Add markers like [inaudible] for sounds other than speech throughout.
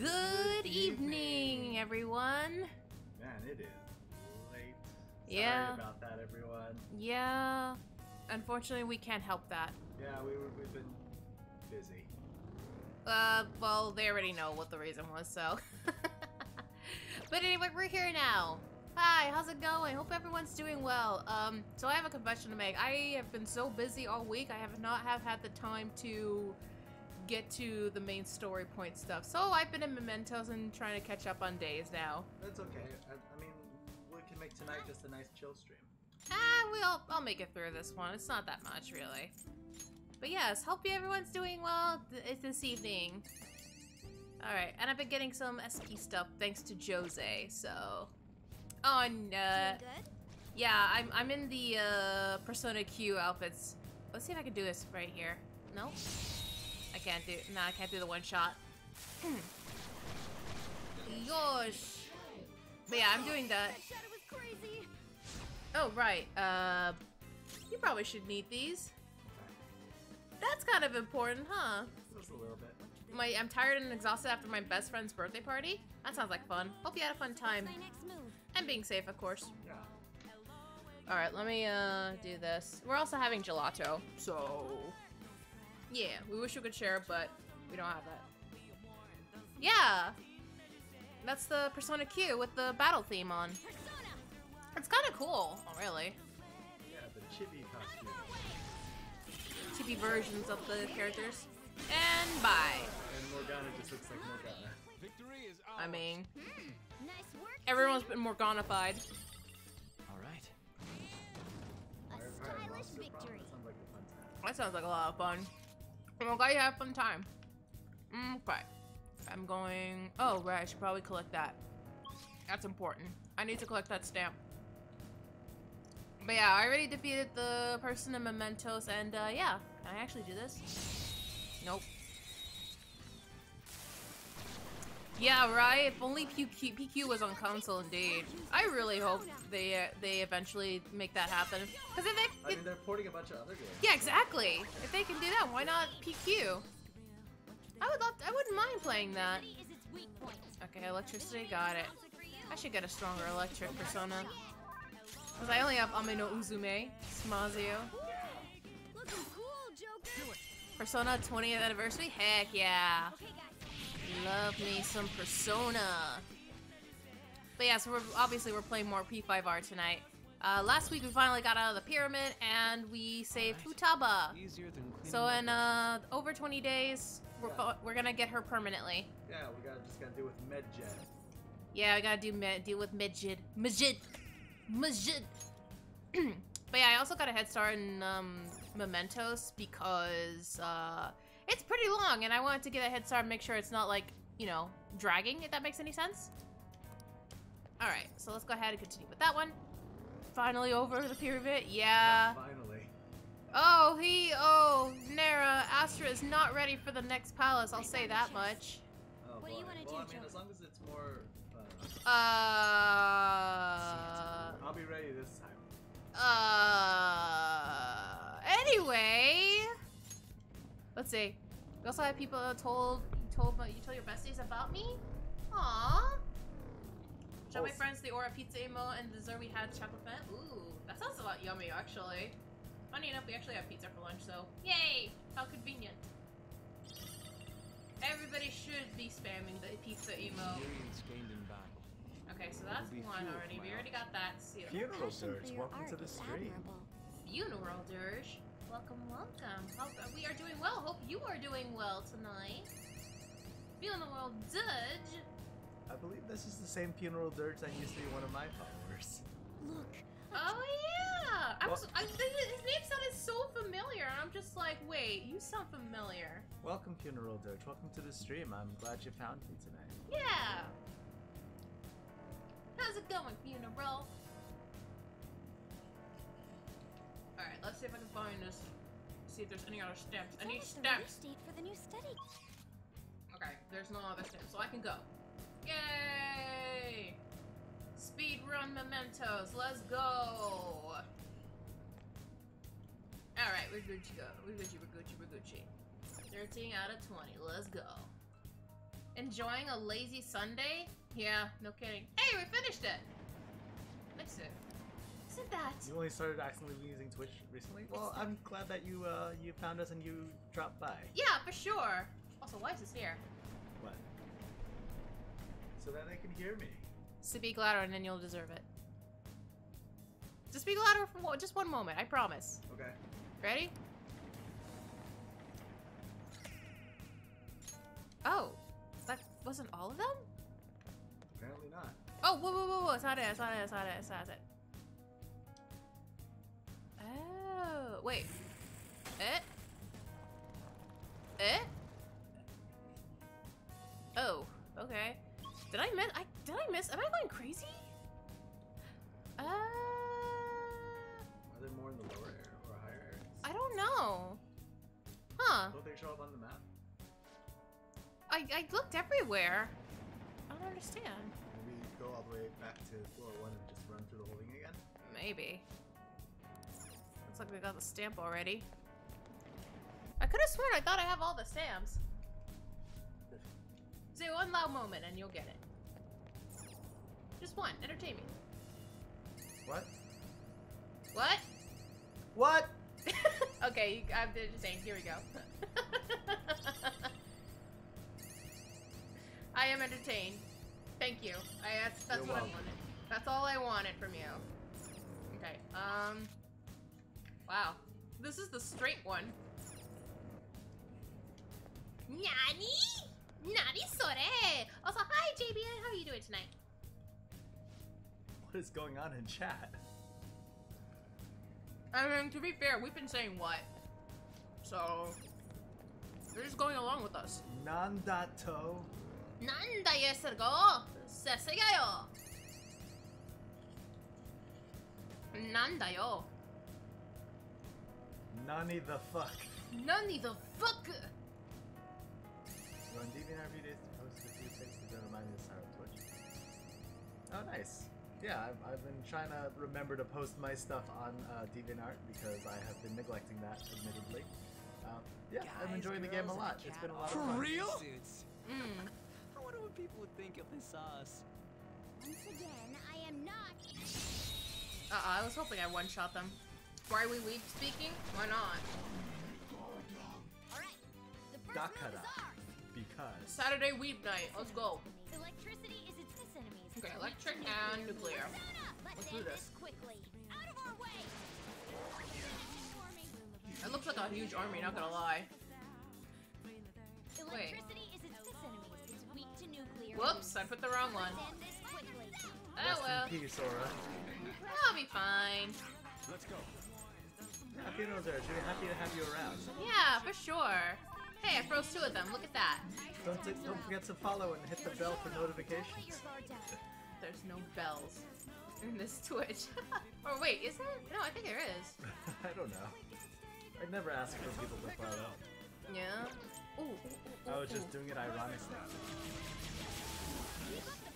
Good evening, everyone. Man, it is late. Yeah. Sorry about that, everyone. Yeah, unfortunately, we can't help that. Yeah, we, we- we've been busy. Uh, well, they already know what the reason was, so. [laughs] but anyway, we're here now. Hi, how's it going? Hope everyone's doing well. Um, so I have a confession to make. I have been so busy all week, I have not have had the time to get to the main story point stuff. So I've been in Mementos and trying to catch up on days now. That's okay. I, I mean, we can make tonight just a nice chill stream. Ah, we'll I'll make it through this one. It's not that much, really. But yes, hope you everyone's doing well th this evening. All right, and I've been getting some SP stuff thanks to Jose. So, oh, and uh, good? yeah, I'm I'm in the uh, Persona Q outfits. Let's see if I can do this right here. No, I can't do. No, I can't do the one shot. Yosh. But yeah, I'm doing that. That shadow was crazy. Oh, right. Uh, you probably should need these. That's kind of important, huh? Just a little bit. My, I'm tired and exhausted after my best friend's birthday party. That sounds like fun. Hope you had a fun time. My next move. And being safe, of course. Yeah. Alright, let me, uh, do this. We're also having gelato, so... Yeah, we wish we could share, but we don't have that. Yeah! That's the Persona Q with the battle theme on. Persona. It's kind of cool, oh, really. Yeah, the chibi costume. Chibi versions of the characters. And bye. And Morgana just looks like Morgana. Victory is ours. I mean, hmm, Nice work. everyone's been Morganafied. All right. A stylish victory. problem. Sounds like a fun time. That sounds like a lot of fun. I'm glad you had a fun time. Okay. I'm going... Oh, right, I should probably collect that. That's important. I need to collect that stamp. But yeah, I already defeated the person in Mementos, and uh, yeah. Can I actually do this? Nope. Yeah, right. If only PQ, PQ was on console, indeed. I really hope they uh, they eventually make that happen. Because if they, I mean, they're porting a bunch of other games. yeah, exactly. If they can do that, why not PQ? I would love. I wouldn't mind playing that. Electricity is its weak point. Okay, electricity, got it. Also for you. I should get a stronger electric persona. Because I only have Ame-no-Uzume, Smazio. Looking cool, Joker. Persona 20th anniversary? Heck yeah. Love me some Persona. But yeah, so we're obviously we're playing more P5R tonight. Uh, last week we finally got out of the pyramid and we saved Futaba. Easier than cleaning So in uh, over 20 days, we're, fo- we're gonna get her permanently. Yeah, we gotta just gotta deal with Medjed. Yeah, I gotta do med- deal with Midget. Midget! Midget! but yeah, I also got a head start in um, Mementos because uh, it's pretty long and I wanted to get a head start and make sure it's not like, you know, dragging, if that makes any sense. Alright, so let's go ahead and continue with that one. Finally over the pyramid. Yeah. Finally. Oh, he. Oh, Nara. Astra is not ready for the next palace, I'll say that much. Oh, What do you wanna well, I do, mean, Joker? as long as it's more. Uh, Uh. I'll be ready this time. Uh. Anyway, let's see. We also have people that told you told you told your besties about me. Aww. Show my Oh. friends the Aura pizza emo and dessert we had chocolate fan. Ooh, that sounds a lot yummy actually. Funny enough, we actually have pizza for lunch, so yay! How convenient. Everybody should be spamming the pizza emo. Experience gained in battle. Okay, so that's one already. We already got that. See, Funeral Passion for dirge, welcome to the is stream. funeral dirge. Welcome, welcome. Hope uh, we are doing well. Hope you are doing well tonight. Funeral dirge. I believe this is the same funeral dirge that used to be one of my followers. Look. Oh yeah. I was. Well- I, his name sounded so familiar, and I'm just like, wait, you sound familiar. Welcome, funeral dirge. Welcome to the stream. I'm glad you found me tonight. Yeah. How's it going, funeral? All right, let's see if I can find this. See if there's any other stamps. It's Any the stamps? date for the new study. Okay, there's no other stamps, so I can go. Yay! Speed run mementos, let's go! Alright, we're Gucci go. We're Gucci, we're Gucci, we're Gucci. 13 out of 20, let's go. Enjoying a lazy Sunday? Yeah, no kidding. Hey, we finished it! Nice it. Isn't that? You only started accidentally using Twitch recently? Well, I'm glad that you uh, you found us and you dropped by. Yeah, for sure. Also, why is this here? What? So that they can hear me. Speak louder and then you'll deserve it. Just speak louder for one, just one moment, I promise. Okay. Ready? Oh, that wasn't all of them? Apparently not. Oh, whoa, whoa, whoa, whoa, it's not it, it's not it, it's not it, it's not it. Oh, wait. Eh? Eh? Oh, okay. Did I miss, I, did I miss, am I going crazy? Uh, Are there more in the lower area or higher areas? I don't know. Huh. Don't they show up on the map? I, I looked everywhere. I don't understand. Maybe go all the way back to floor one and just run through the whole thing again? Maybe. Like we got the stamp already. I could have sworn I thought I have all the stamps. Say one loud moment and you'll get it. Just one. Entertain me. What? What? What? [laughs] okay, you- I'm just saying. Here we go. [laughs] I am entertained. Thank you. I, that's that's You're what I wanted. That's all I wanted from you. Okay. Um. Wow. This is the straight one. Nani? Nani sore? Also, hi JBN, how are you doing tonight? What is going on in chat? I mean, to be fair, we've been saying what? So... They're just going along with us. Nandato. Nanda yestergo? Sesegayo. Nanda yo. Nani the fuck. 何 the fuck? So on DeviantArt videos to post a few things that remind me of Silent Twitch. Oh, nice. Yeah, I've, I've been trying to remember to post my stuff on uh, DeviantArt because I have been neglecting that, admittedly. Um, yeah, I'm Guys, enjoying the game a lot. It's been a lot of all fun. in suits. Mm. I wonder what people would think if they saw us. Once again, I am not. Uh-uh, I was hoping I one-shot them. Why are we weak speaking? Why not? Alright. The first Dakara. is ours. Because. Saturday weep night. Let's go. Electricity is its enemies. Okay, electric and nuclear. Let's Let's do this. quickly. Out of our way. It looks like a huge army, not gonna lie. Electricity is its enemies. It's weak to nuclear. Whoops, I put the wrong one. Let's end this quickly. Oh Rest well. in peace, Aura. I'll be fine. Let's go. Yeah, funerals are really happy to have you around. Yeah, for sure. Hey, I froze two of them. Look at that. Don't, don't forget to follow and hit the bell for notifications. There's no bells in this Twitch. [laughs] or wait, is there? No, I think there is. [laughs] I don't know. I'd never ask for people to follow. Yeah. Ooh, ooh, ooh, I was just doing it ironically.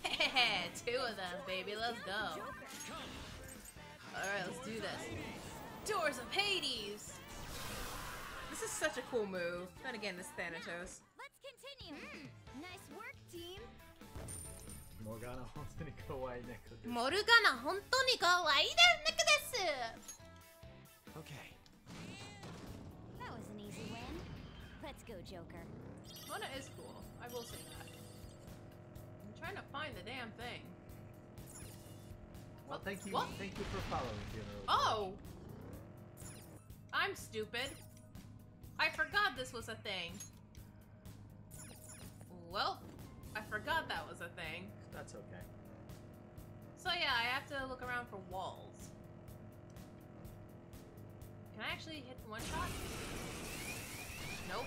[laughs] Two of them, baby. Let's go. Alright, let's do this. Doors of Hades! This is such a cool move. Then again, this Thanatos. Let's continue. Nice work, team. Morgana wants me to go wide neck. モルガナ、本当に可愛いです[laughs] ネックです Okay. That was an easy win. Let's go, Joker. Mona is cool. I will say that. I'm trying to find the damn thing. Well, thank you. What? Thank you for following, funeral. Oh! I'm stupid. I forgot this was a thing. Well, I forgot that was a thing. That's okay. So yeah, I have to look around for walls. Can I actually hit one shot? Nope.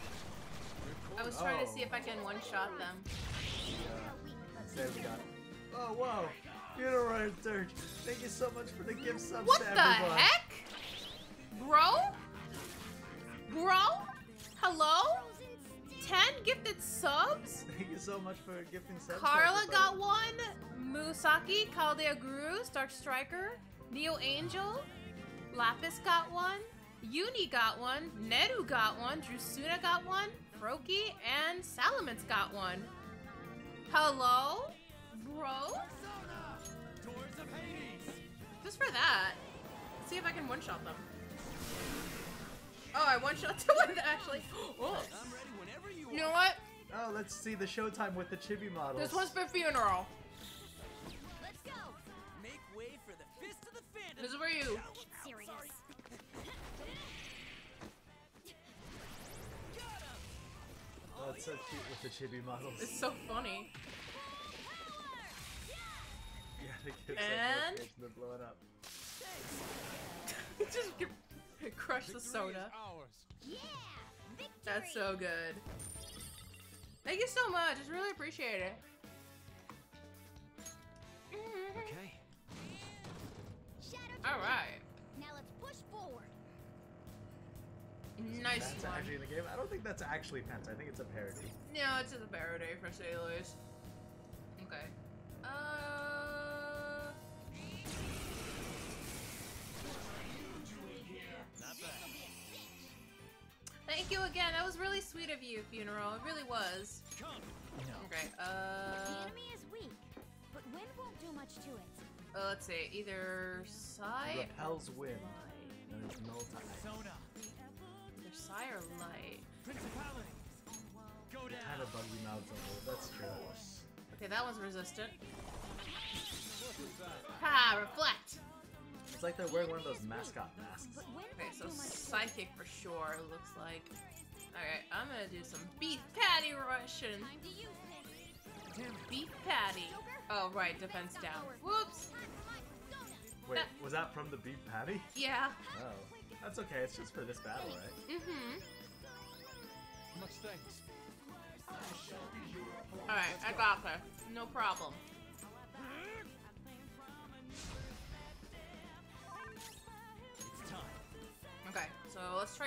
I was trying to see if I can oh. one shot them. There we go. Oh, whoa. Funeral Dirge. Thank you so much for the gift subs What the everyone. heck? Bro? Bro? Hello? 10 gifted subs? [laughs] Thank you so much for gifting subs. Carla got one. Musaki, Caldea Guru, Stark Striker, Neo Angel, Lapis got one. Uni got one. Neru got one. Drusuna got one. Froki and Salamence got one. Hello? Bro? Persona! Doors of Hades! Just for that. Let's see if I can one-shot them. Oh, I one-shot the [laughs] one actually... [gasps] Oh. I'm ready whenever you You know what? Oh, let's see the showtime with the chibi models. This one's for funeral. Let's go. Make way for the Fist of the Phantom! This is for you. Get serious. Oh, it's so cute with the chibi models. It's so funny. Yeah, the kids And- are they're blowing up. [laughs] Just get- [laughs] crush the soda. ours. Yeah. That's so good. Thank you so much. Just really appreciate it. Okay. Shadow All Now let's push forward. Nice That's one. actually in the game. I don't think that's actually Penta. I think it's a parody. No, it's just a parody for sailors. Okay. Uh. Thank you again. That was really sweet of you, funeral. It really was. Come. Okay. The Uh. enemy is weak, but wind won't do much to it. uh let's see. Either Psy. Repels wind. There's no time. Persona. Either Psy or Light. Principality. Go down. Kind of buggy mouths on. That's true. Okay, that one's resistant. Ha! Reflect. It's like they're wearing one of those mascot masks. Okay, so do much to it. psychic for sure. It looks like. Alright, I'm gonna do some beef patty Russian. Time to use this. Damn it. Beef patty. Oh, right, defense down. Whoops. Wait, was that from the beef patty? Yeah. Oh. That's okay. It's just for this battle, right? Mm-hmm. Much thanks. Alright, I got her. No problem.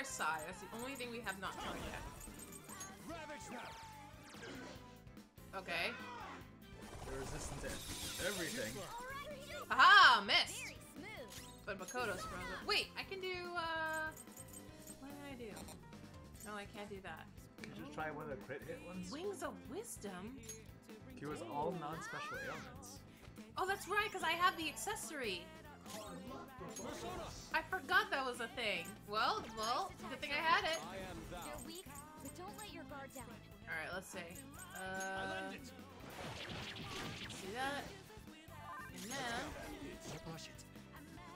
Psy. That's the only thing we have not done yet. Okay. They're resistant to everything. Aha! Miss! Very smooth. But Makoto's frozen. Wait, I can do, uh... What did I do? No, I can't do that. You just try one of the crit hit ones. Wings of Wisdom? Cures all non-special ailments. Oh, that's right, because I have the accessory. I forgot that was a thing. Well, well, good thing I had it. They're weak, but don't let your guard down. Alright, let's see. Uh, see that? And then, Brush it.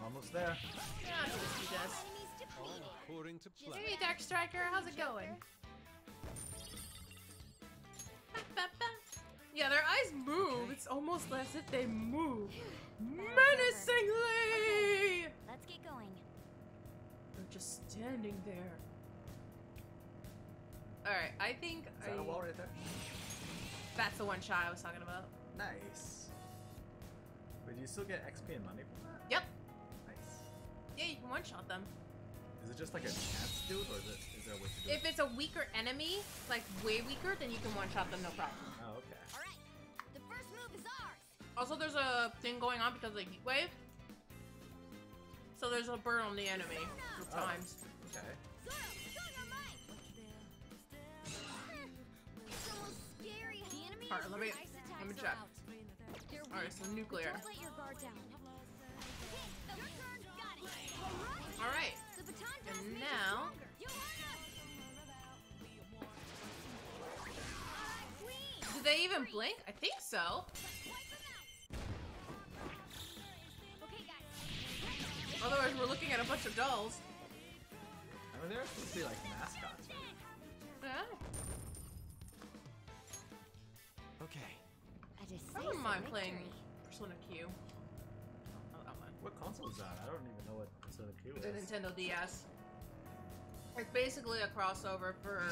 Almost there. yeah, I'll this. According to plan. Hey, Dark Striker, how's it going? Yeah, their eyes move. It's almost as if they move menacingly. Let's get going. They're just standing there. All right, I think Is that I- a wall right there? that's the one shot I was talking about. Nice. But you still get XP and money from that? Yep. Nice. Yeah, you can one shot them. Is it just like a chance to do it, or is, it, is there a way to do If it's a weaker enemy, like way weaker, then you can one shot them, no problem. Oh, okay. All right. The first move is ours. Also, there's a thing going on because of the heat wave. So there's a burn on the enemy at Oh. times. Okay. Zorro, show your might. It's almost scary. The enemy Alright, let me- let me check. Alright, weak, so nuclear. Don't let your guard down. Hit them. Your turn. Got it. All right. All right. The baton pass And now- stronger. You heard us. Queen. Do they even blink? I think so. Otherwise, we're looking at a bunch of dolls. I mean, they're supposed to be like mascots, right? Yeah. Okay. I just I wouldn't mind playing Persona Q. Oh, that one. What console is that? I don't even know what Persona Q is. The is. Nintendo DS. It's basically a crossover for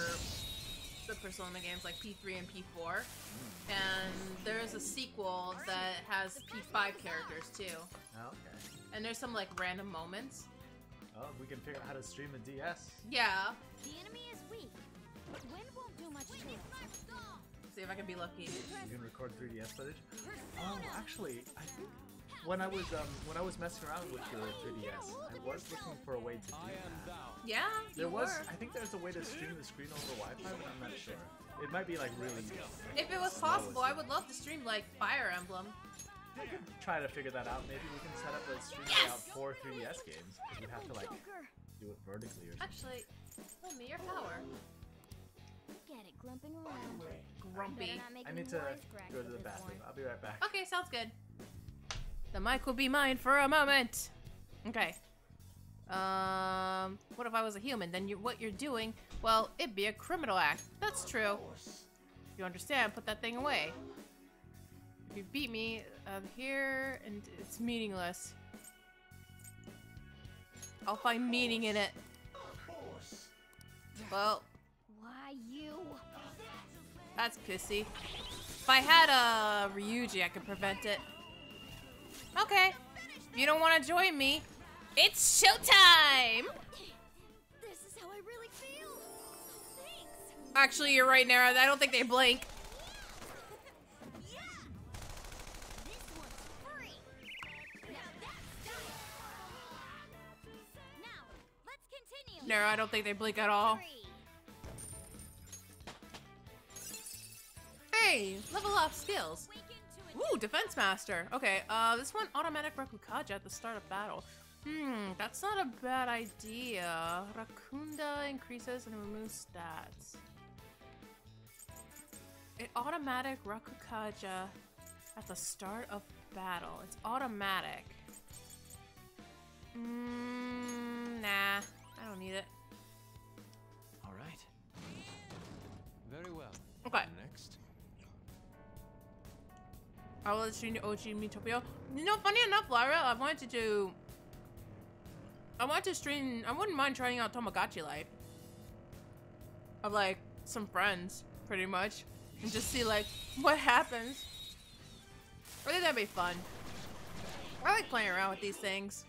the Persona games like P3 and P4. Hmm. And there's a sequel that has P5 characters too. Oh, okay. And there's some like random moments. Oh, we can figure out how to stream a DS. Yeah. The enemy is weak, but wind won't do much to. See if I can be lucky. You can record 3DS footage. Oh, actually, I think when I was um when I was messing around with your 3DS, I was looking for a way to do I am that. Yeah, There you was, were. I think there's a way to stream the screen over Wi-Fi, but I'm not sure. It might be like really. If it was possible, I would love to stream like Fire Emblem. I could try to figure that out. Maybe we can set up a stream Yes! layout for 3DS games. Because we'd have to like do it vertically or something. Actually, lend me your power. Get it, glumping around. Grumpy. Better not make I need to go to the bathroom. I'll be right back. Okay, sounds good. The mic will be mine for a moment. Okay. Um, what if I was a human? Then you, what you're doing, well, it'd be a criminal act. That's true. You understand? Put that thing away. If you beat me, I'm here, and it's meaningless. I'll find meaning in it. Well, Why you? that's pissy. If I had a Ryuji, I could prevent it. Okay. If you don't want to join me, it's showtime! This is how I really feel. Actually, you're right, Nara. I don't think they blink. Nara, I don't think they blink at all. Hey, level up skills. Ooh, Defense Master. Okay, uh, this one automatic Rakukaja at the start of battle. Hmm, that's not a bad idea. Rakunda increases and removes stats. It automatic Rakukaja at the start of battle. It's automatic. Mm, nah, don't need it. All right. Very well. Okay. Next. I will stream OG Miitopia. You know, funny enough, Lyra, I wanted to do. I wanted to stream. I wouldn't mind trying out Tamagotchi Life. Of like some friends, pretty much, and just see like what happens. I think that'd be fun. I like playing around with these things.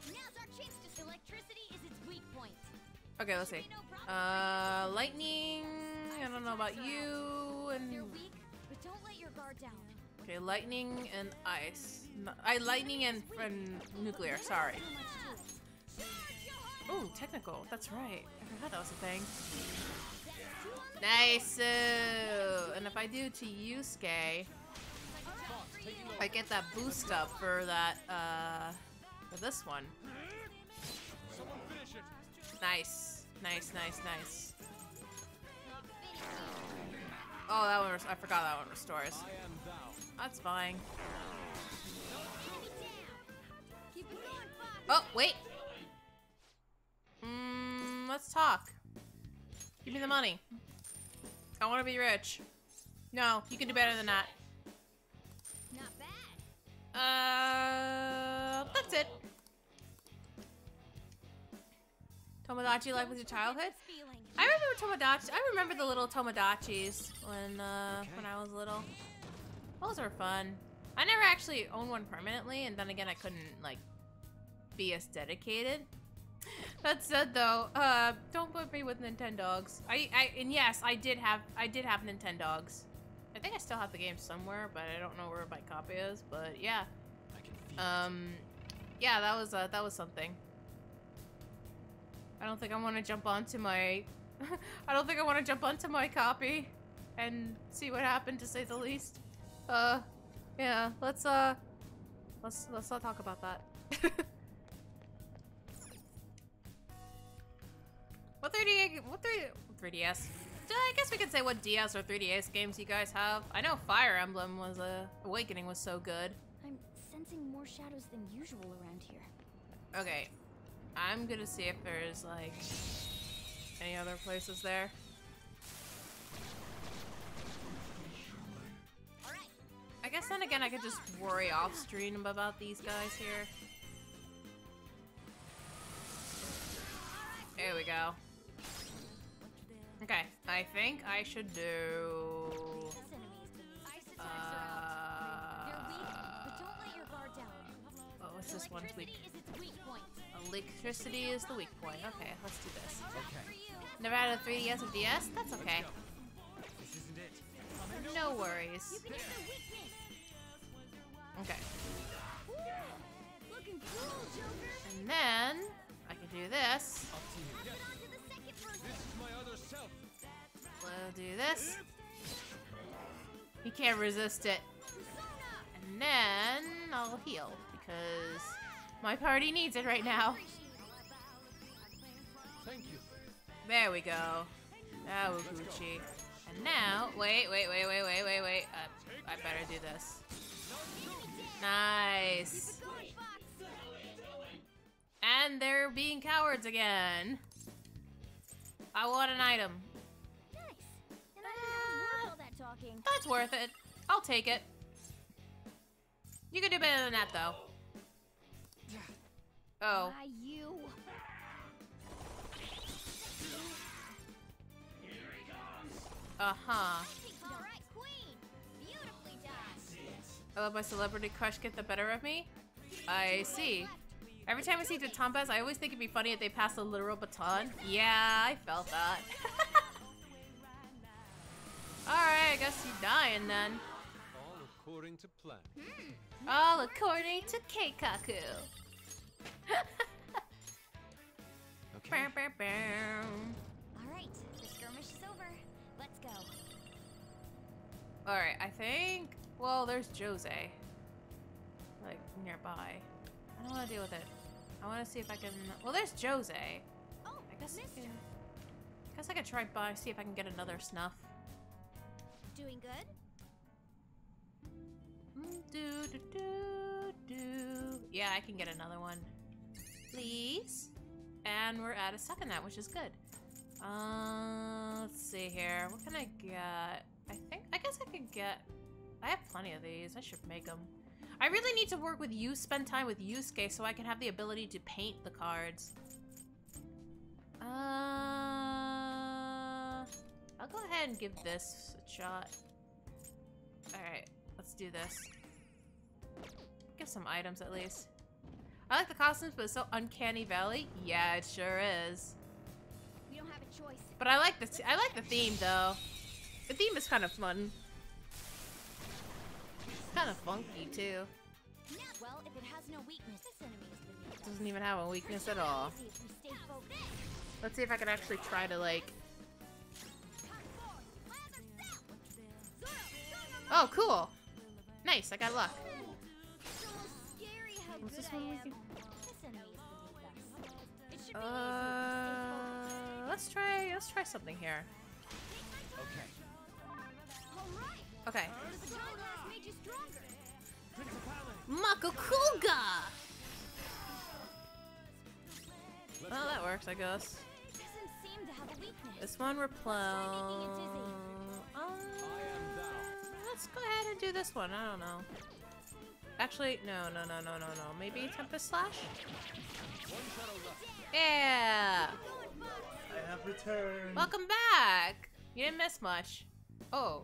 Okay, let's see. Uh, lightning. I don't know about you and but don't let your guard down. okay, lightning and ice. No, I lightning and, and nuclear. Sorry. Too much too. Ooh, technical. That's right. I forgot that was a thing. Two on the Nice. And if I do to Yusuke, I get that boost up for that, uh, for this one. Someone finish it. Nice. Nice, nice, nice. Oh, that one, I forgot that one restores. I am thou. That's fine. Keep it going, Fox. Oh, wait. Mm, let's talk. Give me the money. I want to be rich. No, you can do better than that. Not bad. Uh, that's it. Tomodachi life with your childhood? I remember Tomodachi. I remember the little Tomodachis when uh, when I was little. Those were fun. I never actually owned one permanently, and then again, I couldn't like be as dedicated. That said, though, uh, don't put me with Nintendogs. I, I, and yes, I did have, I did have Nintendogs. I think I still have the game somewhere, but I don't know where my copy is. But yeah, I can feel um, yeah, that was uh, that was something. I don't think I want to jump onto my. [laughs] I don't think I want to jump onto my copy and see what happened, to say the least. Uh, yeah, let's uh, let's let's not talk about that. what [laughs] 3D? What 3 3DS? I guess we could say what DS or 3DS games you guys have. I know Fire Emblem was a uh, Awakening was so good. I'm sensing more shadows than usual around here. Okay, I'm gonna see if there's like any other places there. I guess then again, I could just worry off stream about these guys here. There we go. Okay, I think I should do. This enemies. Ice attacks are out. They're weak, but don't let your guard down. Oh, what's this one's weak? Electricity is its weak point. Electricity is the weak point. Okay, let's do this. Okay. Never had a 3DS or DS? That's okay. This isn't it. No worries. You can use their weakness. Okay. Looking cool, Joker. And then I can do this. You. Yes. On to the second person. This is my other self. We'll do this. He can't resist it. And then I'll heal because my party needs it right now. Thank you. There we go. Now Gucci. And now, wait, wait, wait, wait, wait, wait, wait. Uh, I better do this. Nice. And they're being cowards again. I want an item. Nice. And I didn't know it was worth all that talking. That's worth it. I'll take it. You can do better than that, though. Oh. Why you? Uh-huh. All right, queen. Beautifully done. I let my celebrity crush get the better of me? I see. Every time I see the Tombas, I always think it'd be funny if they pass a literal baton. Yeah, I felt that. [laughs] Alright, I guess you dying then. All according to plan. All according to Keikaku. [laughs] Okay. Bow, bow, bow. All right, the skirmish is over. Let's go. Alright, I think... Well, there's Jose. Like, nearby. I don't want to deal with it. I want to see if I can... Well, there's Jose. Oh, I guess I can... I guess I could try by, see if I can get another snuff. Doing good? Mm, Do, do, do, do. Yeah, I can get another one. Please. And we're at a second that, which is good. Uh, let's see here. What can I get? I think, I guess I could get, I have plenty of these. I should make them. I really need to work with you, spend time with Yusuke so I can have the ability to paint the cards. Uh, I'll go ahead and give this a shot. Alright, let's do this. Give some items at least. I like the costumes, but it's so uncanny valley. Yeah, it sure is. We don't have a choice. But I like the I like the theme though. The theme is kind of fun. It's kind of funky too. Well, if it has no weakness, this enemy is beneath. Doesn't even have a weakness at all. Easy if we stay focused. Let's see if I can actually try to like. Oh, cool. Nice. I got luck. Us. It should be Uh, let's try. Let's try something here. Okay. Okay. The baton has made you stronger. Makukuga. Well, that works, I guess. Doesn't seem to have a weakness. This one repel. Uh, I am thou. let's go ahead and do this one. I don't know. Actually, no, no, no, no, no, no. Maybe Tempest Slash? One shadow left. Yeah! I have returned. Welcome back! You didn't miss much. Oh.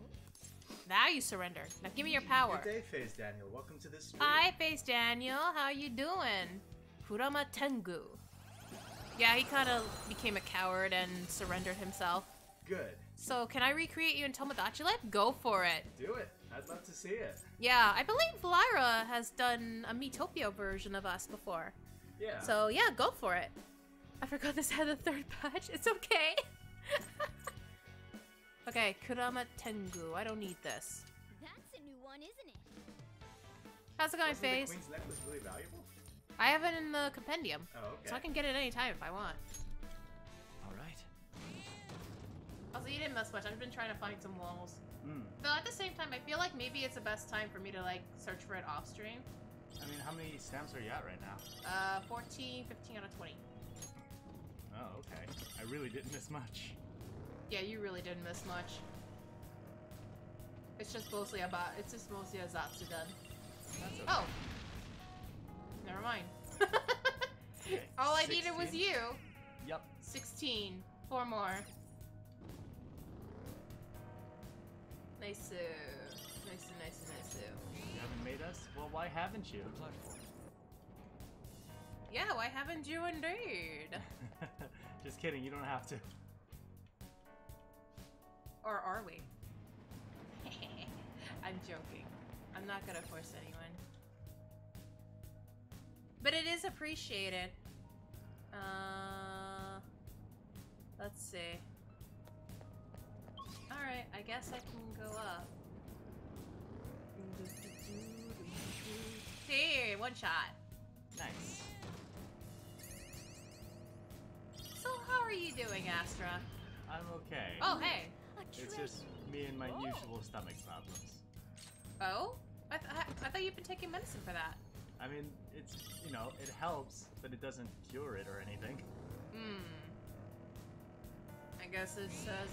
Now you surrender. Now give me your power. Good day, Phase Daniel. Welcome to this stream. Hi, Face Daniel. How you doing? Kurama Tengu. Yeah, he kind of became a coward and surrendered himself. Good. So, can I recreate you in Tomodachi Life? Go for it. Do it. I'd love to see it. Yeah, I believe Lyra has done a Miitopia version of us before. Yeah. So, yeah, go for it. I forgot this had a third patch. It's okay. [laughs] okay, Kurama Tengu. I don't need this. That's a new one, isn't it? How's it going, Wasn't the Face? Queen's necklace really valuable? I have it in the compendium, Oh, okay. so I can get it anytime if I want. All right. Also, you didn't miss much. I've been trying to find some walls. Hmm. Though at the same time, I feel like maybe it's the best time for me to like search for it off stream. I mean, how many stamps are you at right now? Uh, 14, 15 out of 20. Oh, okay. I really didn't miss much. Yeah, you really didn't miss much. It's just mostly about. It's just mostly a Zatsudan. Okay. Oh. Never mind. [laughs] Okay, [laughs] All I needed was you. Yep. 16. Four more. Nice. Nice, nice, nice. You haven't made us? Well, why haven't you? Yeah, why haven't you indeed? [laughs] Just kidding. You don't have to. Or are we? [laughs] I'm joking. I'm not gonna force anyone. But it is appreciated. Uh, let's see. Alright, I guess I can go up. Hey, one shot. Nice. So how are you doing, Astra? I'm okay. Oh, hey. It's just me and my oh. usual stomach problems. Oh? I, th I thought you've been taking medicine for that. I mean, it's, you know, it helps, but it doesn't cure it or anything. Hmm. I guess it's uh,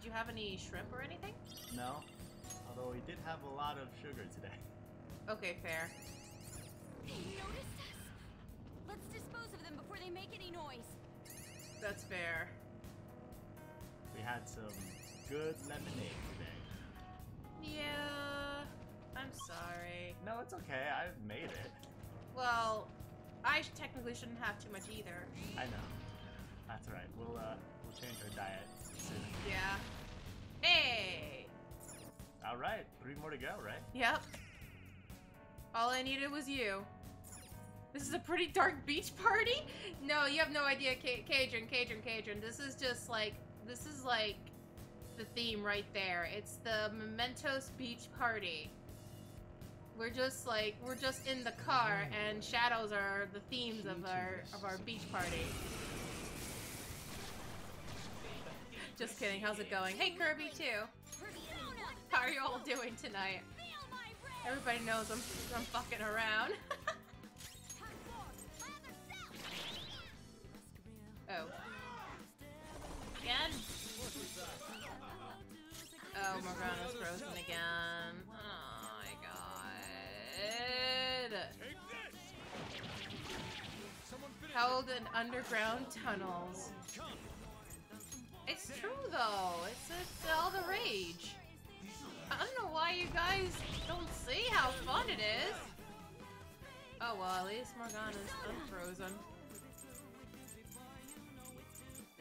did you have any shrimp or anything? No? Although we did have a lot of sugar today. Okay, fair. They noticed us. Let's dispose of them before they make any noise. That's fair. We had some good lemonade today. Yeah. I'm sorry. No, it's okay. I made it. Well, I technically shouldn't have too much either. I know. That's all right. We'll uh, we'll change our diet Yeah. Hey! All right, three more to go, right? Yep. All I needed was you. This is a pretty dark beach party? No, you have no idea, Ca- Cajun, Cajun, Cajun. This is just like, this is like the theme right there. It's the Mementos Beach Party. We're just like, we're just in the car and shadows are the themes of our, of our beach party. Just kidding, how's it going? Hey Kirby too. How are you all doing tonight? Feel my breath! Everybody knows I'm, I'm fucking around. Hard form! My other self! oh. Again? Oh, Morgana's frozen again. Oh my god. Take this! Held in underground tunnels. Come! It's true though. It's, it's all the rage. I don't know why you guys don't see how fun it is. Oh well, at least Morgana's unfrozen.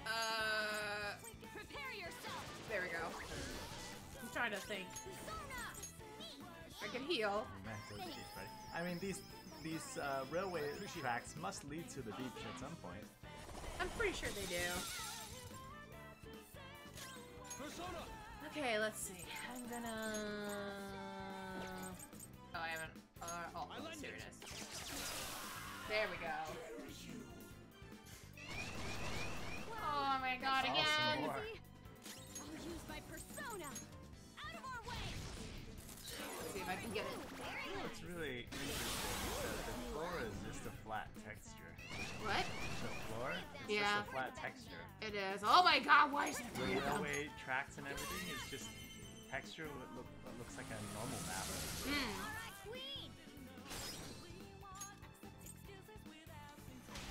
Uh, Prepare yourself! there we go. I'm trying to think. I can heal. Mementos Beach Party. I mean, these these uh, railway tracks must lead to the beach at some point. I'm pretty sure they do. Persona! Okay, let's see. I'm gonna. Oh, I haven't. Uh, oh, I here it. it is. There we go. Oh my god, Awesome. again! More. I'll use my persona! Out of our way! Let's see if I can get it. What's really interesting is that the floor is just a flat texture. What? The floor is Yeah. just a flat texture. It is. Oh my god, why is it The them? railway tracks and everything is just texture what, look, what looks like a normal map. Hmm. Alright, Queen!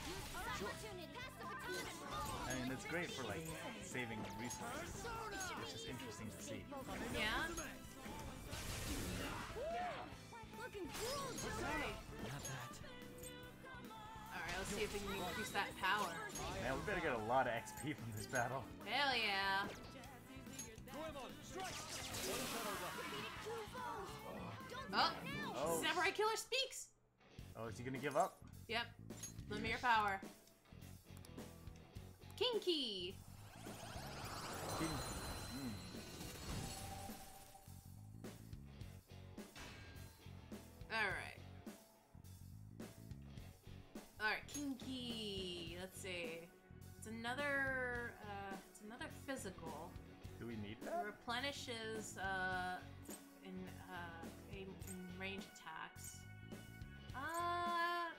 Use opportunity! Pass the baton! I mean, it's great for like saving resources. It's just interesting to see. Yeah? See if we can increase that power. Man, we better get a lot of XP from this battle. Hell yeah. Goemon, strike! One shadow left. Oh! Oh, Samurai Killer speaks! oh, is he gonna give up? Yep. Me your power. Kinki! Hmm. Alright. Alright, Kinki. Let's see. It's another, uh, it's another physical. Do we need that? It replenishes, uh, in, uh, in, in range attacks. Uh,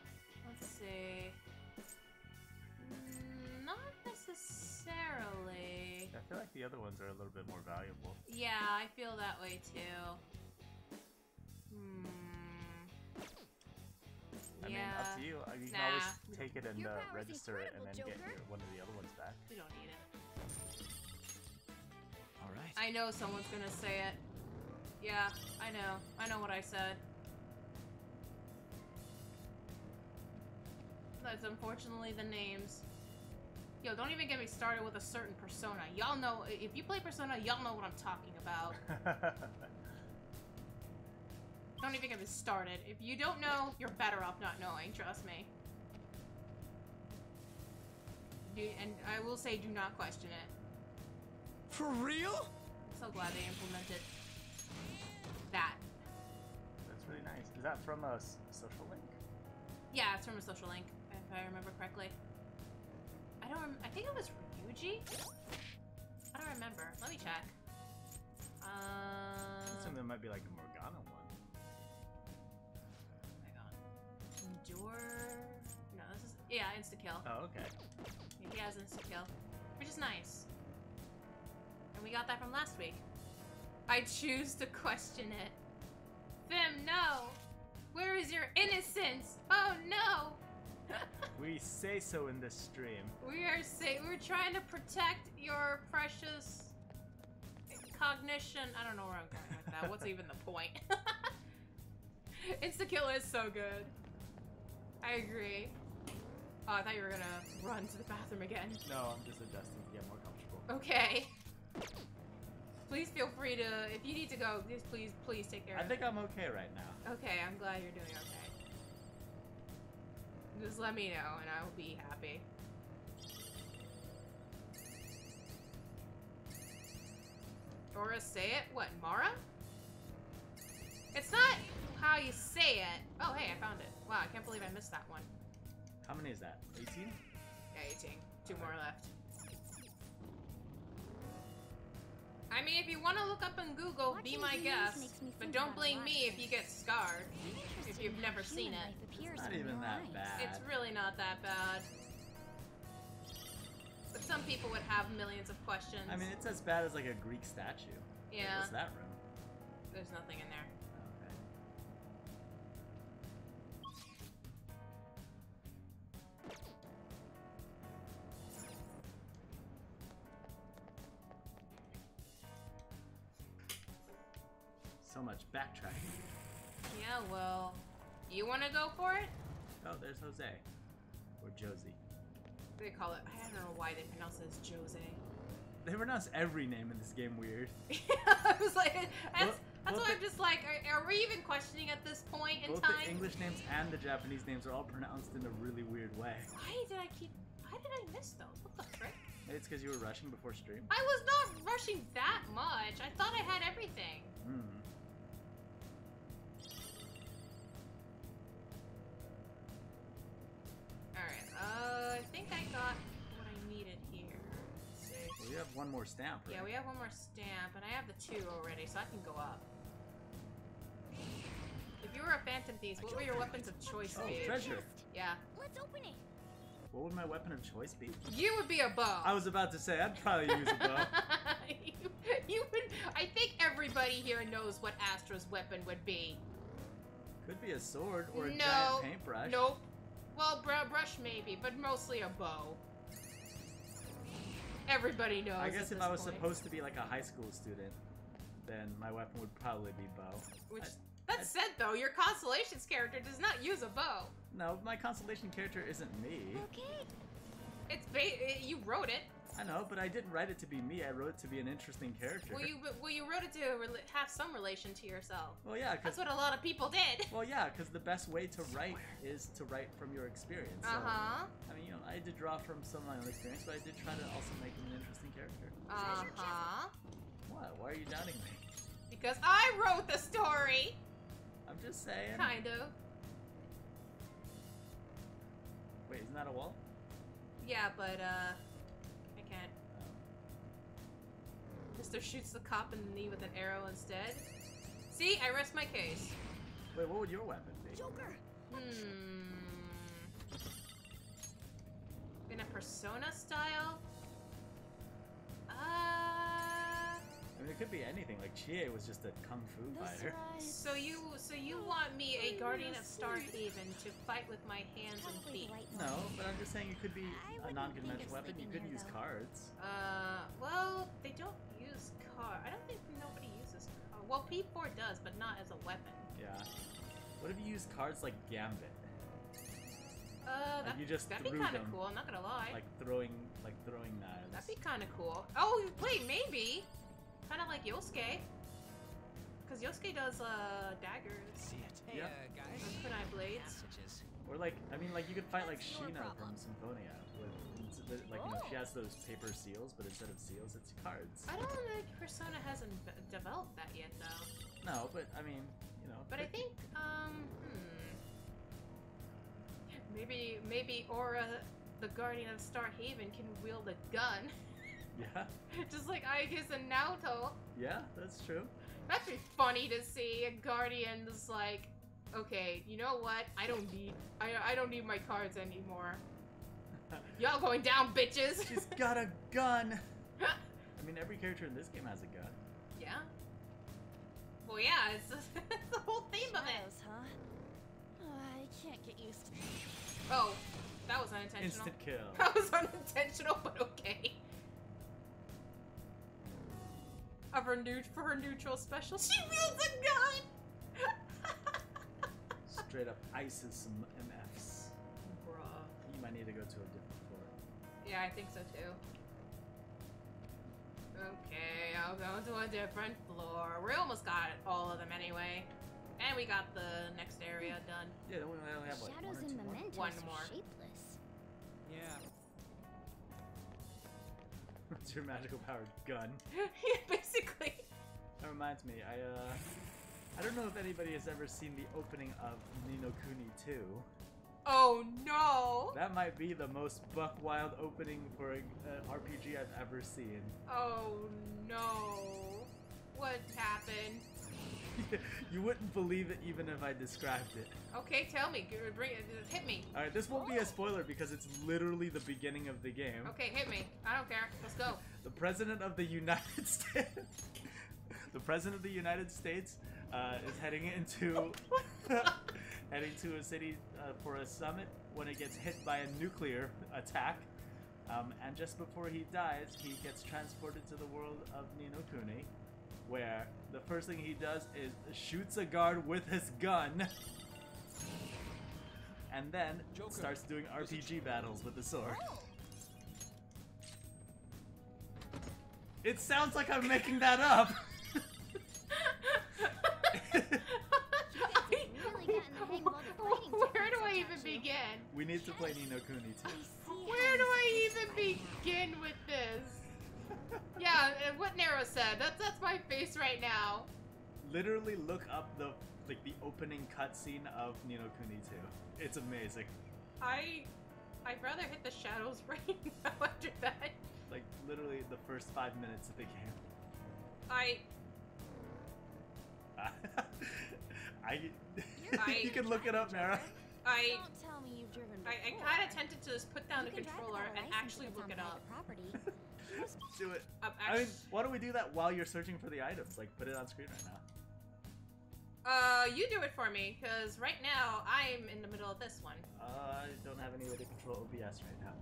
let's see. Mm, Not necessarily. I feel like the other ones are a little bit more valuable. Yeah, I feel that way too. Hmm. I yeah, mean, up to you. Uh, You can always take it and uh, register it and then incredible, get your, one of the other ones back. we don't need it. All right. I know someone's gonna say it. Yeah, I know. I know what I said. That's unfortunately the names. Yo, don't even get me started with a certain persona. Y'all know, if you play Persona, y'all know what I'm talking about. [laughs] Don't even get me started. If you don't know, you're better off not knowing, trust me. Do, and I will say, do not question it. For real? I'm so glad they implemented that. That's really nice. Is that from a social link? Yeah, it's from a social link, if I remember correctly. I don't. Rem- I think it was Ryuji. I don't remember. Let me check. Uh, Something that might be like a Morgana Endure. No, this is yeah, insta kill. Oh, okay. He has insta kill, which is nice. And we got that from last week. I choose to question it. Them, no. Where is your innocence? Oh no. [laughs] We say so in this stream. We are say we're trying to protect your precious cognition. I don't know where I'm going with that. What's even the point? [laughs] Insta kill is so good. I agree. Oh, I thought you were gonna run to the bathroom again. No, I'm just adjusting to get more comfortable. Okay. Please feel free to, if you need to go, just please, please take care I think. I'm okay right now. Okay, I'm glad you're doing okay. Just let me know and I will be happy. Dora say it? What, Mara? It's not how you say it. Oh, hey, I found it. Wow, I can't believe I missed that one. How many is that? 18? Yeah, 18. Two more left. I mean, if you want to look up in Google, be my guest. But don't blame me if you get scarred. I'm you've never seen it. life appears Not even that eyes. bad. It's really not that bad. But some people would have millions of questions. I mean, it's as bad as like a Greek statue. Wait, yeah, What's that room? there's nothing in there. So much backtracking. Yeah, well, you want to go for it? Oh, there's Jose. Or Josie. They call it. I don't know why they pronounce it as Jose. They pronounce every name in this game weird. [laughs] I was like, that's, Both- that's both why I'm just like, are, are we even questioning at this point in Both time? the English names and the Japanese names are all pronounced in a really weird way. Why did I keep? Why did I miss those? What the frick? It's because you were rushing before stream. I was not rushing that much. I thought I had everything. Hmm. Have one more stamp. Right? Yeah, we have one more stamp, and I have the two already, so I can go up. If you were a Phantom Thief, what were your weapons of choice Oh, be? treasure. Yeah. Let's open it. What would my weapon of choice be? You would be a bow. I was about to say I'd probably use a bow. [laughs] you, you would. I think everybody here knows what Astra's weapon would be. Could be a sword or a no. giant paintbrush. Nope. Well, br- brush maybe, but mostly a bow. Everybody knows. I guess if I was point. supposed to be like a high school student, then my weapon would probably be bow. Which I- that said, though, your constellations character does not use a bow. No, my constellation character isn't me. Okay. It's ba- you wrote it. I know, but I didn't write it to be me. I wrote it to be an interesting character. Well, you well you wrote it to have some relation to yourself. Well, yeah, because That's what a lot of people did. [laughs] well, yeah, because the best way to write is to write from your experience. So, Uh huh. I mean, you know, I did draw from some of my own experience, but I did try to also make him an interesting character. Uh huh. What? Why are you doubting me? Because I wrote the story. I'm just saying. Kind of. Wait, isn't that a wall? Yeah, but uh, Mister shoots the cop in the knee with an arrow instead. See, I rest my case. Wait, what would your weapon be? Joker. Hmm. In a persona style? Uh. I mean, it could be anything. Like Chie was just a kung fu fighter. So you, so you want me, a guardian of Star Starhaven, to fight with my hands and feet? right No, but I'm just saying it could be a non-conventional weapon. You could here, use though. cards. Uh, well, they don't use car. I don't think nobody uses car. Well, P4 does, but not as a weapon. Yeah. What if you use cards like Gambit? Uh, Like that, you just that'd be threw kind of them, cool. I'm not gonna lie. Like throwing, like throwing knives. That'd be kind of cool. Oh, wait, maybe. Kind of like Yosuke. Because Yosuke does uh daggers See it. Hey, Yeah. uh, guys. and kunai blades. Messages. Or like, I mean, like you could fight like That's your Sheena problem. from Symphonia. The- like, you know, she has those paper seals, but instead of seals, it's cards. I don't think Persona hasn't developed that yet, though. No, but I mean, you know. But I think, um, hmm. Maybe maybe Aura, the guardian of Star Haven, can wield a gun, [laughs] Yeah, [laughs] just like Aegis and Naoto. yeah, that's true. That'd be funny to see a guardian just like, okay, you know what? I don't need I I don't need my cards anymore. Y'all going down, bitches. She's got a gun. [laughs] I mean, every character in this game has a gun. yeah. Well, yeah, it's, [laughs] it's the whole theme of it. Shadows, huh? Oh, I can't get used to Oh, that was unintentional. Instant kill. [laughs] That was unintentional, but okay. Of her new for her neutral special, she wields a gun. Straight up ices some MFs. Bruh. You might need to go to a different floor. Yeah, I think so too. Okay, I'll go to a different floor. We almost got all of them anyway. And we got the next area done. Yeah, we only have like one Shadows or and two more. mementos One more. shapeless. Yeah. [laughs] What's your magical powered gun? [laughs] yeah, Basically. That reminds me, I uh, I don't know if anybody has ever seen the opening of Ni no Kuni 2. Oh no! That might be the most buck wild opening for an RPG I've ever seen. Oh no! What happened? [laughs] you wouldn't believe it even if I described it. Okay, tell me. Bring it. Hit me. All right, this won't be a spoiler because it's literally the beginning of the game. Okay, hit me. I don't care. Let's go. The president of the United [laughs] States, the president of the United States, uh, is heading into [laughs] heading to a city uh, for a summit when it gets hit by a nuclear attack. Um, and just before he dies, he gets transported to the world of Ni no Kuni, where the first thing he does is shoots a guard with his gun, and then Joker, starts doing RPG battles with the sword. Oh, It sounds like I'm making that up. [laughs] [laughs] I even don't you? begin? we need to play Ni no Kuni too. Where do I even begin with this? [laughs] Yeah, and what Nero said. That's that's my face right now. Literally look up the like the opening cutscene of Ni no Kuni 2. It's amazing. I I'd rather hit the shadows [laughs] right now after that. Like literally the first five minutes of the game. I [laughs] I, I- you can look it up, Mara. I Don't tell me you've driven I, I kind of tempted to just put down You the controller without and actually look on it up. private Property. [laughs] Do it. Um, I mean, why don't we do that while you're searching for the items? Like, put it on screen right now. uh, you do it for me, cause right now I'm in the middle of this one. Uh, I don't have any way to control OBS right now.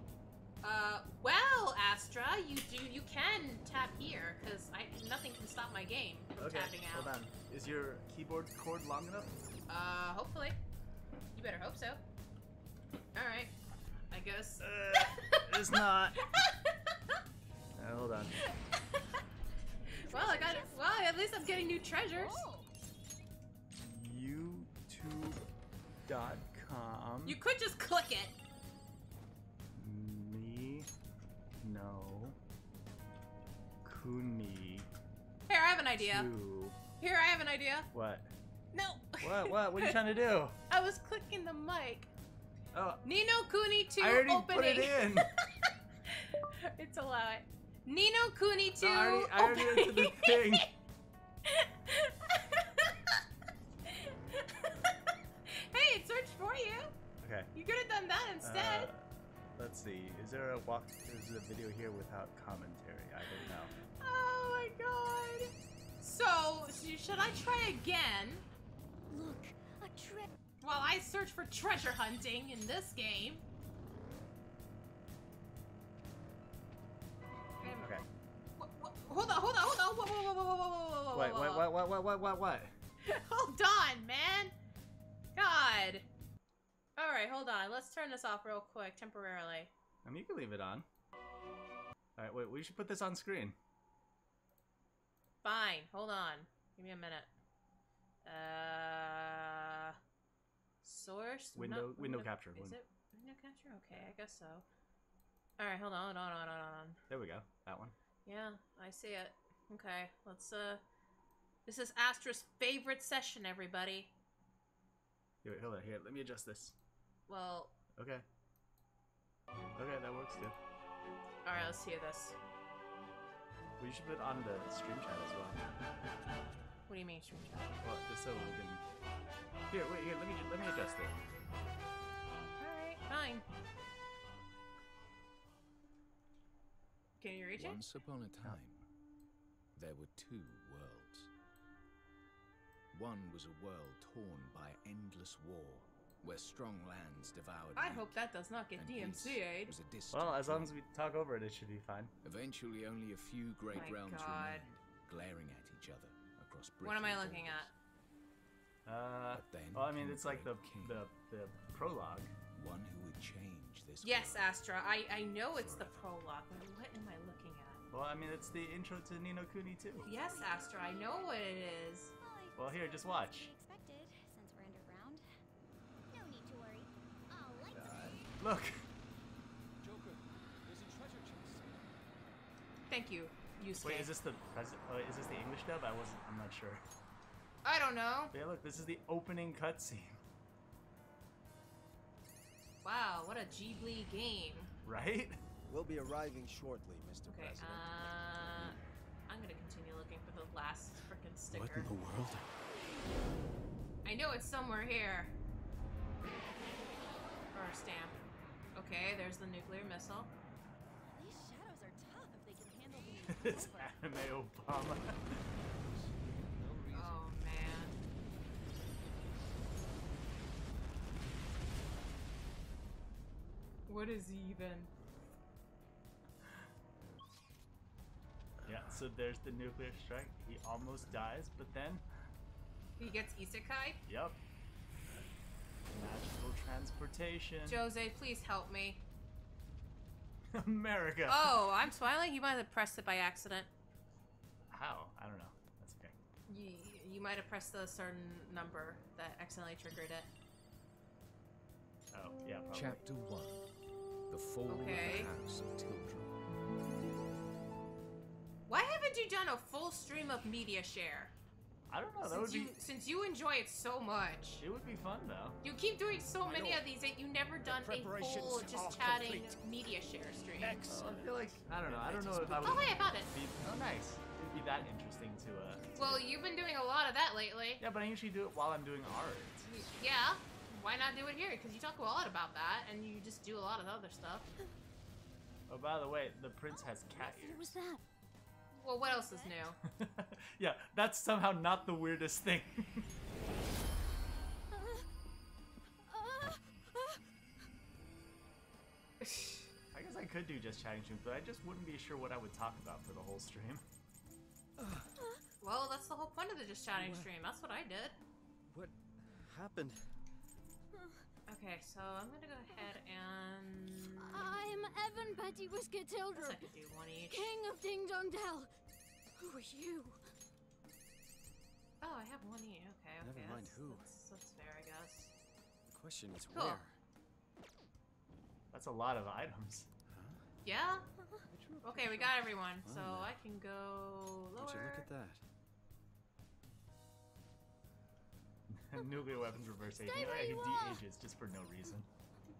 Uh, well, Astra, you do you can tap here, cause I nothing can stop my game from tapping out. hold on. Is your keyboard cord long enough? Uh, hopefully. You better hope so. Alright. I guess. Uh, [laughs] it's not. [laughs] Uh, hold on. [laughs] well, I got it. Well, at least I'm getting new treasures. Oh, YouTube.com. You could just click it. Me. No. Kuni. Here, I have an idea. Two. Here, I have an idea. What? No. What? What? What are you trying to do? [laughs] I was clicking the mic. Oh, Ni no Kuni 2 I already opening. put it in. [laughs] it's allowed. Ni no Kuni 2 I already, I already opening. the [laughs] thing. hey, it searched for you. Okay. You could have done that instead. Uh, let's see. Is there a walk? Is there a video here without commentary? I don't know. oh my god. So, should I try again look, a trip. while I search for treasure hunting in this game? Okay. wh- wh- Hold on, hold on, hold on. Whoa, whoa, whoa, whoa, whoa, whoa, whoa, whoa, What? whoa, What? whoa. What? What? What? What? What? What? [laughs] Hold on, man. God. All right, hold on. Let's turn this off real quick, temporarily. I mean, you can leave it on. All right. Wait. We should put this on screen. Fine. Hold on. Give me a minute. Uh, source Window- No- window capture, Is win- it window capture? Okay, I guess so. All right, hold on, hold on, hold on, hold on. There we go. That one. Yeah, I see it. Okay, let's uh. This is Astra's favorite session, everybody. Here, hold on. Here. Let me adjust this. Well, Okay. Okay, that works too. Alright, let's hear this. We should put on the stream chat as well. [laughs] What do you mean, stream chat? Well, just so we can. Here, wait, here. Let me let me adjust it. Alright, fine. Can you reach it? Once upon a time, there were two worlds. One was a world torn by endless war, where strong lands devoured. I hope that does not get and DMCA'd. was a distant Well, as long as we talk over it, it should be fine. Eventually, only a few great My realms God. remained, glaring at each other. What am I looking at? Uh, well, I mean, it's like the Great the the prologue. One who would change this. Yes. Astra. I, I know it's the prologue, but what am I looking at? Well, I mean, it's the intro to Ni no Kuni too. Yes, Astra, I know what it is. Well, here, just watch. expected since we're underground. No need to worry. I'll light the Look. Joker, there's a treasure chest. Thank you, Yusuke. Wait, is this the present? Uh, is this the English dub? I wasn't. I'm not sure. I don't know. But yeah, look, this is the opening cutscene, Wow, what a Ghibli game. right? We'll be arriving shortly, Mr. Okay, President. uh, I'm gonna continue looking for the last freaking sticker. What in the world? I know it's somewhere here. Or a stamp. Okay, there's the nuclear missile. It's anime Obama. Oh man. What is he even? yeah. So there's the nuclear strike. He almost dies, but then, He gets isekai? yep. Magical transportation. Jose, please help me. America. Oh, I'm smiling. You might have pressed it by accident. How? I don't know. That's okay. You, you might have pressed a certain number that accidentally triggered it. Oh, yeah. Probably. Chapter one: The fall Okay. of the House of Tildrum. Why haven't you done a full stream of media share? I don't know. That would since be. you since you enjoy it so much. It would be fun though. You keep doing so My many lord, of these that you never done a preparations full just chatting complete. media share stream. Well, I feel like I don't know. I don't know if I would. Oh hey, I found it. Be, oh, nice. It'd be that interesting to. uh Well, you've been doing a lot of that lately. Yeah, but I usually do it while I'm doing art. Yeah. Why not do it here? Because you talk a lot about that, and you just do a lot of other stuff. Oh, by the way, the prince has cat ears. What was that? Well, what else is new? [laughs] yeah, that's somehow not the weirdest thing. [laughs] I guess I could do just chatting streams, but I just wouldn't be sure what I would talk about for the whole stream. well, that's the whole point of the just chatting stream. That's what I did. What happened? Okay, so I'm gonna go ahead and. I'm Evan Pettiwhisker I guess I Tildrum, could do one each. King of Ding Dong Dell. Who are you? Oh, I have one each. Okay, okay. Never mind that's, who. That's, that's fair, I guess. The question is Cool. where? That's a lot of items. Yeah. Okay, we got everyone, so I can go lower. Would you look at that? Nuclear weapons reverse aging. Stay Oh, where yeah, he you de-ages just for no reason.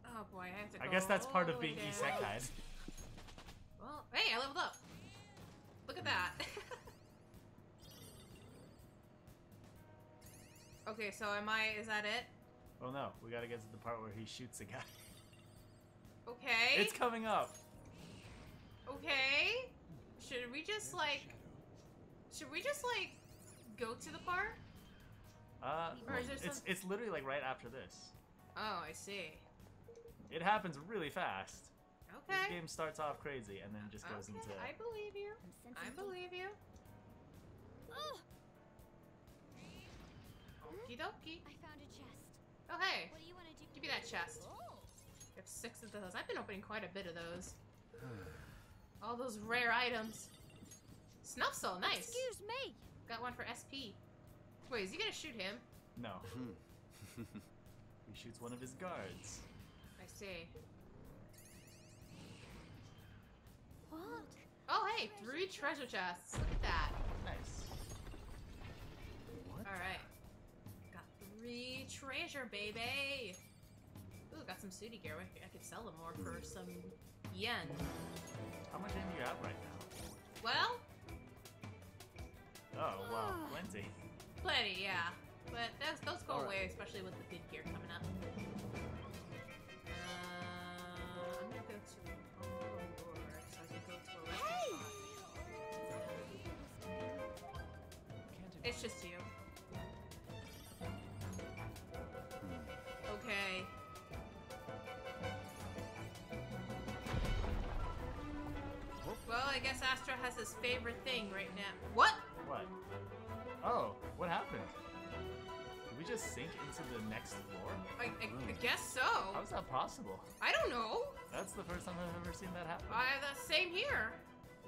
Oh boy, I have to. I guess that's part of being down. isekai'd. Well, hey, I leveled up. Look at that. [laughs] okay, so am I? Is that it? Well, no, we gotta get to the part where he shoots a guy. Okay. It's coming up. okay. Should we just like? Should we just like go to the part? Uh, Or is there it's some- it's literally like right after this. Oh, I see. It happens really fast. Okay. This game starts off crazy and then just goes okay, into. I believe you. I'm sensing I deep- believe you. Oh, Okie dokie. I found a chest. Oh hey, What do you want to do? give me that chest. Oh. We have six of those. I've been opening quite a bit of those. [sighs] All those rare items. Snuff soul, nice. Excuse me. Got one for SP. Wait, is he gonna shoot him? No, [laughs] Hmm. he shoots one of his guards. I see. What? Oh hey, three treasure chests. Look at that. Nice. what? Alright. Got three treasure, baby. Ooh, got got some Sudi gear. I could sell them more for some yen. How much yen do you have right now? Well, Oh, wow, plenty. Plenty, yeah. But those, those go Alright. away, especially with the good gear coming up. Uh, I'm gonna go to Humble so I can go to a. It's just you. Okay. Well, I guess Astra has his favorite thing right now. What? What? Oh, what happened? Did we just sink into the next floor? I, I, I guess so. How is that possible? I don't know. That's the first time I've ever seen that happen. I the same here.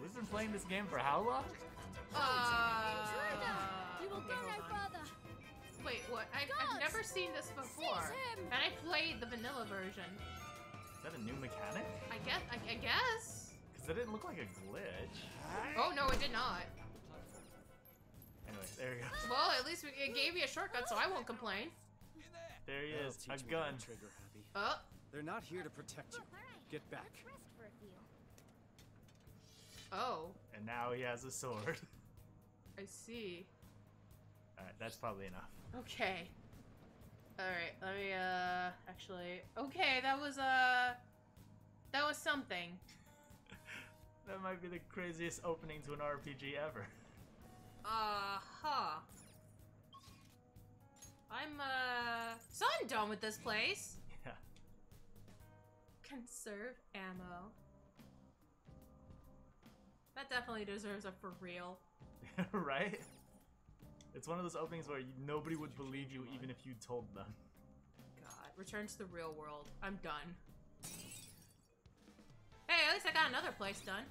We've been playing this game for how long? Uh. You will okay, get hold our brother. Wait, what? I, I've never seen this before, him! and I played the vanilla version. Is that a new mechanic? I guess. I, I guess. Because it didn't look like a glitch. Oh no, it did not. Anyway, there he goes. [laughs] Well, at least it gave me a shortcut, so I won't complain. There he is, a gun. Trigger happy. Uh, They're not here to protect you. Get back. Let's rest for a few. oh, And now he has a sword. [laughs] I see. Alright, that's probably enough. Okay. Alright, let me, uh, actually. Okay, that was, uh. That was something. [laughs] That might be the craziest opening to an RPG ever. Uh huh. I'm, uh. So I'm done with this place. Yeah. Conserve ammo. That definitely deserves a for real. [laughs] right? It's one of those openings where nobody would believe you even if you told them. God. Return to the real world. I'm done. Hey, at least I got another place done.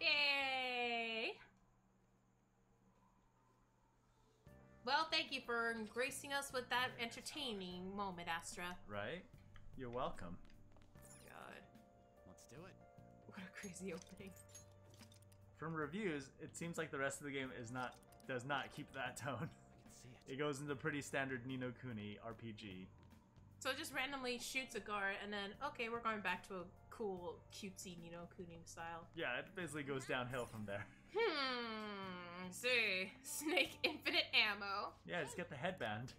Yay! Well, thank you for gracing us with that entertaining moment, Astra. Right? You're welcome. God. Let's do it. What a crazy opening. From reviews, it seems like the rest of the game is not does not keep that [laughs] tone. I can see it. It goes into pretty standard Ni no Kuni RPG. So it just randomly shoots a guard, and then, okay, we're going back to a cool, cutesy Ni no Kuni style. Yeah, it basically goes downhill from there. Hmm. See. Snake infinite ammo. Yeah, just get the headband.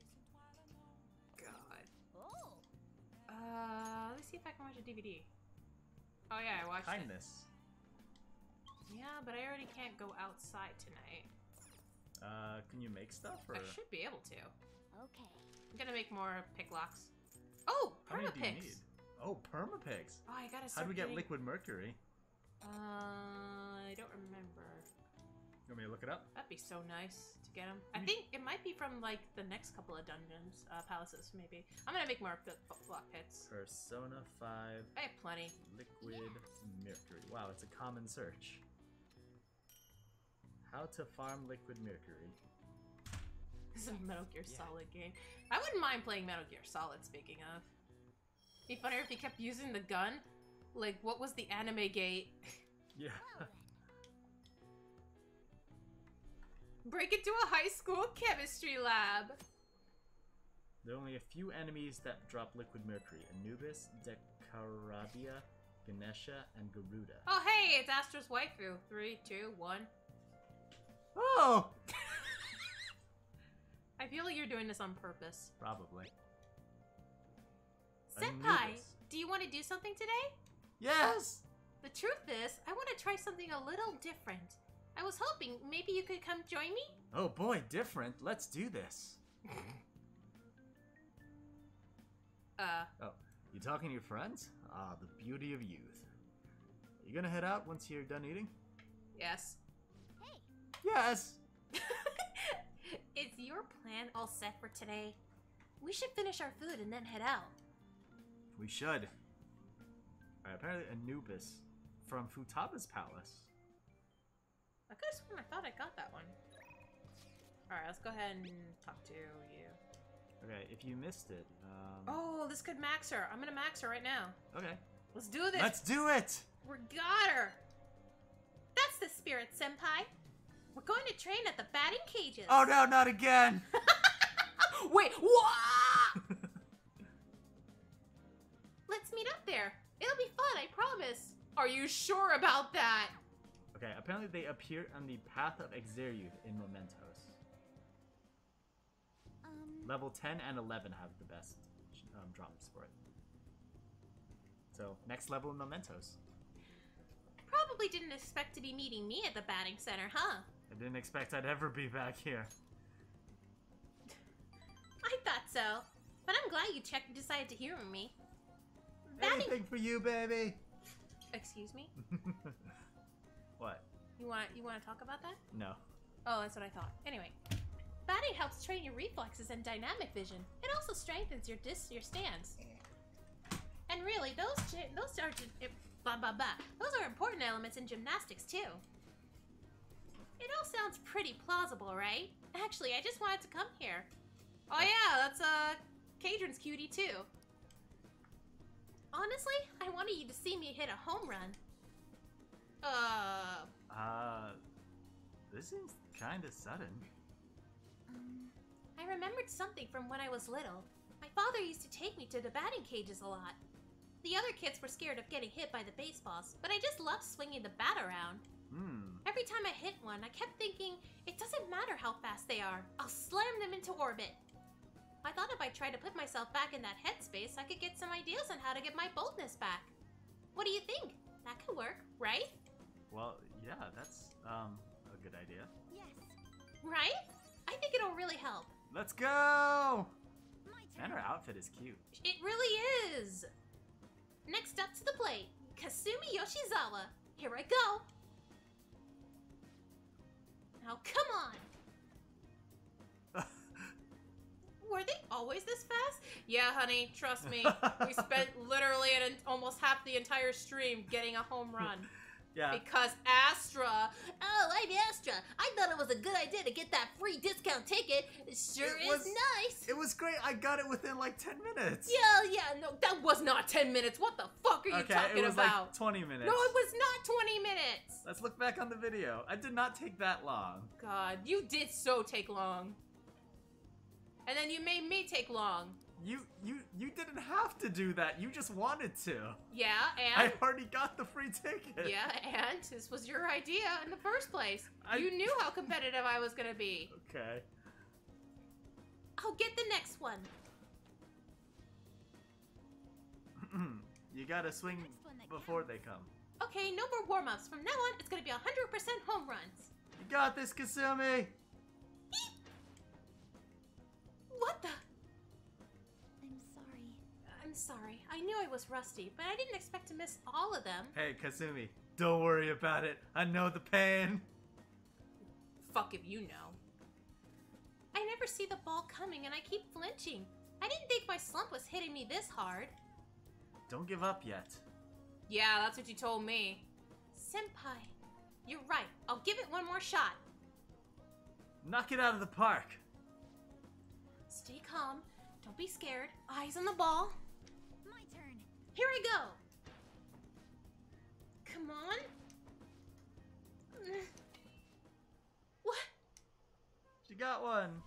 God. Oh. Uh, let's see if I can watch a DVD. Oh yeah, I watched it. Kindness. Yeah, but I already can't go outside tonight. Uh, can you make stuff or I should be able to. Okay. I'm gonna make more pick locks. Oh, how many do you need? permapix. Oh, permapix. Oh, I gotta How do we get liquid mercury? Uh, I don't remember. You want me to look it up? That'd be so nice to get them. I think it might be from like the next couple of dungeons, uh, palaces maybe. I'm gonna make more block pits. Persona 5 I have plenty. liquid mercury. Wow, it's a common search. How to farm liquid mercury. This is a Metal Gear Yeah. Solid game. I wouldn't mind playing Metal Gear Solid. Speaking of, be funnier if he kept using the gun. Like, what was the anime gate? [laughs] Yeah. Well [laughs] then. Break into a high school chemistry lab. There are only a few enemies that drop liquid mercury. Anubis, Decarabia, Ganesha, and Garuda. Oh, hey, it's Astro's waifu. Three, two, one. Oh! [laughs] I feel like you're doing this on purpose. Probably. Senpai, Anubis. do you want to do something today? Yes! The truth is, I want to try something a little different. I was hoping maybe you could come join me? Oh boy, different. Let's do this. [laughs] Uh, Oh, you talking to your friends? Ah, the beauty of youth. You gonna head out once you're done eating? yes. Hey. Yes! [laughs] Is your plan all set for today? We should finish our food and then head out. We should. Alright, apparently Anubis from Futaba's palace. I could have sworn I thought I got that one. Alright, let's go ahead and talk to you. Okay, if you missed it, um... Oh, this could max her. I'm gonna max her right now. Okay. Let's do this. Let's do it! We got her. That's the spirit, senpai. We're going to train at the batting cages. Oh no, not again! [laughs] Wait, what? [laughs] Let's meet up there. It'll be fun, I promise. Are you sure about that? Okay, apparently they appear on the path of Akzeriyyuth in Mementos. Um, Level 10 and 11 have the best um, drops for it. So, next level in Mementos. Probably didn't expect to be meeting me at the batting center, huh? I didn't expect I'd ever be back here. I thought so. But I'm glad you checked decided to hear me. Batting Anything for you, baby! Excuse me? [laughs] what? You want you want to talk about that? No. Oh, that's what I thought. Anyway, batting helps train your reflexes and dynamic vision. It also strengthens your dis your stance. And really, those those are blah blah blah. Those are important elements in gymnastics too. It all sounds pretty plausible, right? Actually, I just wanted to come here. Oh yeah, that's uh, Cadron's cutie too. Honestly, I wanted you to see me hit a home run. Uh, Uh, this seems kinda sudden. um, I remembered something from when I was little. My father used to take me to the batting cages a lot. The other kids were scared of getting hit by the baseballs, but I just loved swinging the bat around. Hmm. Every time I hit one, I kept thinking, it doesn't matter how fast they are, I'll slam them into orbit. I thought if I tried to put myself back in that headspace, I could get some ideas on how to get my boldness back. What do you think? That could work, right? Well, yeah, that's, um, a good idea. yes, Right? I think it'll really help. Let's go! my turn. And her outfit is cute. It really is! Next up to the plate, Kasumi Yoshizawa. Here I go! Now come on! [laughs] Were they always this fast? Yeah, honey, trust me. we [laughs] spent literally an, almost half the entire stream getting a home run. Yeah. Because Astra. Oh, I'm Astra. I thought it was a good idea to get that free discount ticket. It sure It is was- nice. It was great. I got it within like 10 minutes. Yeah, yeah, no, that was not 10 minutes. What the fuck are you okay, talking it was about? like 20 minutes. no, it was not 20 minutes. Let's look back on the video. I did not take that long. God, you did so take long. And then you made me take long. You you you didn't have to do that. You just wanted to. Yeah, and I already got the free ticket. yeah, and this was your idea in the first place. I- You knew how competitive I was gonna be. Okay. I'll get the next one. [clears throat] you gotta swing Next before counts. they come. Okay, no more warm ups. From now on, it's gonna be 100% home runs. You got this, Kasumi. What the? I'm sorry. I knew I was rusty, but I didn't expect to miss all of them. Hey, Kasumi. Don't worry about it. I know the pain. Fuck if you know. I never see the ball coming and I keep flinching. I didn't think my slump was hitting me this hard. Don't give up yet. Yeah, that's what you told me. Senpai, you're right. I'll give it one more shot. Knock it out of the park. Stay calm. Don't be scared. Eyes on the ball. Here I go. Come on. What? She got one.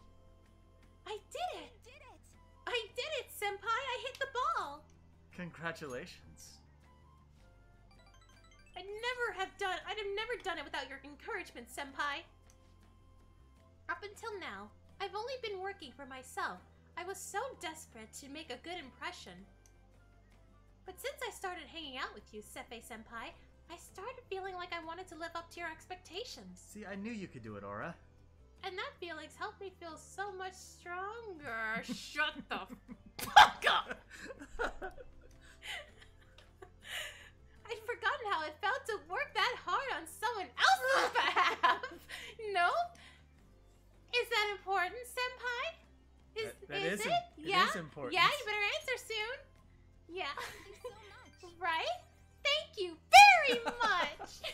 I did I it. did it. I did it, Senpai. I hit the ball. Congratulations. I'd never have done I'd have never done it without your encouragement, Senpai. Up until now, I've only been working for myself. I was so desperate to make a good impression. But since I started hanging out with you, Sefe Senpai, I started feeling like I wanted to live up to your expectations. See, I knew you could do it, Aura. And that feeling's helped me feel so much stronger. [laughs] Shut the fuck up! [laughs] I'd forgotten how it felt to work that hard on someone else's [laughs] behalf. No? Is that important, Senpai? Is, That- that is is it? im- yeah? is important. Yeah, you better answer. Yeah. Thank you so much. [laughs] right? Thank you very much. [laughs]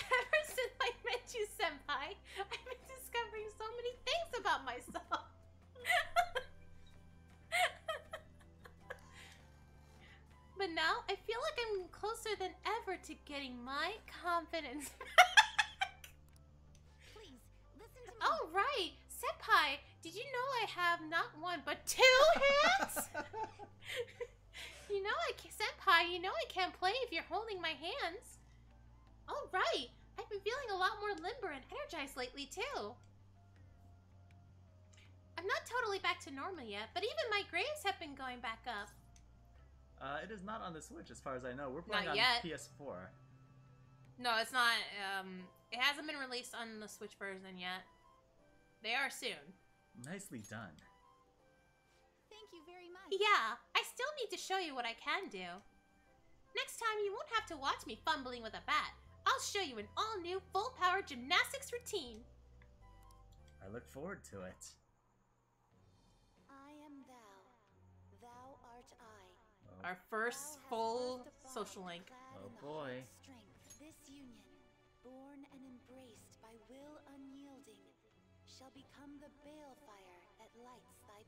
Ever since I met you, Senpai, I've been discovering so many things about myself. [laughs] but now I feel like I'm closer than ever to getting my confidence back. Please, listen to me. Oh, right. Senpai, did you know I have not one but two [laughs] hands? [laughs] You know I can't, Senpai, you know I can't play if you're holding my hands. All right. I've been feeling a lot more limber and energized lately, too. I'm not totally back to normal yet, but even my grades have been going back up. Uh, it is not on the Switch, as far as I know. We're playing Not on yet. PS4. No, it's not. Um, it hasn't been released on the Switch version yet. They are soon. Nicely done. Thank you very much. Yeah, I still need to show you what I can do. Next time, you won't have to watch me fumbling with a bat. I'll show you an all-new, full-power gymnastics routine. I look forward to it. I am thou. Thou art I. Oh, Our first hast full birthed a bond social link. Oh, in the boy.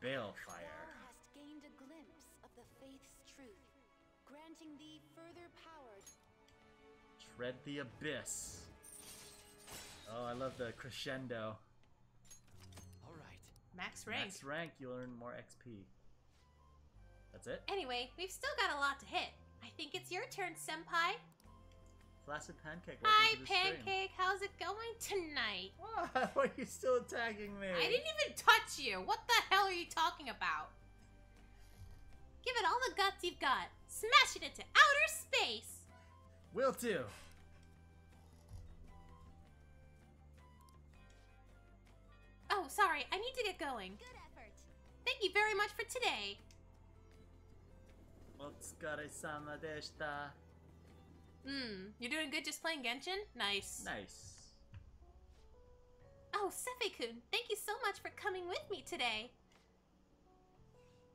Balefire. Thou hast gained a glimpse of the faith's truth, granting thee further power Tread the abyss. Oh, I love the crescendo. All right. Max rank. Max rank, you earn more XP. That's it? Anyway, we've still got a lot to hit. I think it's your turn, Senpai. Flaccid Pancake, Hi, to the stream. Pancake. How's it going tonight? [laughs] Why are you still attacking me? I didn't even touch you. What the hell are you talking about? Give it all the guts you've got. Smash it into outer space. Will do. Oh, sorry. I need to get going. Good effort. Thank you very much for today. Otsukare-sama deshita. Hmm, you're doing good just playing Genshin? Nice. Nice. Oh, Sefei-kun, thank you so much for coming with me today.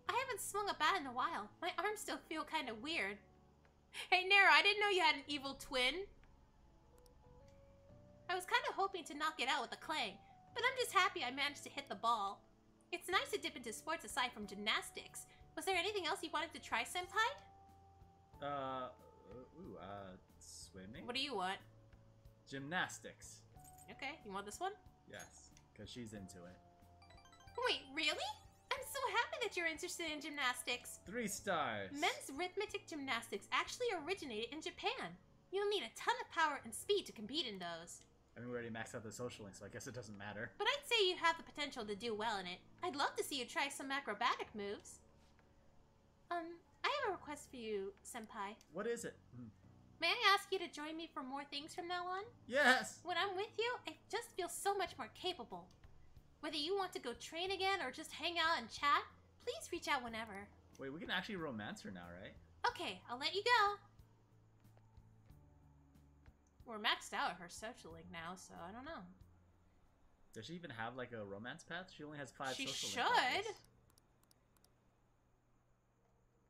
I haven't swung a bat in a while. My arms still feel kind of weird. Hey, Nero, I didn't know you had an evil twin. I was kind of hoping to knock it out with a clang, but I'm just happy I managed to hit the ball. It's nice to dip into sports aside from gymnastics. Was there anything else you wanted to try, Senpai? Uh, ooh, uh, swimming? What do you want? Gymnastics. Okay, you want this one? Yes, because she's into it. Wait, really? I'm so happy that you're interested in gymnastics. Three stars. Men's rhythmic gymnastics actually originated in Japan. You'll need a ton of power and speed to compete in those. I mean, we already maxed out the social link, so I guess it doesn't matter. But I'd say you have the potential to do well in it. I'd love to see you try some acrobatic moves. Um, I have a request for you, Senpai. What is it? Hmm. May I ask you to join me for more things from now on? Yes! When I'm with you, I just feel so much more capable. Whether you want to go train again or just hang out and chat, please reach out whenever. Wait, we can actually romance her now, right? Okay, I'll let you go. We're maxed out at her social link now, so I don't know. Does she even have like a romance path? She only has five She social should. paths.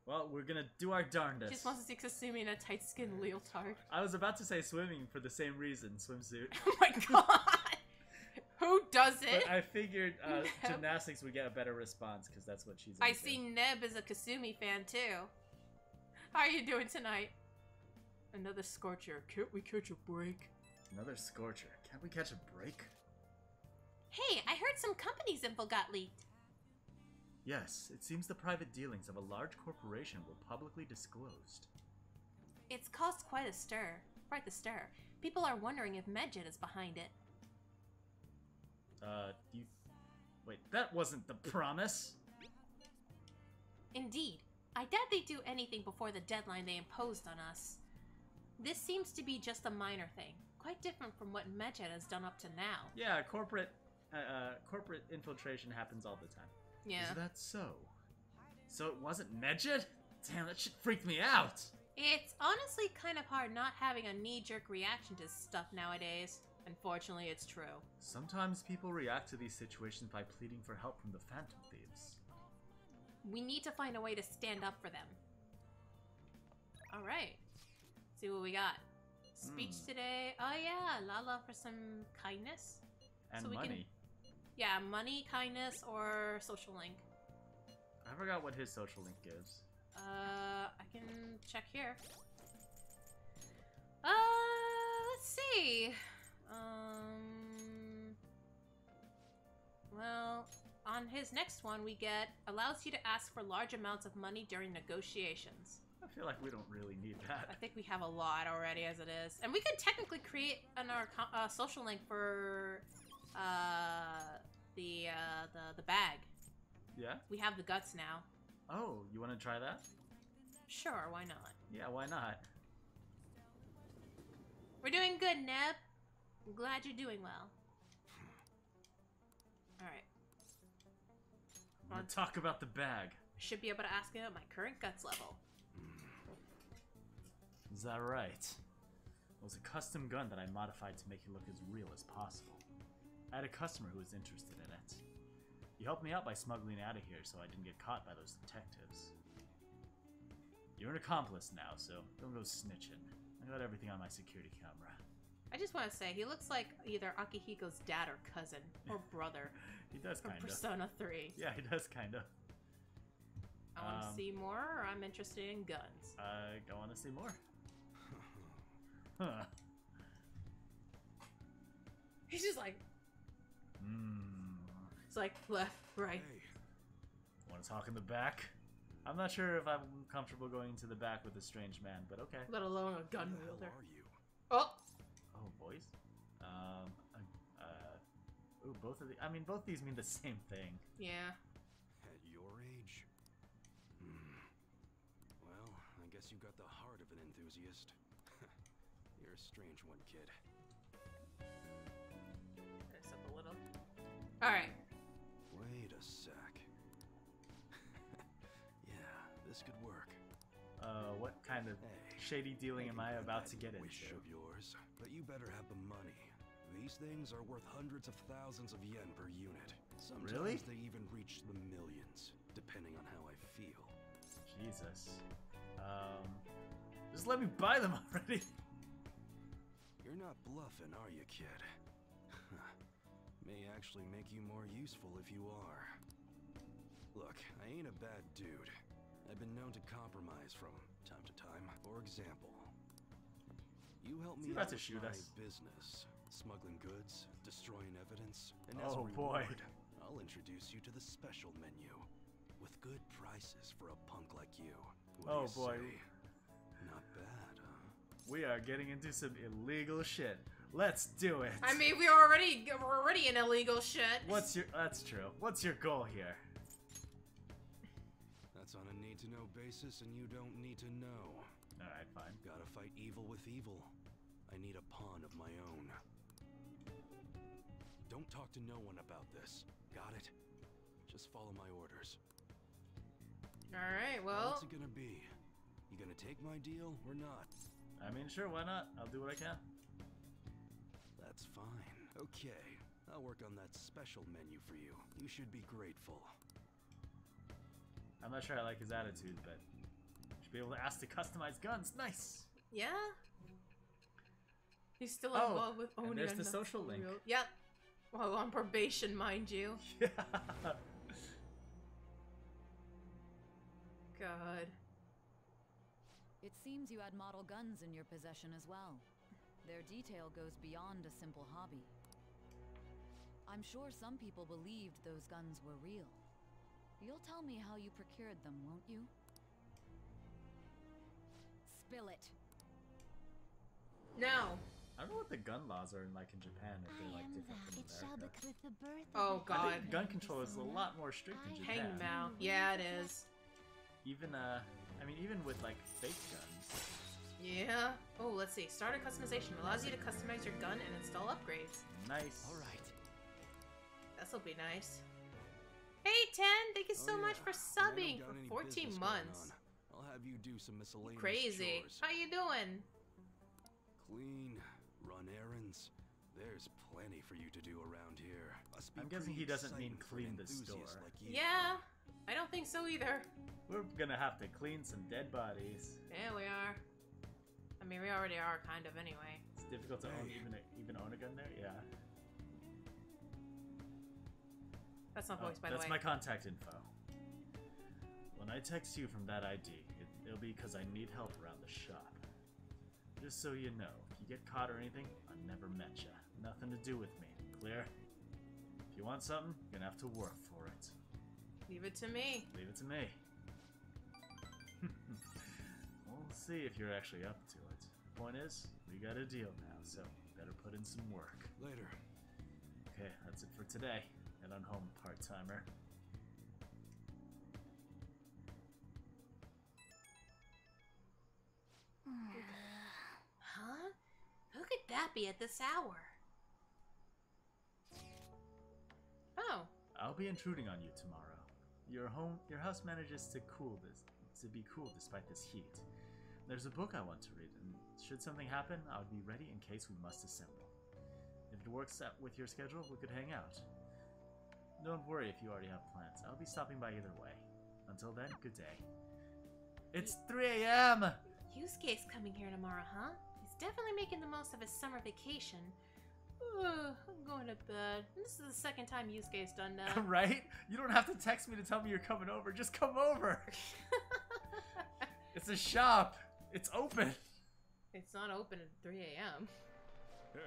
Well, we're gonna do our darndest. She just wants to see Kasumi in a tight skin leotard. I was about to say swimming for the same reason, swimsuit. [laughs] Oh my god! [laughs] Who does it? But I figured uh, gymnastics would get a better response because that's what she's. I into. see Neb is a Kasumi fan too. How are you doing tonight? Another scorcher. Can't we catch a break? Another scorcher. Can't we catch a break? Hey, I heard some company's info got leaked. Yes, it seems the private dealings of a large corporation were publicly disclosed. It's caused quite a stir. Quite the stir. People are wondering if Medjed is behind it. Uh, you. Wait, that wasn't the promise! Indeed. I doubt they do anything before the deadline they imposed on us. This seems to be just a minor thing, quite different from what Medjed has done up to now. Yeah, corporate. Uh, uh, corporate infiltration happens all the time. Yeah. Is that so? So it wasn't Medjed? Damn, that shit freaked me out! It's honestly kind of hard not having a knee jerk reaction to stuff nowadays. Unfortunately, it's true. Sometimes people react to these situations by pleading for help from the Phantom Thieves. We need to find a way to stand up for them. Alright. See what we got. Speech Hmm. today. Oh, yeah. Lala for some kindness. And So we can- money. Yeah, money, kindness, or social link. I forgot what his social link gives. Uh, I can check here. Uh, let's see. Um, well, on his next one, we get allows you to ask for large amounts of money during negotiations. I feel like we don't really need that. I think we have a lot already as it is, and we could technically create another co- uh, social link for uh, the uh, the the bag. Yeah? We have the guts now. Oh, you want to try that? Sure, why not? Yeah, why not? We're doing good, Neb. I'm glad you're doing well. All right, I want to talk about the bag. should be able to ask him at my current guts level. Is that right? It was a custom gun that I modified to make it look as real as possible. I had a customer who was interested in it. You helped me out by smuggling it out of here so I didn't get caught by those detectives. You're an accomplice now, so don't go snitching. I got everything on my security camera. I just want to say he looks like either Akihiko's dad or cousin or [laughs] brother He does from kind of. Persona 3. Yeah, he does kind of. I want to Um, see more, or I'm interested in guns. I go on to see more. [laughs] Huh. He's just like, Hmm. it's like left, right. Hey, Want to talk in the back? I'm not sure if I'm comfortable going to the back with a strange man, but okay. Let alone a who gun the hell wielder. are you? Oh, Oh, boys. Um. Uh. uh, Ooh, both of the. I mean, both these mean the same thing. yeah. At your age? Hmm. Well, I guess you got the heart of an enthusiast. [laughs] You're a strange one, kid. All right. Wait a sec. [laughs] yeah, this could work. Uh, what kind of Hey, shady dealing am I about to get Wish into? of yours, but you better have the money. These things are worth hundreds of thousands of yen per unit. Sometimes Really? they even reach the millions, depending on how I feel. Jesus. Um. Just let me buy them [laughs] already. You're not bluffing, are you, kid? May actually make you more useful if you are. Look, I ain't a bad dude. I've been known to compromise from time to time. For example, you help me out to with shoot my us? business, smuggling goods, destroying evidence, and Oh, as a boy. I'll introduce you to the special menu with good prices for a punk like you. What Oh, you boy. say? Not bad, huh? We are getting into some illegal shit. Let's do it. I mean, we're already we're already in illegal shit. What's your? That's true. What's your goal here? That's on a need to know basis, and you don't need to know. All right, fine. Gotta fight evil with evil. I need a pawn of my own. Don't talk to no one about this. Got it? Just follow my orders. All right. Well, What's it gonna be? You gonna take my deal or not? I mean, sure, why not? I'll do what I can. That's fine. Okay, I'll work on that special menu for you. You should be grateful. I'm not sure I like his attitude, but should be able to ask to customize guns. Nice. yeah. He's still Oh, involved with and owning there's the social link. real- Yep. While on probation, mind you. [laughs] Yeah. God. It seems you had model guns in your possession as well. Their detail goes beyond a simple hobby. I'm sure some people believed those guns were real. You'll tell me how you procured them, won't you? Spill it. No. I don't know what the gun laws are in like in Japan if they're like different from America. with the birth Oh, God. gun control is a lot more strict in Japan. Hang Mao. Yeah, it is. Even uh, I mean, even with like fake guns. Yeah. Oh, let's see. Starter customization allows you to customize your gun and install upgrades. Nice. All right. This'll be nice. Hey, Ten! Thank you oh, so Oh, much for When I don't subbing for 14 months. I'll have you do some miscellaneous Crazy. chores. How you doing? Clean, run errands. There's plenty for you to do around here. I'm guessing he doesn't mean exciting for an clean the store. Like you. Yeah. I don't think so either. We're gonna have to clean some dead bodies. Yeah, we are. I mean, we already are, kind of, anyway. It's difficult to own even a, even own a gun there. Yeah. That's not Oh, voice, by that's my contact info. When I text you from that ID, it, it'll be because I need help around the shop. Just so you know, if you get caught or anything, I never met ya. Nothing to do with me. Clear? If you want something, you're gonna have to work for it. Leave it to me. Leave it to me. [laughs] We'll see if you're actually up to it. The point is, we got a deal now, so better put in some work. Later. Okay, that's it for today. Head on home, part-timer. [sighs] Huh? Who could that be at this hour? Oh, I'll be intruding on you tomorrow. Your home, your house manages to cool this, to be cool despite this heat. There's a book I want to read, and should something happen, I would be ready in case we must assemble. If it works out with your schedule, we could hang out. Don't worry if you already have plans. I'll be stopping by either way. Until then, good day. It's 3 a.m. Yusuke's coming here tomorrow, huh? He's definitely making the most of his summer vacation. Ugh, I'm going to bed. This is the second time Yusuke's done that. [laughs] right? You don't have to text me to tell me you're coming over. Just come over. [laughs] It's a shop. It's open. It's not open at 3 a.m. Hey.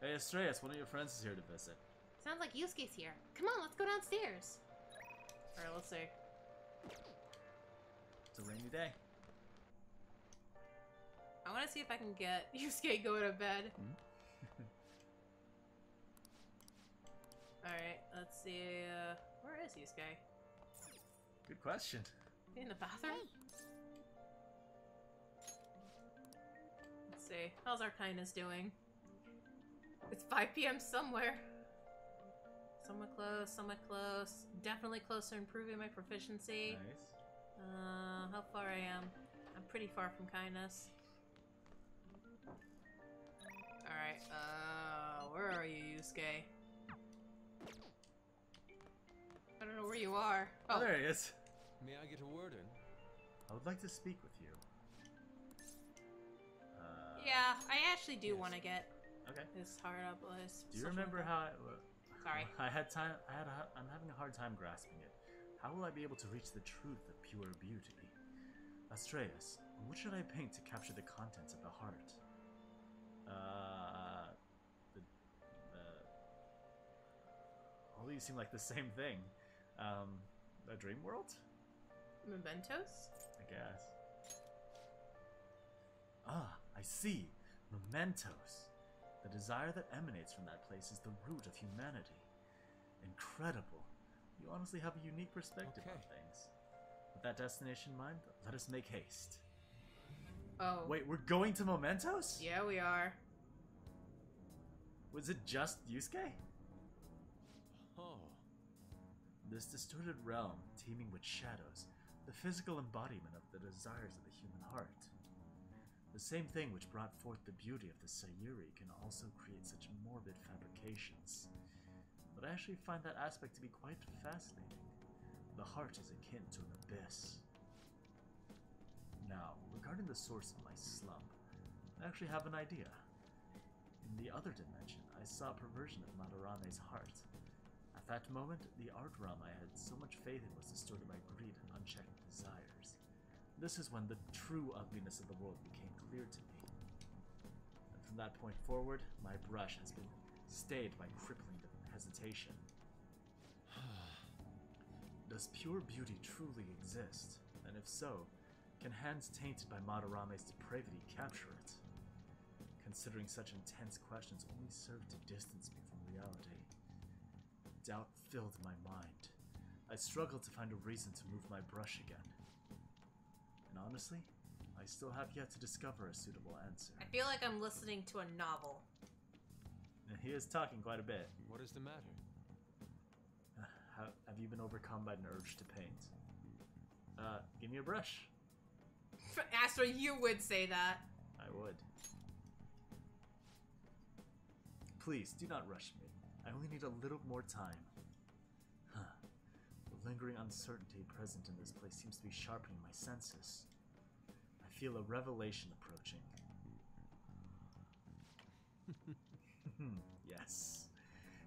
Hey, Estrellas, one of your friends is here to visit. Sounds like Yusuke's here. Come on, let's go downstairs. Alright, let's see. It's a rainy day. I want to see if I can get [laughs] Yusuke go to bed. [laughs] Alright, let's see. Uh, where is Yusuke? Good question. In the bathroom? Let's see. How's our kindness doing? It's 5 p.m. somewhere. Somewhat close, somewhat close. Definitely close to improving my proficiency. Nice. Uh, how far I am? I'm pretty far from kindness. Alright, uh, where are you, Yusuke? I don't know where you are. Oh, there he is. May I get a word in? I would like to speak with you. Uh, Yeah, I actually do Yes. want to get Okay. his heart up list. Do you remember how? I, uh, Sorry. [laughs] I had time. I had. A, I'm having a hard time grasping it. How will I be able to reach the truth of pure beauty? Astraeus, what should I paint to capture the contents of the heart? Uh, the, the. All these seem like the same thing. Um, a dream world, Mementos? I guess. Ah, I see. Mementos. The desire that emanates from that place is the root of humanity. Incredible. You honestly have a unique perspective on things. With that destination in mind, let us make haste. Oh. Wait, we're going to Mementos? Yeah, we are. Was it just Yusuke? Oh. This distorted realm, teeming with shadows, the physical embodiment of the desires of the human heart. The same thing which brought forth the beauty of the Sayuri can also create such morbid fabrications. But I actually find that aspect to be quite fascinating. The heart is akin to an abyss. Now, regarding the source of my slump, I actually have an idea. In the other dimension, I saw a perversion of Madarame's heart. At that moment, the art realm I had so much faith in was distorted by greed and unchecked desires. This is when the true ugliness of the world became clear to me. And from that point forward, my brush has been stayed by crippling hesitation. [sighs] Does pure beauty truly exist? And if so, can hands tainted by Madarame's depravity capture it? Considering such intense questions only served to distance me from reality. Doubt filled my mind. I struggled to find a reason to move my brush again. And honestly, I still have yet to discover a suitable answer. I feel like I'm listening to a novel. And he is talking quite a bit. What is the matter? How, have you been overcome by an urge to paint? Uh, give me a brush. Astro, you would say that. I would. Please, do not rush me. I only need a little more time. Huh. The lingering uncertainty present in this place seems to be sharpening my senses. I feel a revelation approaching. [laughs] yes.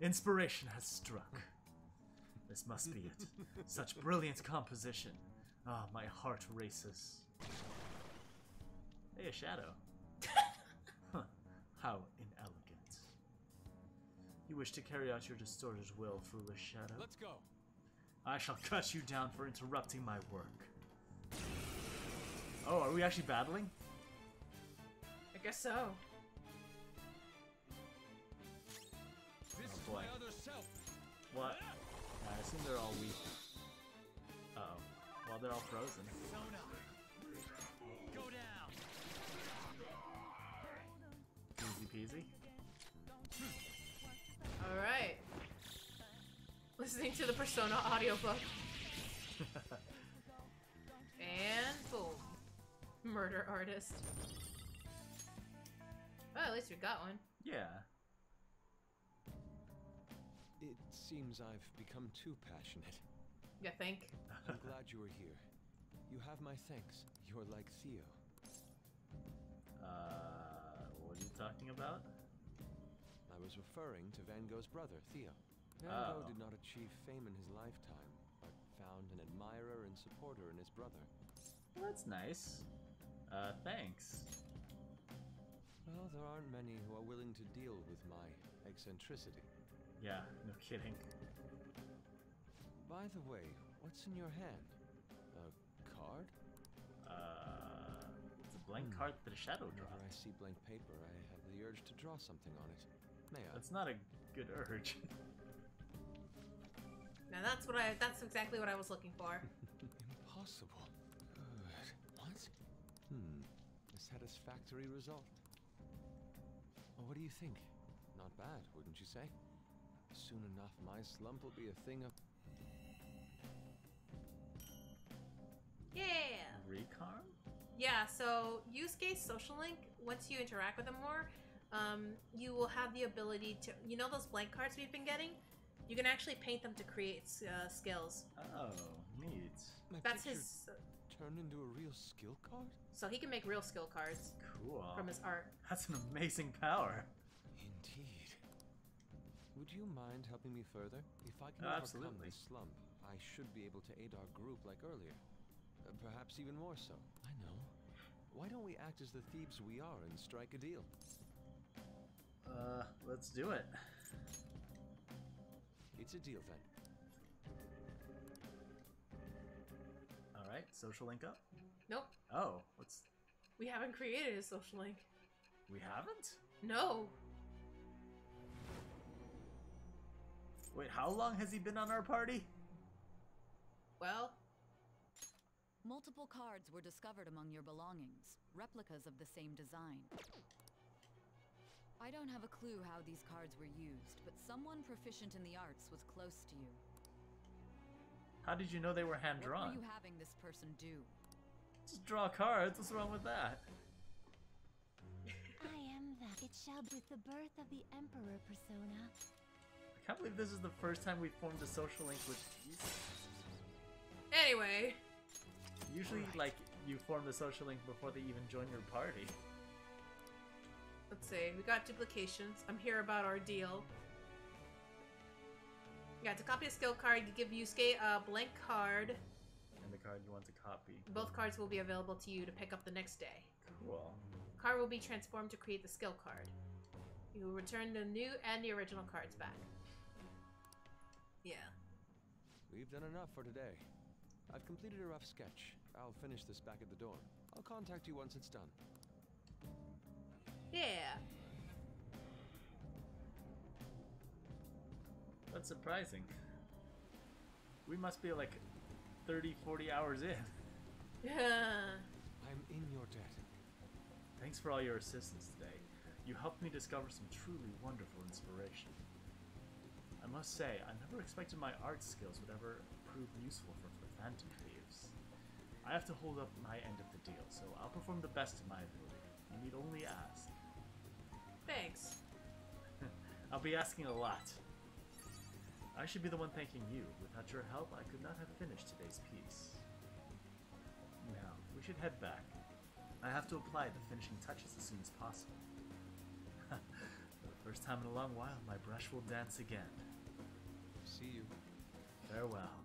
Inspiration has struck. This must be it. [laughs] Such brilliant composition. Ah, my heart races. Hey, a shadow. [laughs] Huh, How inelegant. You wish to carry out your distorted will, foolish shadow? Let's go. I shall cut you down for interrupting my work. Oh, are we actually battling? I guess so. This Oh, boy. my other. What? I assume they're all weak. Uh oh. Well, they're all frozen. Go down. Easy peasy. Alright. Listening to the Persona audiobook. [laughs] and boom. Murder artist. Well, at least we got one. yeah. It seems I've become too passionate. You think? I'm glad you were here. You have my thanks. You're like Theo. Uh, what are you talking about? I was referring to Van Gogh's brother, Theo. Van Gogh Oh. did not achieve fame in his lifetime, but found an admirer and supporter in his brother. Well, that's nice. Uh, thanks. Well, there aren't many who are willing to deal with my eccentricity. Yeah, no kidding. By the way, what's in your hand? A card? Uh, it's a blank Hmm. card that a shadow Whenever I see blank paper, I have the urge to draw something on it. May I? That's not a good urge. Now that's what I that's exactly what I was looking for. [laughs] Impossible. Good. What? Hmm. A satisfactory result. Well, what do you think? Not bad, wouldn't you say? Soon enough, my slump will be a thing of. Yeah. Recon? Yeah, so Yusuke's social link, once you interact with him more, um, you will have the ability to, you know those blank cards we've been getting? You can actually paint them to create uh, skills. Oh, neat. My That's picture his, turned into a real skill card? so he can make real skill cards Cool. from his art. That's an amazing power. Indeed. Would you mind helping me further? If I can Oh, overcome absolutely. this slump, I should be able to aid our group like earlier. Uh, perhaps even more so. I know. Why don't we act as the thieves we are and strike a deal? Uh, let's do it. It's a deal then. Social link up. Nope, Oh, what's. we haven't created a social link. We haven't? No. Wait, how long has he been on our party? Well, Multiple cards were discovered among your belongings, replicas of the same design. I don't have a clue how these cards were used, but someone proficient in the arts was close to you. How did you know they were hand drawn? What drawn? were you having this person do? Just draw cards, what's wrong with that? [laughs] I am that. It shall be with the birth of the Emperor persona. I can't believe this is the first time we've formed a social link with these. anyway. Usually, like, you form the social link before they even join your party. Let's see, we got duplications. I'm here about our deal. Yeah, to copy a skill card, you give Yusuke a blank card. And the card you want to copy. Both cards will be available to you to pick up the next day. Cool. Card will be transformed to create the skill card. You will return the new and the original cards back. Yeah. We've done enough for today. I've completed a rough sketch. I'll finish this back at the dorm. I'll contact you once it's done. Yeah. That's surprising. We must be like 30, 40 hours in. Yeah. I'm in your debt. Thanks for all your assistance today. You helped me discover some truly wonderful inspiration. I must say, I never expected my art skills would ever prove useful for the Phantom Thieves. I have to hold up my end of the deal, so I'll perform the best of my ability. You need only ask. Thanks. [laughs] I'll be asking a lot. I should be the one thanking you. Without your help, I could not have finished today's piece. Now, we should head back. I have to apply the finishing touches as soon as possible. For [laughs] the first time in a long while, my brush will dance again. See you. Farewell.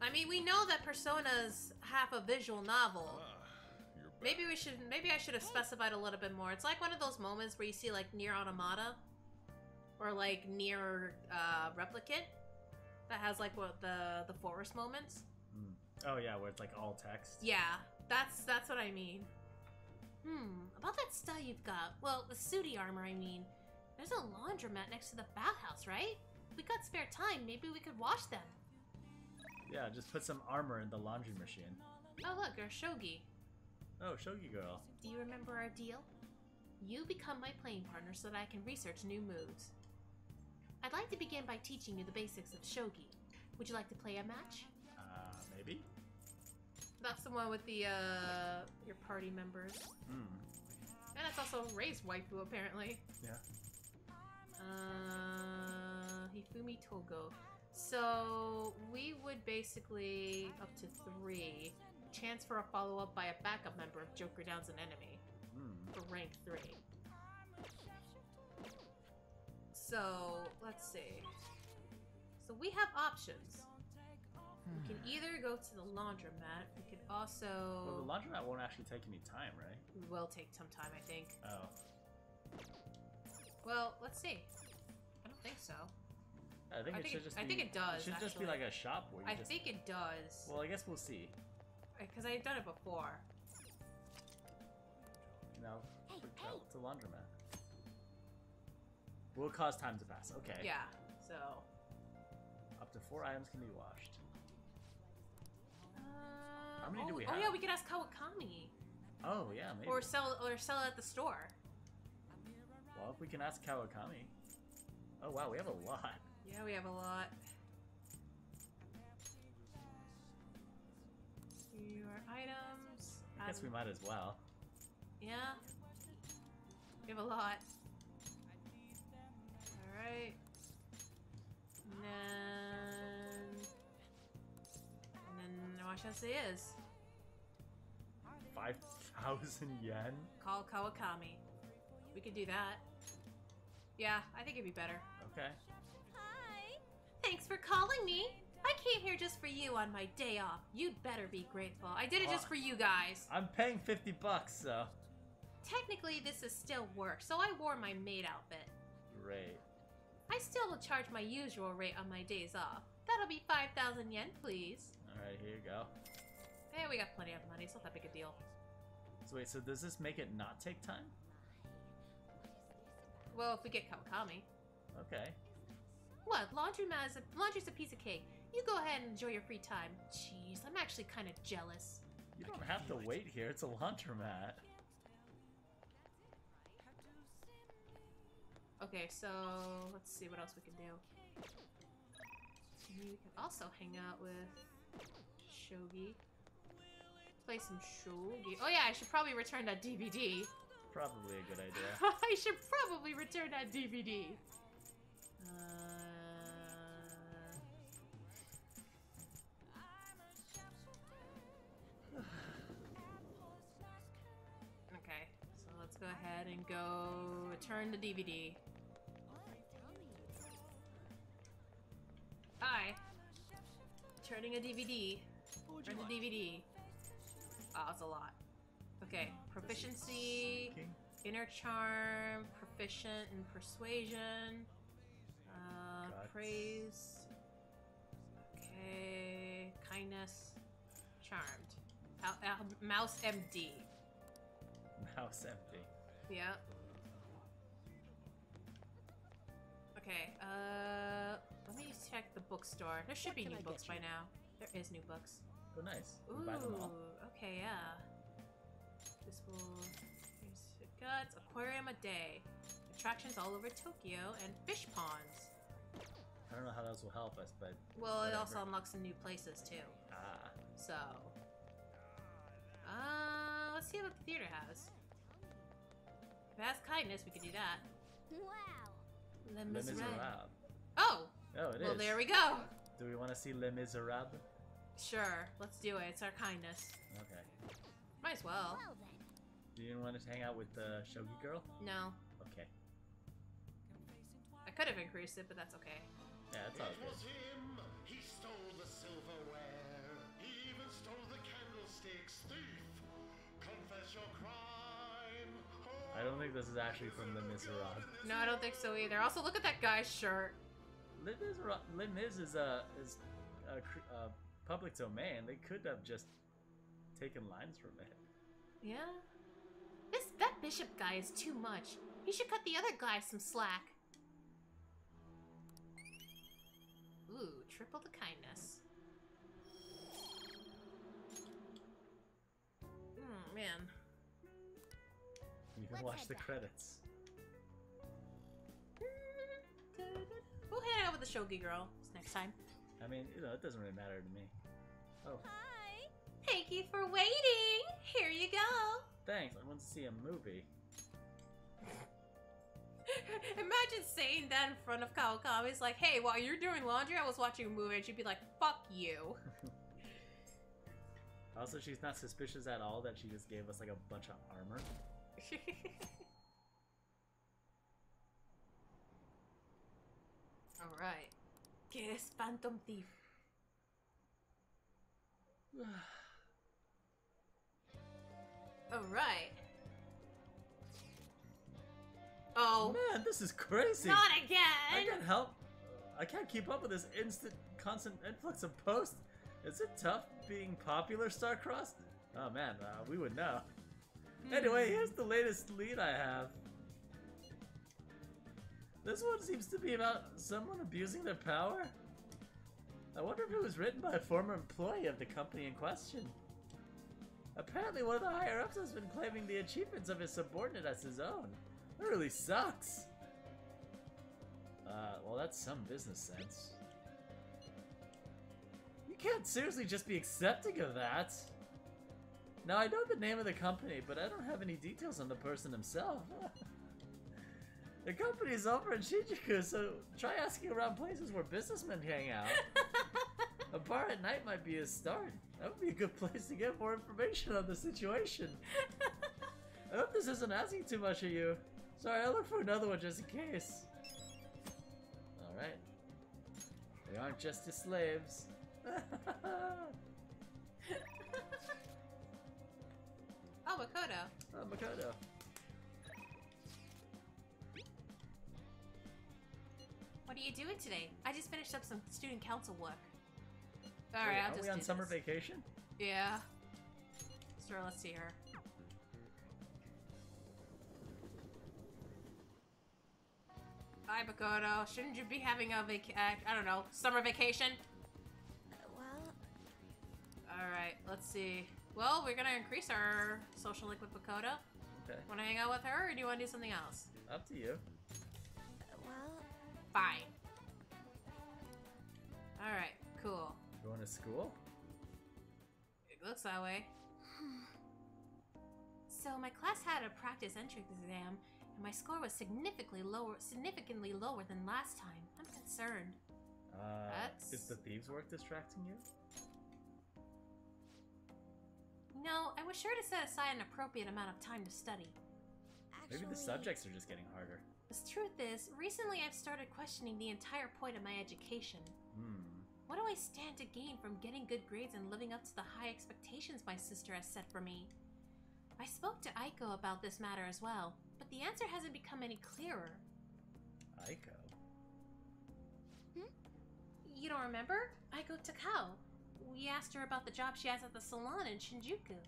I mean, we know that Persona's half a visual novel. Maybe we should. Maybe I should have specified a little bit more. It's like one of those moments where you see like NieR Automata, or like NieR uh, Replicant, that has like what the the forest moments. Mm. Oh yeah, where it's like all text. Yeah, that's that's what I mean. Hmm, about that style you've got. Well, the sooty armor, I mean. There's a laundromat next to the bathhouse, right? If we got spare time, maybe we could wash them. Yeah, just put some armor in the laundry machine. Oh look, our shogi. Oh, Shogi girl. Do you remember our deal? You become my playing partner so that I can research new moves. I'd like to begin by teaching you the basics of shogi. Would you like to play a match? Uh, maybe. That's the one with the uh your party members. Hmm. And that's also Ray's waifu apparently. Yeah. Uh, Hifumi Togo. So we would basically up to three. Chance for a follow up by a backup member if Joker downs an enemy Hmm. for rank three. So let's see. So we have options. We can either go to the laundromat. We could also. Well, the laundromat won't actually take any time, right? We will take some time, I think. Oh. Well, let's see. I don't think so. I think I it think should it- just I be. think it does, It should just be like a shop where you I just. think it does. Well, I guess we'll see. Because I've done it before. No. Hey, quick hey. travel to laundromat. Will cause time to pass. Okay. Yeah, so. Up to four items can be washed. Uh, How many oh, do we have? Oh, yeah, we could ask Kawakami. Oh yeah, maybe. Or sell or sell it at the store. Well, if we can ask Kawakami. Oh wow, we have a lot. Yeah, we have a lot. Your items. I guess we um, might as well. Yeah. We have a lot. Alright. And then. And then watch as it is. Five thousand yen. Call Kawakami. We could do that. Yeah, I think it'd be better. Okay. Hi. Thanks for calling me. I came here just for you on my day off. You'd better be grateful. I did it just uh, for you guys. I'm paying fifty bucks, so Technically, this is still work, so I wore my maid outfit. great. I still will charge my usual rate on my days off. That'll be 5,000 yen, please. All right, here you go. Hey, we got plenty of money. So it's not that big a deal. So wait, so does this make it not take time? Well, if we get Kawakami. Okay. What? Laundromat is a, laundry's a piece of cake. You go ahead and enjoy your free time. Jeez, I'm actually kind of jealous. You don't have to wait here. It's a laundromat. Okay, so let's see what else we can do. We can also hang out with Shogi. Play some Shogi. Oh yeah, I should probably return that DVD. Probably a good idea. [laughs] I should probably return that DVD. Uh... ahead and go return the DVD. Hi. Turning a DVD. Return the DVD. Oh, it's a lot. Okay, proficiency. Inner charm, proficient in persuasion, uh, praise. Okay, kindness, charmed. Al- Al- mouse MD. Mouse empty. Yeah. Okay. Uh, let me check the bookstore. There should What be new I books by now. There is new books. Oh, nice. Ooh. buy them all. Okay, yeah. This will. Here's the guts. Aquarium a day. Attractions all over Tokyo and fish ponds. I don't know how those will help us, but Well, it also unlocks some new places too. ah, So, uh, let's see what the theater has. If it has kindness, we could do that. Wow. Les Les Miserables. Miserables. Oh, Oh, it is. well, there we go. Do we want to see Les Miserables? Sure, let's do it. It's our kindness. Okay. Might as well. Well then. Do you want to hang out with the Shogi girl? No, Okay. I could have increased it, but that's okay. Yeah, it's all It was good. him. He stole the silverware. I don't think this is actually from Les Miserables. No, I don't think so either. Also, look at that guy's shirt. Lim is ro- Lim is is a is a, a public domain. They could have just taken lines from it. Yeah. This that bishop guy is too much. He should cut the other guy some slack. Ooh, triple the kindness. Hmm, man. You can Let's watch the back. credits. We'll hang out with the shogi girl next time. I mean, you know, it doesn't really matter to me. Oh, Hi. Thank you for waiting. Here you go. thanks. I want to see a movie. [laughs] Imagine saying that in front of Kawakami. It's like, hey, while you're doing laundry, I was watching a movie, and she'd be like, fuck you. [laughs] Also, she's not suspicious at all that she just gave us like a bunch of armor. [laughs] Alright. Que es Phantom Thief? [sighs] Alright. Oh, Man, this is crazy. not again. I can't help. I can't keep up with this instant, constant influx of posts. Is it tough being popular, Starcrossed? Oh man, uh, we would know. Anyway, here's the latest lead I have. This one seems to be about someone abusing their power. I wonder if it was written by a former employee of the company in question. Apparently, one of the higher ups has been claiming the achievements of his subordinate as his own. That really sucks. Uh, well, that's some business sense. You can't seriously just be accepting of that. Now, I know the name of the company, but I don't have any details on the person himself. [laughs] the company is over in Shinjuku, so try asking around places where businessmen hang out. [laughs] a bar at night might be a start. That would be a good place to get more information on the situation. I hope this isn't asking too much of you. Sorry, I'll look for another one just in case. Alright. We aren't just his slaves. [laughs] oh, Makoto. oh, Makoto. What are you doing today? I just finished up some student council work. Alright, Wait, I'll are just we on do summer this. vacation? Yeah. Sure, let's see her. Hi, Makoto. Shouldn't you be having a vac- uh, I don't know, summer vacation? Well, Alright, let's see. Well, we're gonna increase our social link with Makoto. Okay, Wanna hang out with her, or do you wanna do something else? up to you. well, Fine. Alright, cool. Going to school? It looks that way. [sighs] so my class had a practice entrance exam, and my score was significantly lower, significantly lower than last time. I'm concerned. Uh, That's- Is the thieves' work distracting you? No, I was sure to set aside an appropriate amount of time to study. actually, Maybe the subjects are just getting harder. The truth is, recently I've started questioning the entire point of my education. Hmm. What do I stand to gain from getting good grades and living up to the high expectations my sister has set for me? I spoke to Eiko about this matter as well, but the answer hasn't become any clearer. Eiko. Hmm? You don't remember? Eiko Takao. We asked her about the job she has at the salon in Shinjuku.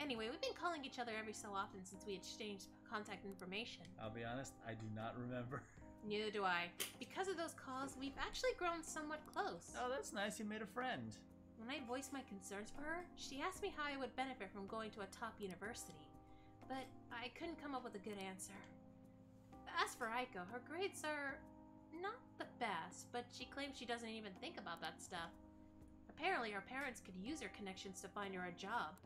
Anyway, we've been calling each other every so often since we exchanged contact information. I'll be honest, I do not remember. [laughs] Neither do I. Because of those calls, we've actually grown somewhat close. Oh, that's nice. You made a friend. When I voiced my concerns for her, she asked me how I would benefit from going to a top university. But I couldn't come up with a good answer. As for Eiko, her grades are not the best, but she claims she doesn't even think about that stuff. Apparently, her parents could use her connections to find her a job.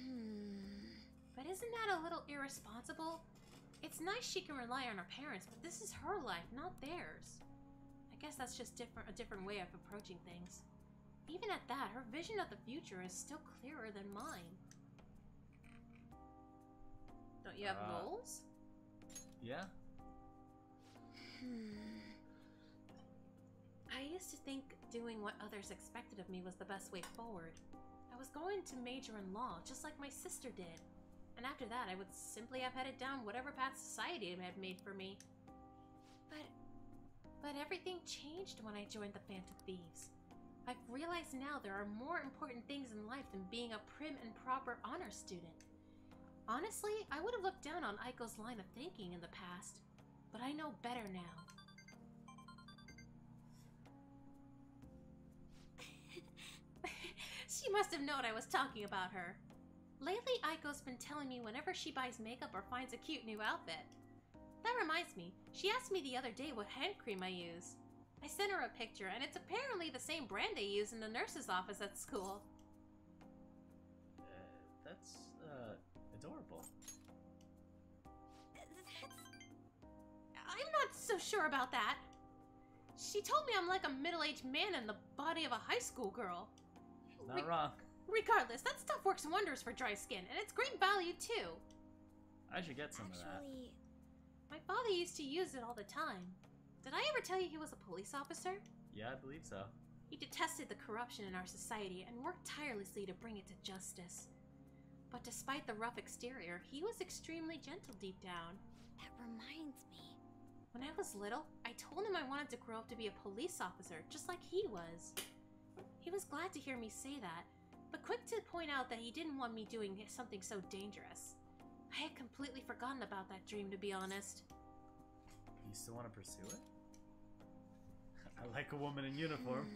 Hmm. But isn't that a little irresponsible? It's nice she can rely on her parents, but this is her life, not theirs. I guess that's just different a different way of approaching things. Even at that, her vision of the future is still clearer than mine. Don't you have Uh, goals? Yeah? Hmm. I used to think doing what others expected of me was the best way forward. I was going to major in law, just like my sister did. And after that, I would simply have headed down whatever path society had made for me. But But everything changed when I joined the Phantom Thieves. I've realized now there are more important things in life than being a prim and proper honor student. Honestly, I would have looked down on Eiko's line of thinking in the past, but I know better now. She must have known I was talking about her. Lately, Eiko's been telling me whenever she buys makeup or finds a cute new outfit. That reminds me, she asked me the other day what hand cream I use. I sent her a picture, and it's apparently the same brand they use in the nurse's office at school. Uh, that's uh, adorable. I'm not so sure about that. She told me I'm like a middle aged man in the body of a high school girl. She's not Re- wrong. Regardless, that stuff works wonders for dry skin, and it's great value too. I should get some of that. Actually, My father used to use it all the time. Did I ever tell you he was a police officer? Yeah, I believe so. He detested the corruption in our society and worked tirelessly to bring it to justice. But despite the rough exterior, he was extremely gentle deep down. that reminds me. When I was little, I told him I wanted to grow up to be a police officer, just like he was. He was glad to hear me say that, but quick to point out that he didn't want me doing something so dangerous. I had completely forgotten about that dream, to be honest. You still want to pursue it? [laughs] I like a woman in uniform.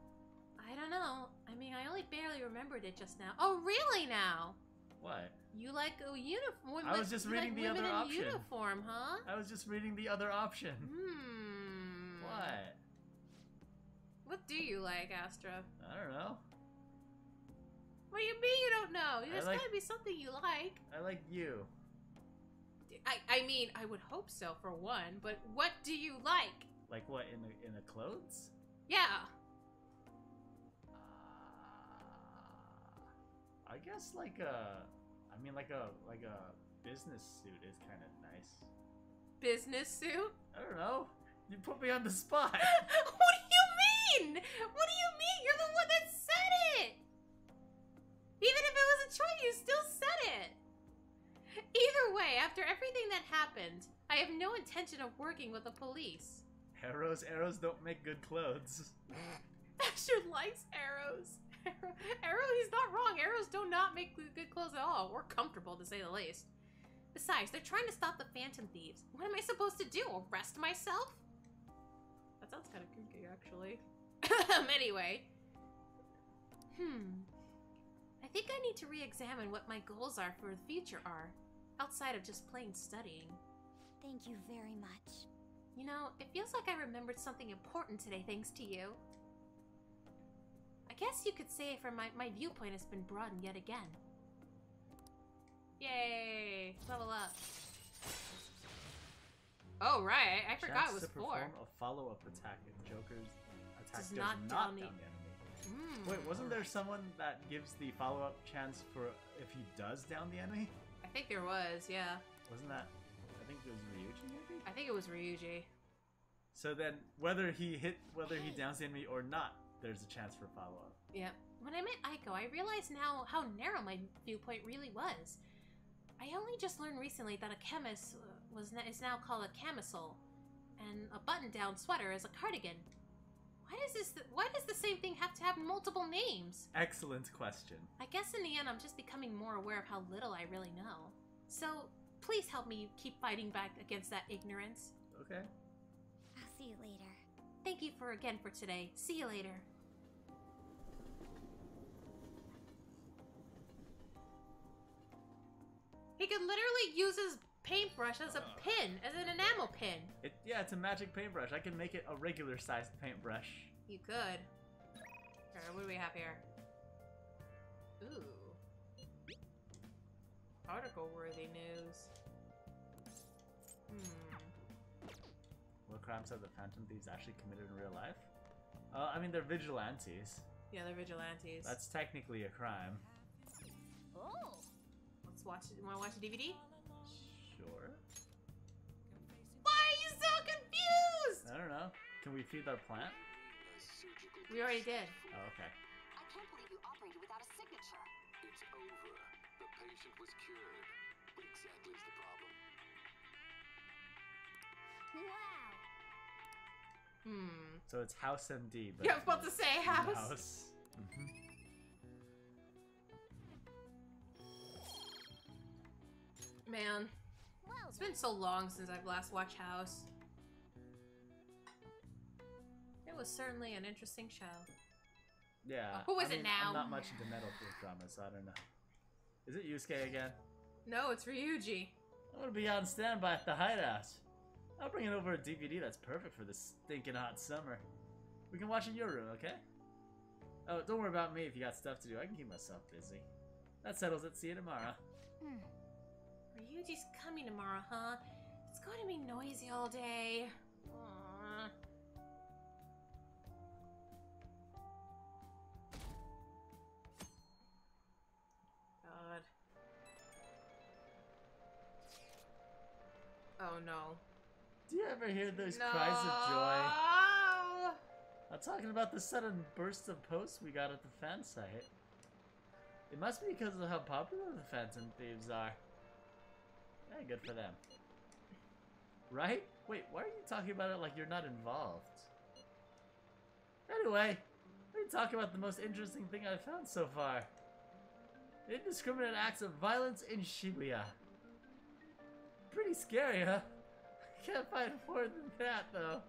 [sighs] I don't know. I mean, I only barely remembered it just now. Oh, really now? What? You like a uniform? I was just reading the other option. uniform, huh? I was just reading the other option. Hmm. What? What do you like, Astra? I don't know. What do you mean you don't know? There's like- gotta be something you like. I like you. I, I mean, I would hope so for one, but what do you like? Like what in the in the clothes? Yeah. Uh, I guess like a, I mean like a like a business suit is kind of nice. Business suit? I don't know. You put me on the spot. [laughs] what do you mean? What do you mean? You're the one that said it! Even if it was a choice, you still said it! Either way, after everything that happened, I have no intention of working with the police. arrows, arrows don't make good clothes. [laughs] Asher likes arrows. Arrow, [laughs] arrow, he's not wrong. Arrows do not make good good clothes at all, or comfortable to say the least. Besides, they're trying to stop the Phantom Thieves. What am I supposed to do? Arrest myself? That sounds kind of kinky, actually. [laughs] anyway. Hmm. I think I need to re examine what my goals are for the future are, outside of just plain studying. Thank you very much. You know, it feels like I remembered something important today thanks to you. I guess you could say for my, my viewpoint has been broadened yet again. Yay! Level up. Oh, right. I forgot it was to four. a follow-up attack if Joker's attack Does does, not not, down down, the- the enemy. Mm. Wait, wasn't there someone that gives the follow-up chance for if he does down the enemy? I think there was, yeah. Wasn't that? I think it was Ryuji, maybe. I think it was Ryuji. So then, whether he hit, whether he downs the enemy or not, there's a chance for follow-up. Yeah. When I met Eiko, I realized now how narrow my viewpoint really was. I only just learned recently that a chemise uh, was is now called a camisole, and a button-down sweater is a cardigan. Why does this? Why does the same thing have to have multiple names? Excellent question. I guess in the end, I'm just becoming more aware of how little I really know. So please help me keep fighting back against that ignorance. Okay. I'll see you later. Thank you for again for today. See you later. He could literally use his paintbrush as a pin, as an enamel pin. It, yeah, it's a magic paintbrush. I can make it a regular-sized paintbrush. You could. Alright, what do we have here? Ooh. Article-worthy news. Hmm. What crimes have the Phantom Thieves actually committed in real life? Uh, I mean, they're vigilantes. Yeah, they're vigilantes. That's technically a crime. Oh! Let's watch it. Wanna watch the DVD? Sure. Why are you so confused? I don't know. Can we feed our plant? We already did. Oh, okay. I can't believe you operated without a signature. It's over. The patient was cured. What exactly is the problem? Wow! Hmm. So it's House MD. But Yeah, I was about to say house. House. Man, it's been so long since I've last watched House. It was certainly an interesting show. Yeah. Who is I it mean, now? I'm not much into metal drama, so I don't know. Is it Yusuke again? No, it's Ryuji. I'm gonna be on standby at the hideout. I'll bring it over a DVD that's perfect for this stinking hot summer. We can watch in your room, okay? Oh, don't worry about me if you got stuff to do. I can keep myself busy. That settles it. See you tomorrow. Hmm. Ryuji's coming tomorrow, huh? It's going to be noisy all day. Aww. God. Oh no. Do you ever hear those no. cries of joy? I'm talking about the sudden burst of posts we got at the fan site. It must be because of how popular the Phantom Thieves are. Yeah, good for them. Right? Wait, why are you talking about it like you're not involved? Anyway, let me talk about the most interesting thing I've found so far. Indiscriminate acts of violence in Shibuya. Pretty scary, huh? [laughs] Can't find more than that, though.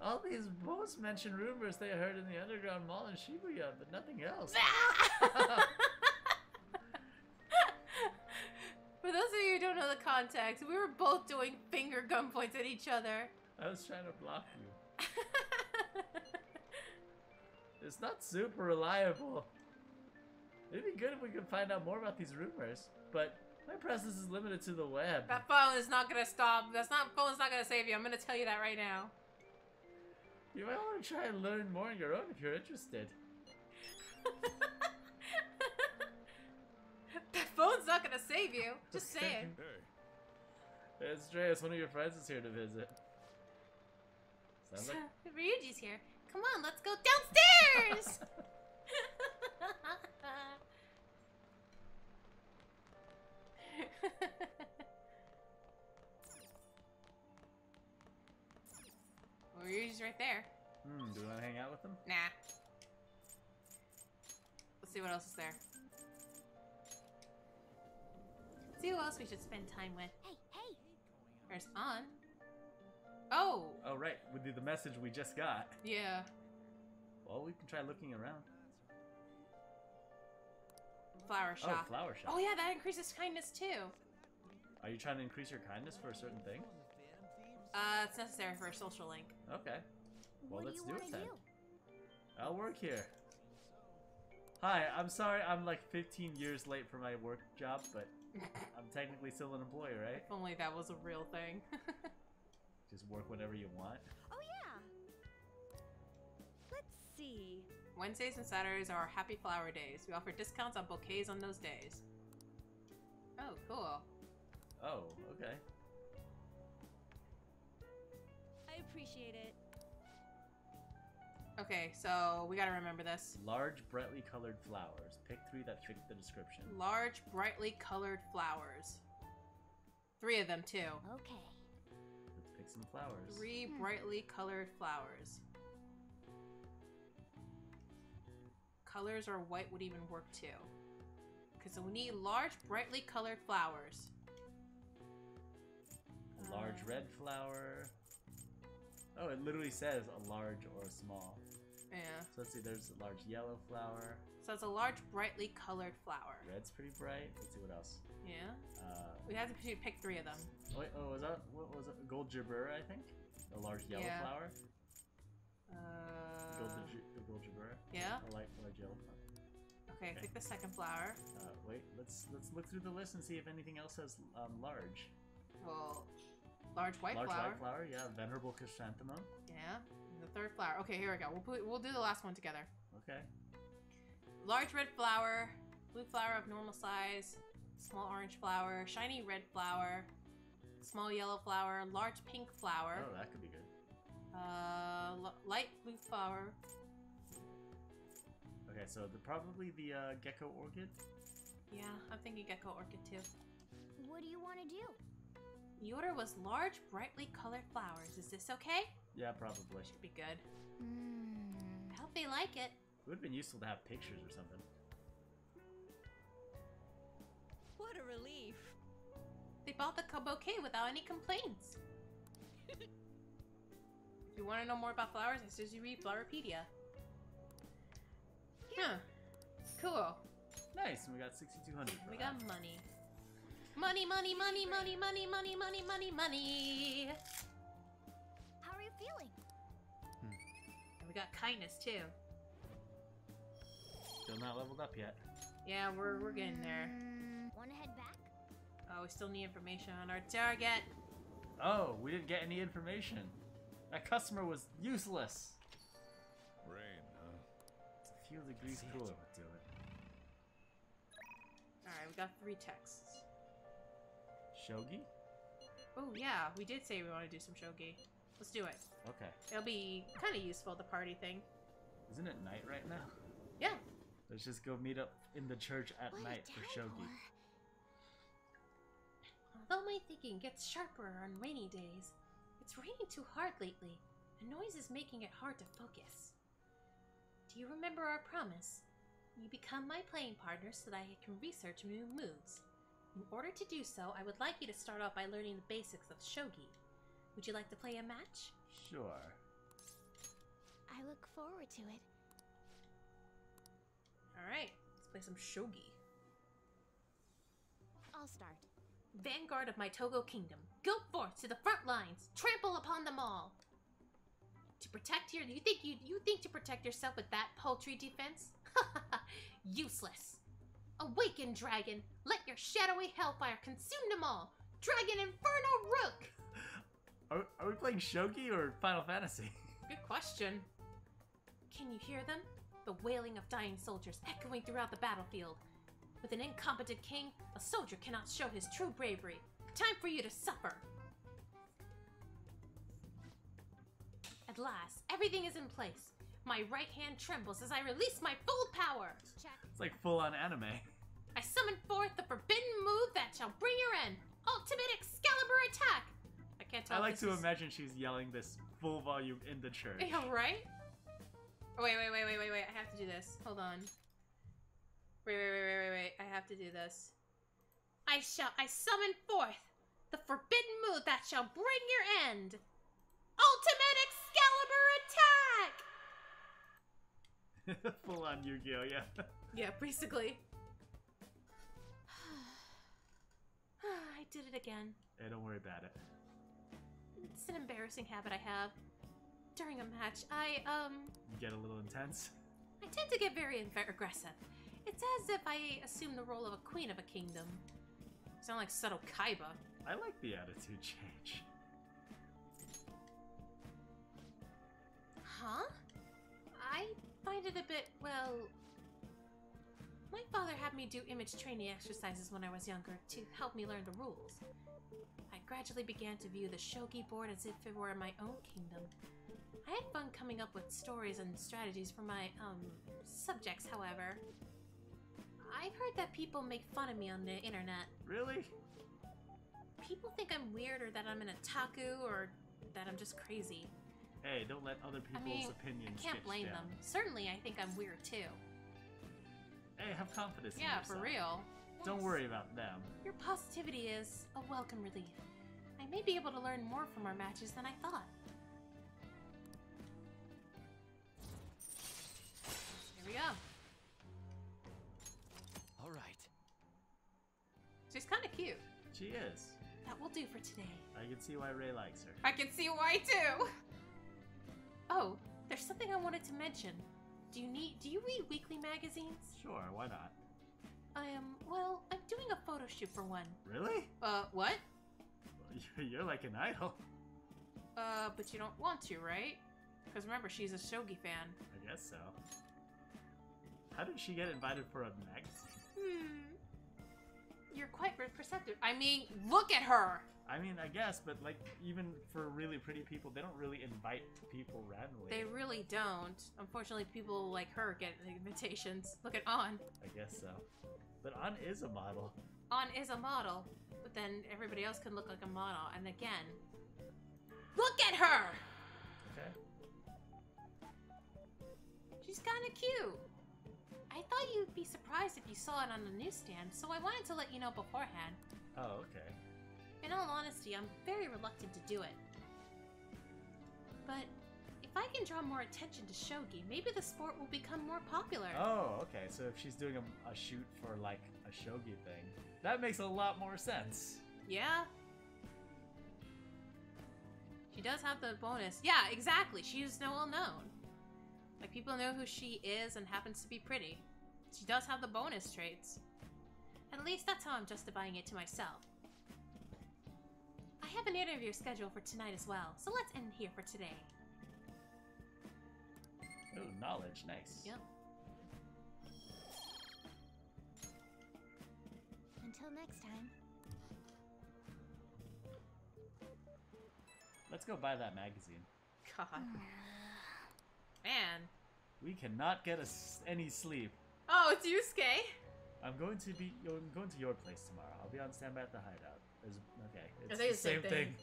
All these most mentioned rumors they heard in the underground mall in Shibuya, but nothing else. [laughs] [laughs] For those of you who don't know the context, we were both doing finger gun points at each other. I was trying to block you. [laughs] It's not super reliable. It'd be good if we could find out more about these rumors, but my presence is limited to the web. that phone is not gonna stop. That's not phone's not gonna save you. I'm gonna tell you that right now. You might want to try and learn more on your own if you're interested. [laughs] that phone's not gonna save you. Just saying. Hey, It's Dreas, one of your friends is here to visit. Sounds like [laughs] Ryuji's here. Come on, let's go downstairs. [laughs] well, Ryuji's right there. Hmm, do you want to hang out with them? Nah. Let's see what else is there. See who else we should spend time with. Hey, hey! There's Ann. Oh, Oh, right, with the, the message we just got. yeah. Well, we can try looking around. Flower shop. Oh, flower shop. Oh yeah, that increases kindness too. Are you trying to increase your kindness for a certain thing? Uh, it's necessary for a social link. Okay. Well, what let's do do you it wanna then. do? I'll work here. Hi, I'm sorry I'm like 15 years late for my work job, but I'm technically still an employee, right? If only that was a real thing. [laughs] Just work whenever you want. Oh yeah. Let's see. Wednesdays and Saturdays are our happy flower days. We offer discounts on bouquets on those days. Oh, cool. Oh, okay. I appreciate it. Okay, so we gotta remember this. Large, brightly colored flowers. Pick three that fit the description. Large, brightly colored flowers. Three of them, too. Okay. Let's pick some flowers. Three brightly colored flowers. Colors or white would even work too. Okay, so we need large, brightly colored flowers. A large Uh, red flower. Oh, it literally says a large or a small. Yeah. So let's see, there's a large yellow flower. So it's a large, brightly colored flower. Red's pretty bright. Let's see what else. Yeah. Uh, We have to pick three of them. wait, oh, was that, what was it? Gold gerbera, I think? A large yellow Yeah. flower? Uh, Gold, ge- the gold gerbera? yeah. A light, large yellow flower. Okay, pick the second flower. Uh, wait, let's let's look through the list and see if anything else has um, large. Well, large white large flower. Large white flower, yeah. Venerable chrysanthemum. Yeah. And the third flower. Okay, here we go. We'll put, we'll do the last one together. Okay. Large red flower, blue flower of normal size, small orange flower, shiny red flower, small yellow flower, large pink flower, Oh, that could be good. uh, l- light blue flower. Okay, so the probably the uh, gecko orchid. Yeah, I'm thinking gecko orchid too. What do you want to do? The order was large, brightly colored flowers. Is this okay? Yeah, probably. Should be good. Hmm. I hope they like it. It would have been useful to have pictures or something. What a relief. They bought the bouquet without any complaints. if [laughs] you want to know more about flowers, I suggest you read Flowerpedia. Huh. Cool. Nice, and we got 6,200. We that. got money. Money, money, money, money, money, money, money, money, money. How we got kindness too. Still not leveled up yet. Yeah, we're we're getting there. Mm, want to head back? Oh, we still need information on our target. Oh, we didn't get any information. That customer was useless. Rain, huh? A few degrees cooler would do it. All right, we got three texts. Shogi? Oh yeah, we did say we want to do some shogi. Let's do it. Okay. It'll be kind of useful the party thing. Isn't it night right now? Yeah. Let's just go meet up in the church at What night for Shogi. downpour. Although my thinking gets sharper on rainy days, it's raining too hard lately, and noise is making it hard to focus. Do you remember our promise? You become my playing partner so that I can research new moves. In order to do so, I would like you to start off by learning the basics of shogi. Would you like to play a match? Sure. I look forward to it. Alright, let's play some shogi. I'll start. Vanguard of my Togo kingdom, go forth to the front lines, trample upon them all. To protect your, you think you you think to protect yourself with that paltry defense? [laughs] Useless. Awaken, dragon! Let your shadowy hellfire consume them all. Dragon Inferno Rook. Are, are we playing Shogi or Final Fantasy? [laughs] Good question. Can you hear them? The wailing of dying soldiers echoing throughout the battlefield. With an incompetent king, a soldier cannot show his true bravery. Time for you to suffer. At last, everything is in place. My right hand trembles as I release my full power. Check. It's like full on anime. I summon forth the forbidden move that shall bring your end. Ultimate Excalibur attack. I can't tell. I like to is- imagine she's yelling this full volume in the church. [laughs] Yeah, right? Oh, wait, wait, wait, wait, wait, wait. I have to do this. Hold on. Wait, wait, wait, wait, wait, wait. I have to do this. I shall. I summon forth the forbidden move that shall bring your end. Ultimate Excalibur attack! [laughs] full on Yu Gi Oh! Yeah. [laughs] Yeah, basically. [sighs] [sighs] I did it again. hey, don't worry about it. It's an embarrassing habit I have. During a match, I, um, You get a little intense. I tend to get very aggressive. It's as if I assume the role of a queen of a kingdom. sound like Seto Kaiba. I like the attitude change. Huh? I find it a bit, well. My father had me do image training exercises when I was younger to help me learn the rules. I gradually began to view the shogi board as if it were my own kingdom. I had fun coming up with stories and strategies for my, um, subjects, however. I've heard that people make fun of me on the internet. Really? People think I'm weird or that I'm an otaku or that I'm just crazy. Hey, don't let other I people's mean, opinions I can't blame down. them. Certainly, I think I'm weird too. Hey, have confidence in Yeah, yourself. for real. Don't Yes. worry about them. Your positivity is a welcome relief. I may be able to learn more from our matches than I thought. Here we go. All right. She's kind of cute. She is. That will do for today. I can see why Ray likes her. I can see why too. Oh, there's something I wanted to mention. Do you need? Do you read weekly magazines? Sure, why not? I am. Well, I'm doing a photo shoot for one. Really? Uh, what? [laughs] You're, like an idol. Uh, but you don't want to, right? Because remember, she's a shogi fan. I guess so. How did she get invited for a magazine? Hmm. You're quite perceptive. I mean, look at her. I mean, I guess, but like, even for really pretty people, they don't really invite people randomly. They really don't. Unfortunately, people like her get invitations. Look at Ann. I guess so. But Ann is a model. Ann is a model, but then everybody else can look like a model. And again, look at her. Okay. She's kind of cute. I thought you'd be surprised if you saw it on the newsstand, so I wanted to let you know beforehand. Oh, okay. In all honesty, I'm very reluctant to do it. But if I can draw more attention to shogi, maybe the sport will become more popular. Oh, okay. So if she's doing a, a shoot for like a shogi thing, that makes a lot more sense. Yeah. She does have the bonus. Yeah, exactly. She's no well known. Like people know who she is and happens to be pretty. She does have the bonus traits. At least that's how I'm justifying it to myself. I have an interview scheduled for tonight as well, so let's end here for today. Ooh, knowledge, nice. Yep. Until next time. Let's go buy that magazine. God. Mm. Man. We cannot get us any sleep. Oh, it's Yusuke. I'm going to be. I'm going to your place tomorrow. I'll be on standby at the hideout. Is okay. It's the it's the same same thing. thing.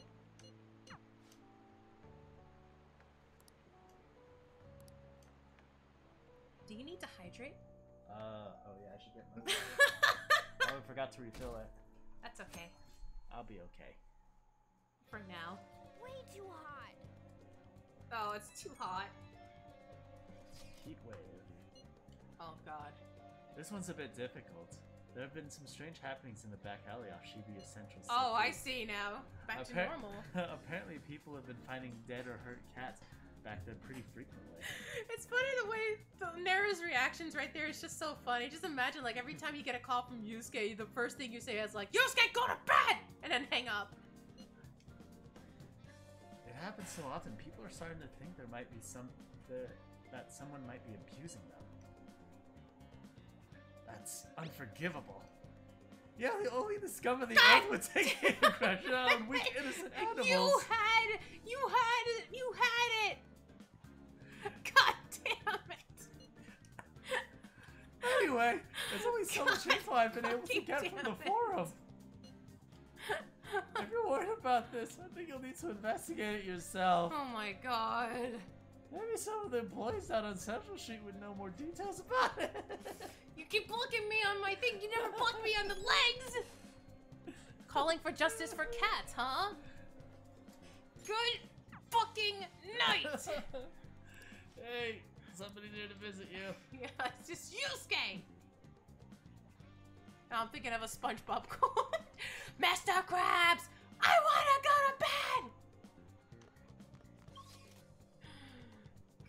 Do you need to hydrate? Uh oh yeah, I should get my. [laughs] oh, I forgot to refill it. That's okay. I'll be okay. For now. Way too hot. Oh, it's too hot. Heat wave. Oh god. This one's a bit difficult. There have been some strange happenings in the back alley off Shibuya Central. Oh, I see now. Back to normal. [laughs] Apparently, people have been finding dead or hurt cats back there pretty frequently. [laughs] It's funny the way the Nara's reactions right there is just so funny. Just imagine like every time you get a call from Yusuke, the first thing you say is like, Yusuke, go to bed! And then hang up. It happens so often. People are starting to think there might be some the, that someone might be abusing them. That's unforgivable. Yeah, only the scum of the earth would take out on weak innocent animals. You had, you had it, you had it. God damn it. Anyway, there's only so much info I've been able to get from the it. forum. If you're worried about this, I think you'll need to investigate it yourself. Oh my god. Maybe some of the employees down on Central Street would know more details about it. [laughs] You keep blocking me on my thing. You never block me on the legs. Calling for justice for cats, huh? Good fucking night. [laughs] hey, somebody there to visit you. [laughs] yeah, it's just Yusuke. Now I'm thinking of a SpongeBob quote. Master Krabs, I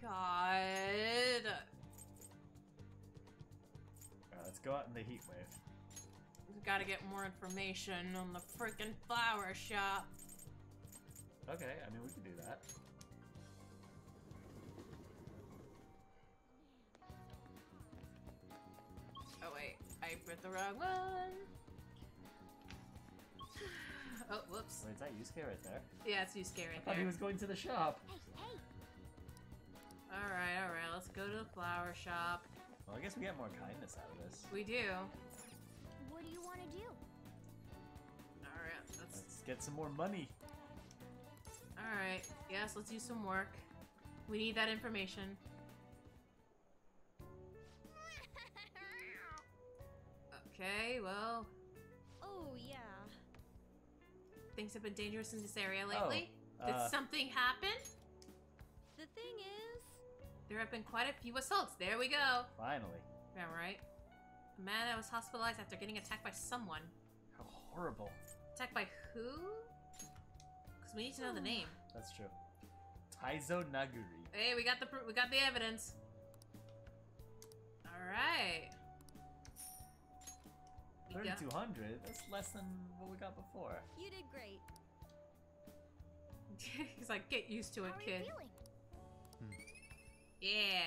God. Alright, let's go out in the heat wave. We gotta get more information on the freaking flower shop. Okay, I mean we can do that. Oh wait, I put the wrong one. [sighs] Oh, whoops. Wait, is that Yusuke right there? Yeah, it's Yusuke I right thought he was going to the shop. Hey, hey. Alright, alright, let's go to the flower shop. Well, I guess we get more kindness out of this. We do. What do you want to do? Alright, let's. Let's get some more money. Alright, yes, let's do some work. We need that information. Okay, well, oh, yeah. things have been dangerous in this area lately. Oh, Did uh, something happen? The thing is, There have been quite a few assaults. There we go. Finally. Yeah, right. A man that was hospitalized after getting attacked by someone. How horrible. Attacked by who? Because we need to know the [sighs] name. That's true. Taizo Naguri. Hey, we got the pr- we got the evidence. All right. Thirty-two hundred. That's less than what we got before. you did great. [laughs] He's like, get used to it, How are kid. you feeling? Yeah.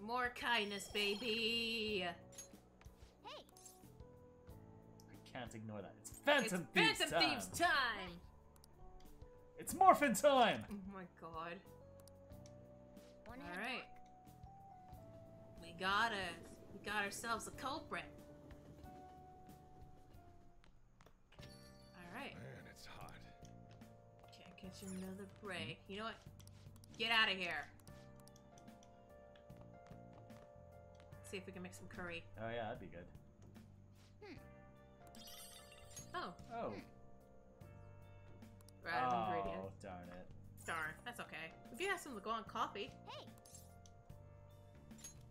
More kindness, baby. Hey, I can't ignore that. It's Phantom it's Thieves Phantom time. Thieves time. It's Morphin time! Oh my god. wanna All. We got it. We got ourselves a culprit. All right. Man, it's hot. Can't catch another break. You know what? Get out of here. See if we can make some curry. Oh yeah, that'd be good. Oh, Oh. we're out of oh, ingredients. darn it. Darn, that's okay. We do have some go on coffee. Hey,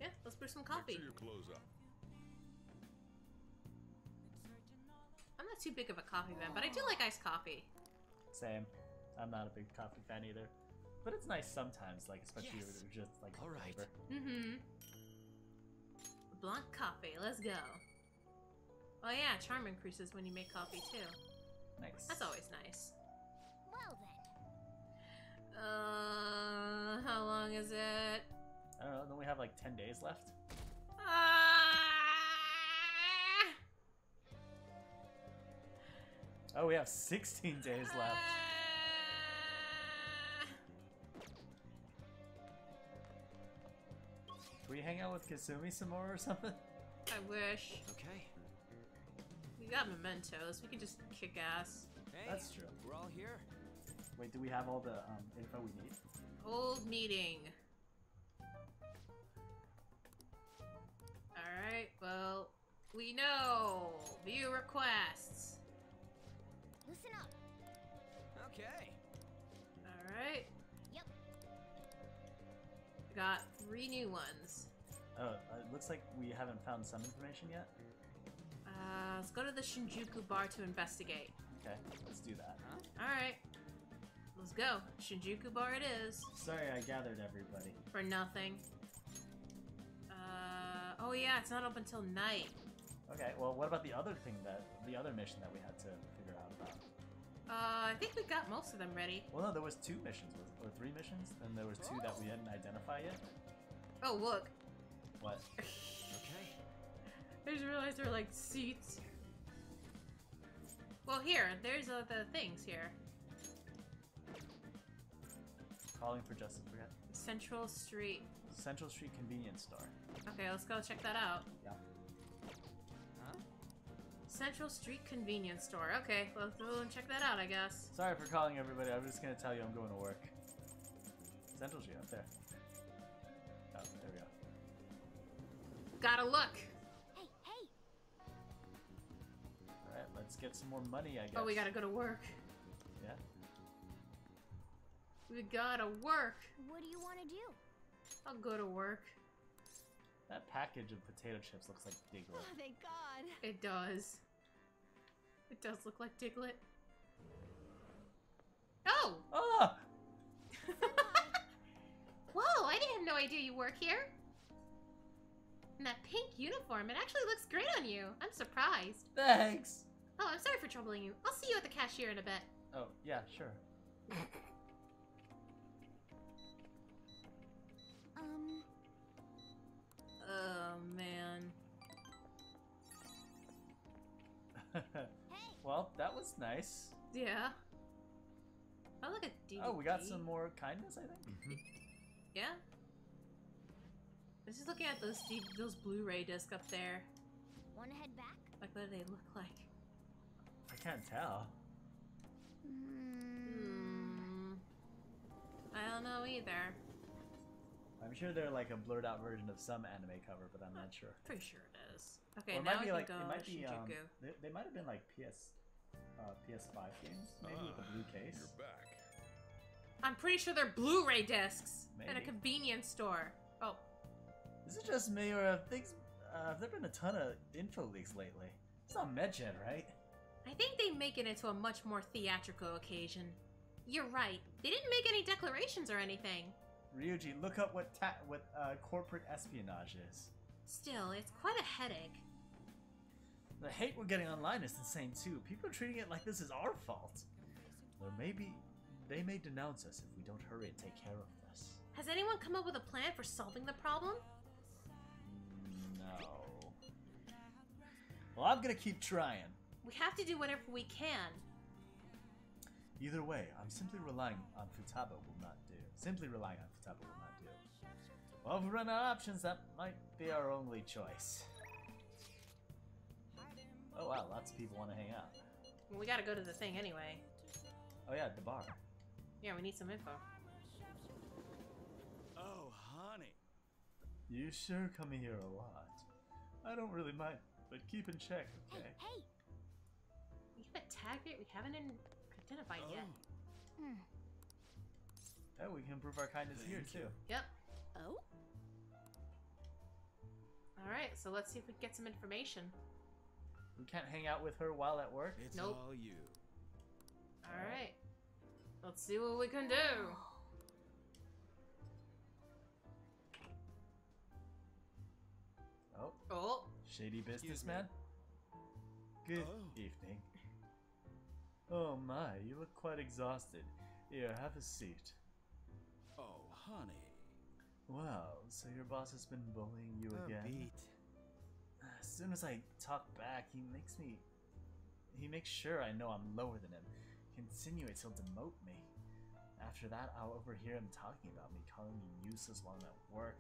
Yeah, let's brew some coffee. Make sure you close up. I'm not too big of a coffee fan, but I do like iced coffee. Same. I'm not a big coffee fan either. But it's nice sometimes, like especially Yes. if it's just like All right. flavor. Mm-hmm. Blanc coffee, let's go. Oh yeah, charm increases when you make coffee too. Nice. That's always nice. well then. Uh, how long is it? I don't know. Don't we have like ten days left? Ah! Oh, we have 16 days left. We hang out with Kasumi some more or something? I wish. Okay. We got mementos. We can just kick ass. Hey, That's true. We're all here. Wait, do we have all the um, info we need? Old meeting. Alright, well, we know. View requests. Listen up. Okay. Alright. Got three new ones. Oh, uh, it looks like we haven't found some information yet. Uh, let's go to the Shinjuku bar to investigate. Okay, let's do that. Alright. Let's go. Shinjuku bar it is. Sorry, I gathered everybody. For nothing. Uh, oh yeah, it's not open till night. Okay, well, what about the other thing that the other mission that we had to figure out about? Uh, I think we got most of them ready. Well, no, there was two missions, or three missions, and there was two that we didn't identify yet. Oh, look. What? [laughs] Okay. I just realized they're like seats. Well, here, there's uh, the things here. Calling for justice. Forget. Central Street. Central Street Convenience Store. Okay, let's go check that out. Yeah. Huh? Central Street Convenience Store. Okay, let's go and check that out, I guess. Sorry for calling everybody. I'm just gonna tell you I'm going to work. Central Street up there. Oh, there we go. Gotta look. Hey, hey. All right, let's get some more money. I guess. Oh, we gotta go to work. Yeah. We gotta work. What do you want to do? I'll go to work. That package of potato chips looks like Diglett. Oh, thank God. It does. It does look like Diglett. Oh! Ah! [laughs] Whoa, I didn't have no idea you work here. And that pink uniform, it actually looks great on you. I'm surprised. Thanks. Oh, I'm sorry for troubling you. I'll see you at the cashier in a bit. Oh yeah, sure. [laughs] Oh, man. [laughs] well, that was nice. Yeah. Oh, look at DVD. Oh, we got some more kindness, I think. Yeah. I was just looking at those D- those Blu-ray discs up there. want to head back? Like, what do they look like? I can't tell. Hmm. I don't know either. I'm sure they're like a blurred out version of some anime cover, but I'm not sure. Pretty sure it is. Okay, Or it now might we be can like go it might be um, they, they might have been like PS uh, PS5 games, maybe with a blue case. You're back. I'm pretty sure they're Blu-ray discs in a convenience store. Oh, Is it just me, or have things? Uh, have there been a ton of info leaks lately? It's not Medjed, right? I think they make it into a much more theatrical occasion. You're right. They didn't make any declarations or anything. Ryuji, look up what ta- what uh, corporate espionage is. Still, it's quite a headache. The hate we're getting online is insane too. People are treating it like this is our fault. Or maybe they may denounce us if we don't hurry and take care of this. Has anyone come up with a plan for solving the problem? No. Well, I'm gonna keep trying. We have to do whatever we can. Either way, I'm simply relying on Futaba will not. Simply relying on Futaba will not do. Well, if we run out of options, that might be our only choice. Oh wow, lots of people want to hang out. Well, We gotta go to the thing anyway. Oh yeah, the bar. Yeah, we need some info. Oh, honey. You sure come here a lot. I don't really mind, but keep in check, okay? hey! hey. We have a tag it. We haven't in- identified yet. Oh. Hmm. Oh. Yeah, we can improve our kindness here Thank you. too. Yep. Oh? All right. So let's see if we can get some information. We can't hang out with her while at work. it's Nope. all you. All right. Let's see what we can do. Oh, Oh. shady businessman. Good Oh. evening. Oh my, you look quite exhausted. Here, have a seat. Honey. Wow, so your boss has been bullying you A again? beat. As soon as I talk back, he makes me. He makes sure I know I'm lower than him. He insinuates he'll demote me. After that, I'll overhear him talking about me, calling me useless while I'm at work.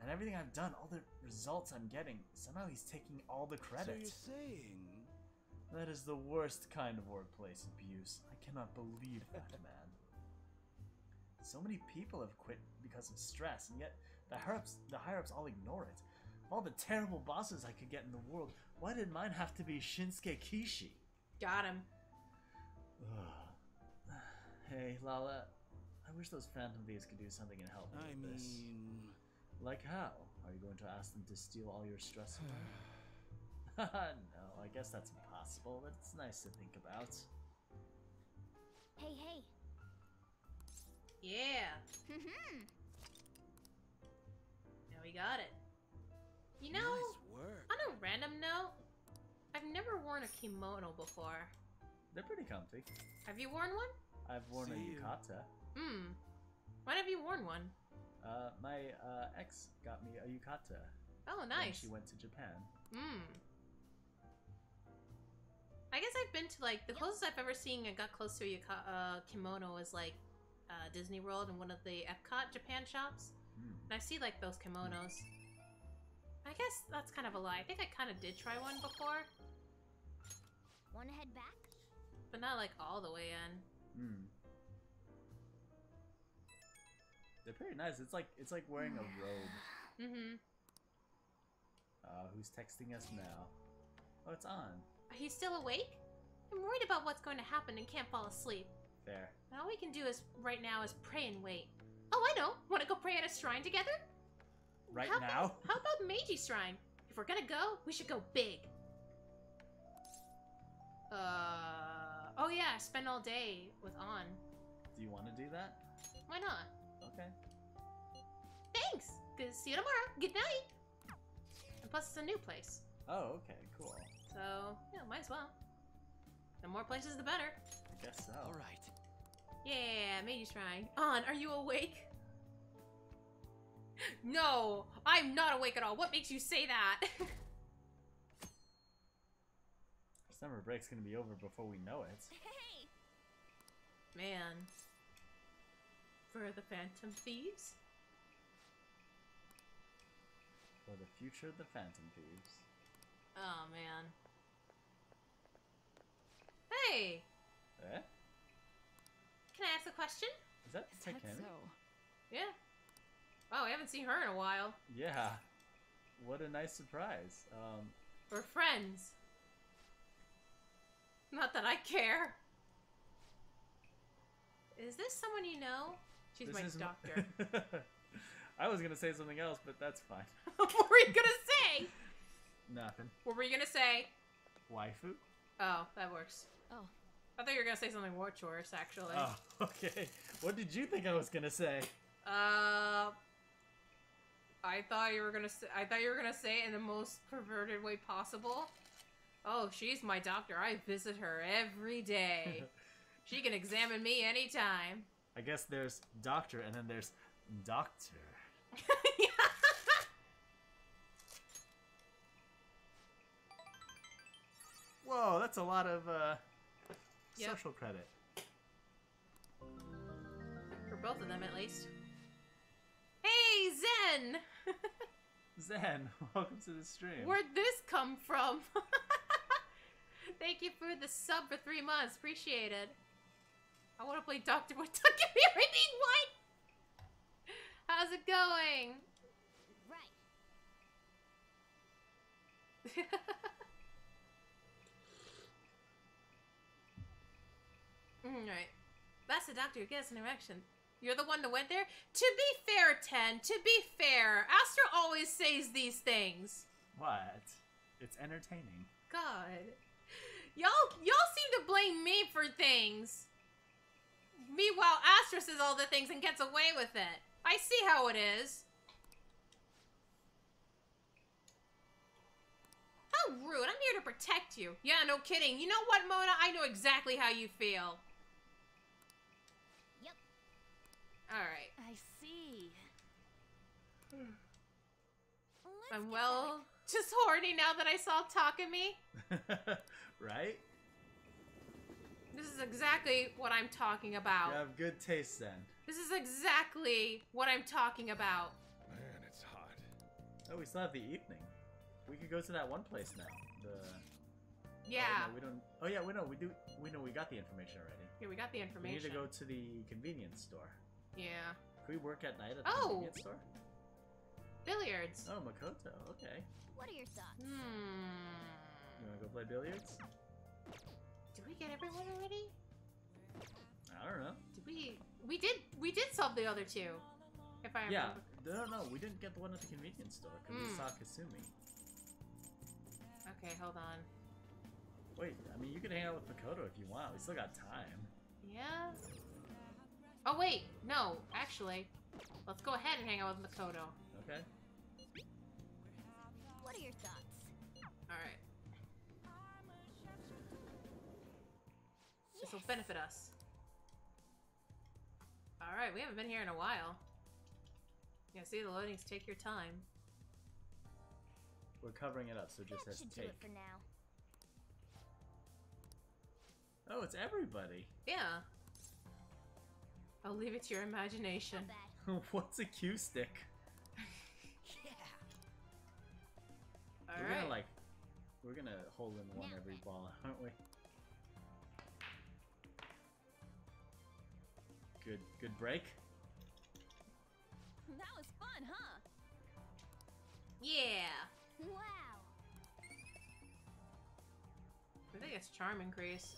And everything I've done, all the results I'm getting, somehow he's taking all the credit. So you're saying That is the worst kind of workplace abuse. I cannot believe that, man. [laughs] So many people have quit because of stress, and yet the higher ups, the higher ups all ignore it. Of all the terrible bosses I could get in the world, why did mine have to be Shinsuke Kishi? Got him. Ugh. [sighs] hey, Lala. I wish those Phantom Thieves could do something and help me I with this. mean, Like how? Are you going to ask them to steal all your stress [sighs] away? [laughs] no, I guess that's impossible, but it's nice to think about. Hey, hey! Yeah. Hmm. Now we got it. You know, nice work. on a random note, I've never worn a kimono before. They're pretty comfy. Have you worn one? I've worn a See you. yukata. Hmm. When have you worn one? Uh, my uh, ex got me a yukata Oh, when nice. she went to Japan. Hmm. I guess I've been to like the closest I've ever seen and got close to a uh, kimono was like uh, Disney World in one of the Epcot Japan shops, Hmm. and I see like those kimonos. I guess that's kind of a lie. I think I kind of did try one before, Wanna head back? but not like all the way in. Hmm. They're pretty nice. It's like it's like wearing a [sighs] robe. Mm-hmm. Uh, who's texting us now? Oh, it's on. Are you still awake? I'm worried about what's going to happen and can't fall asleep. There. And all we can do is right now is pray and wait. Oh, I know. Want to go pray at a shrine together? Right How now? About, how about Meiji Shrine? If we're gonna go, we should go big. Uh. Oh yeah, spend all day with Ann. Do you want to do that? Why not? Okay. Thanks. Good. See you tomorrow. Good night. And plus, it's a new place, Oh, okay, cool. so yeah, might as well. The more places, the better. I guess so. All right. Yeah, Meiji Shrine. Ann, are you awake? [laughs] no, I'm not awake at all. What makes you say that? [laughs] Summer break's gonna be over before we know it. Hey! Man. For the Phantom Thieves? For the future of the Phantom Thieves. Oh, man. Hey! Eh? Can I ask a question? Is that Is that Takemi? so? Yeah. Wow, we haven't seen her in a while. Yeah. What a nice surprise. Um, We're friends. Not that I care. Is this someone you know? She's this my is m- doctor. [laughs] I was gonna say something else, but that's fine. [laughs] what were you gonna say? Nothing. What were you gonna say? Waifu? Oh, that works. Oh. I thought you were gonna say something more worse, actually. Oh, [laughs] okay. What did you think I was gonna say? Uh, I thought you were gonna. Say, I thought you were gonna say it in the most perverted way possible. Oh, she's my doctor. I visit her every day. [laughs] she can examine me anytime. I guess there's doctor and then there's doctor. [laughs] Whoa, that's a lot of uh, Yep. social credit. For both of them, at least. Hey, Zen! [laughs] Zen, welcome to the stream. Where'd this come from? [laughs] Thank you for the sub for three months. Appreciate it. I want to play Doctor with Takemi. I mean, what? How's it going? Right. [laughs] Mm, Alright. That's the doctor who gets an erection. You're the one that went there? To be fair, Ten, to be fair, Astra always says these things. What? It's entertaining. God. Y'all y'all seem to blame me for things. Meanwhile, Astra says all the things and gets away with it. I see how it is. How rude. I'm here to protect you. Yeah, no kidding. You know what, Mona? I know exactly how you feel. Yep. Alright. I see. Let's I'm get well just horny now that I saw Takemi. [laughs] right? This is exactly what I'm talking about. You have good taste then. This is exactly what I'm talking about. Man, it's hot. Oh, we still have the evening. We could go to that one place now. The Yeah. Oh, no, we don't. Oh yeah, we know we do. We know we got the information already. Here, we got the information. We need to go to the convenience store. Yeah. Can we work at night at the Oh. convenience store? Billiards. Oh, Makoto. Okay. What are your thoughts? Hmm. You wanna go play billiards? Did we get everyone already? I don't know. Did we? We did. We did solve the other two. If I Yeah. remember. No, no, we didn't get the one at the convenience store because we Hmm. saw Kasumi. Okay, hold on. Wait, I mean, you can hang out with Makoto if you want. We still got time. Yeah. Oh wait, no. Actually, let's go ahead and hang out with Makoto. Okay. What are your thoughts? All right. This will benefit us. All right, we haven't been here in a while. Yeah, see the loadings. Take your time. We're covering it up, so it just That says should do it for now. Oh, it's everybody. Yeah. I'll leave it to your imagination. [laughs] What's a What's a cue stick? All we're right. gonna like, we're gonna hold in one every ball, aren't we? Good, good break. That was fun, huh? yeah. Wow. I think it's charm increase.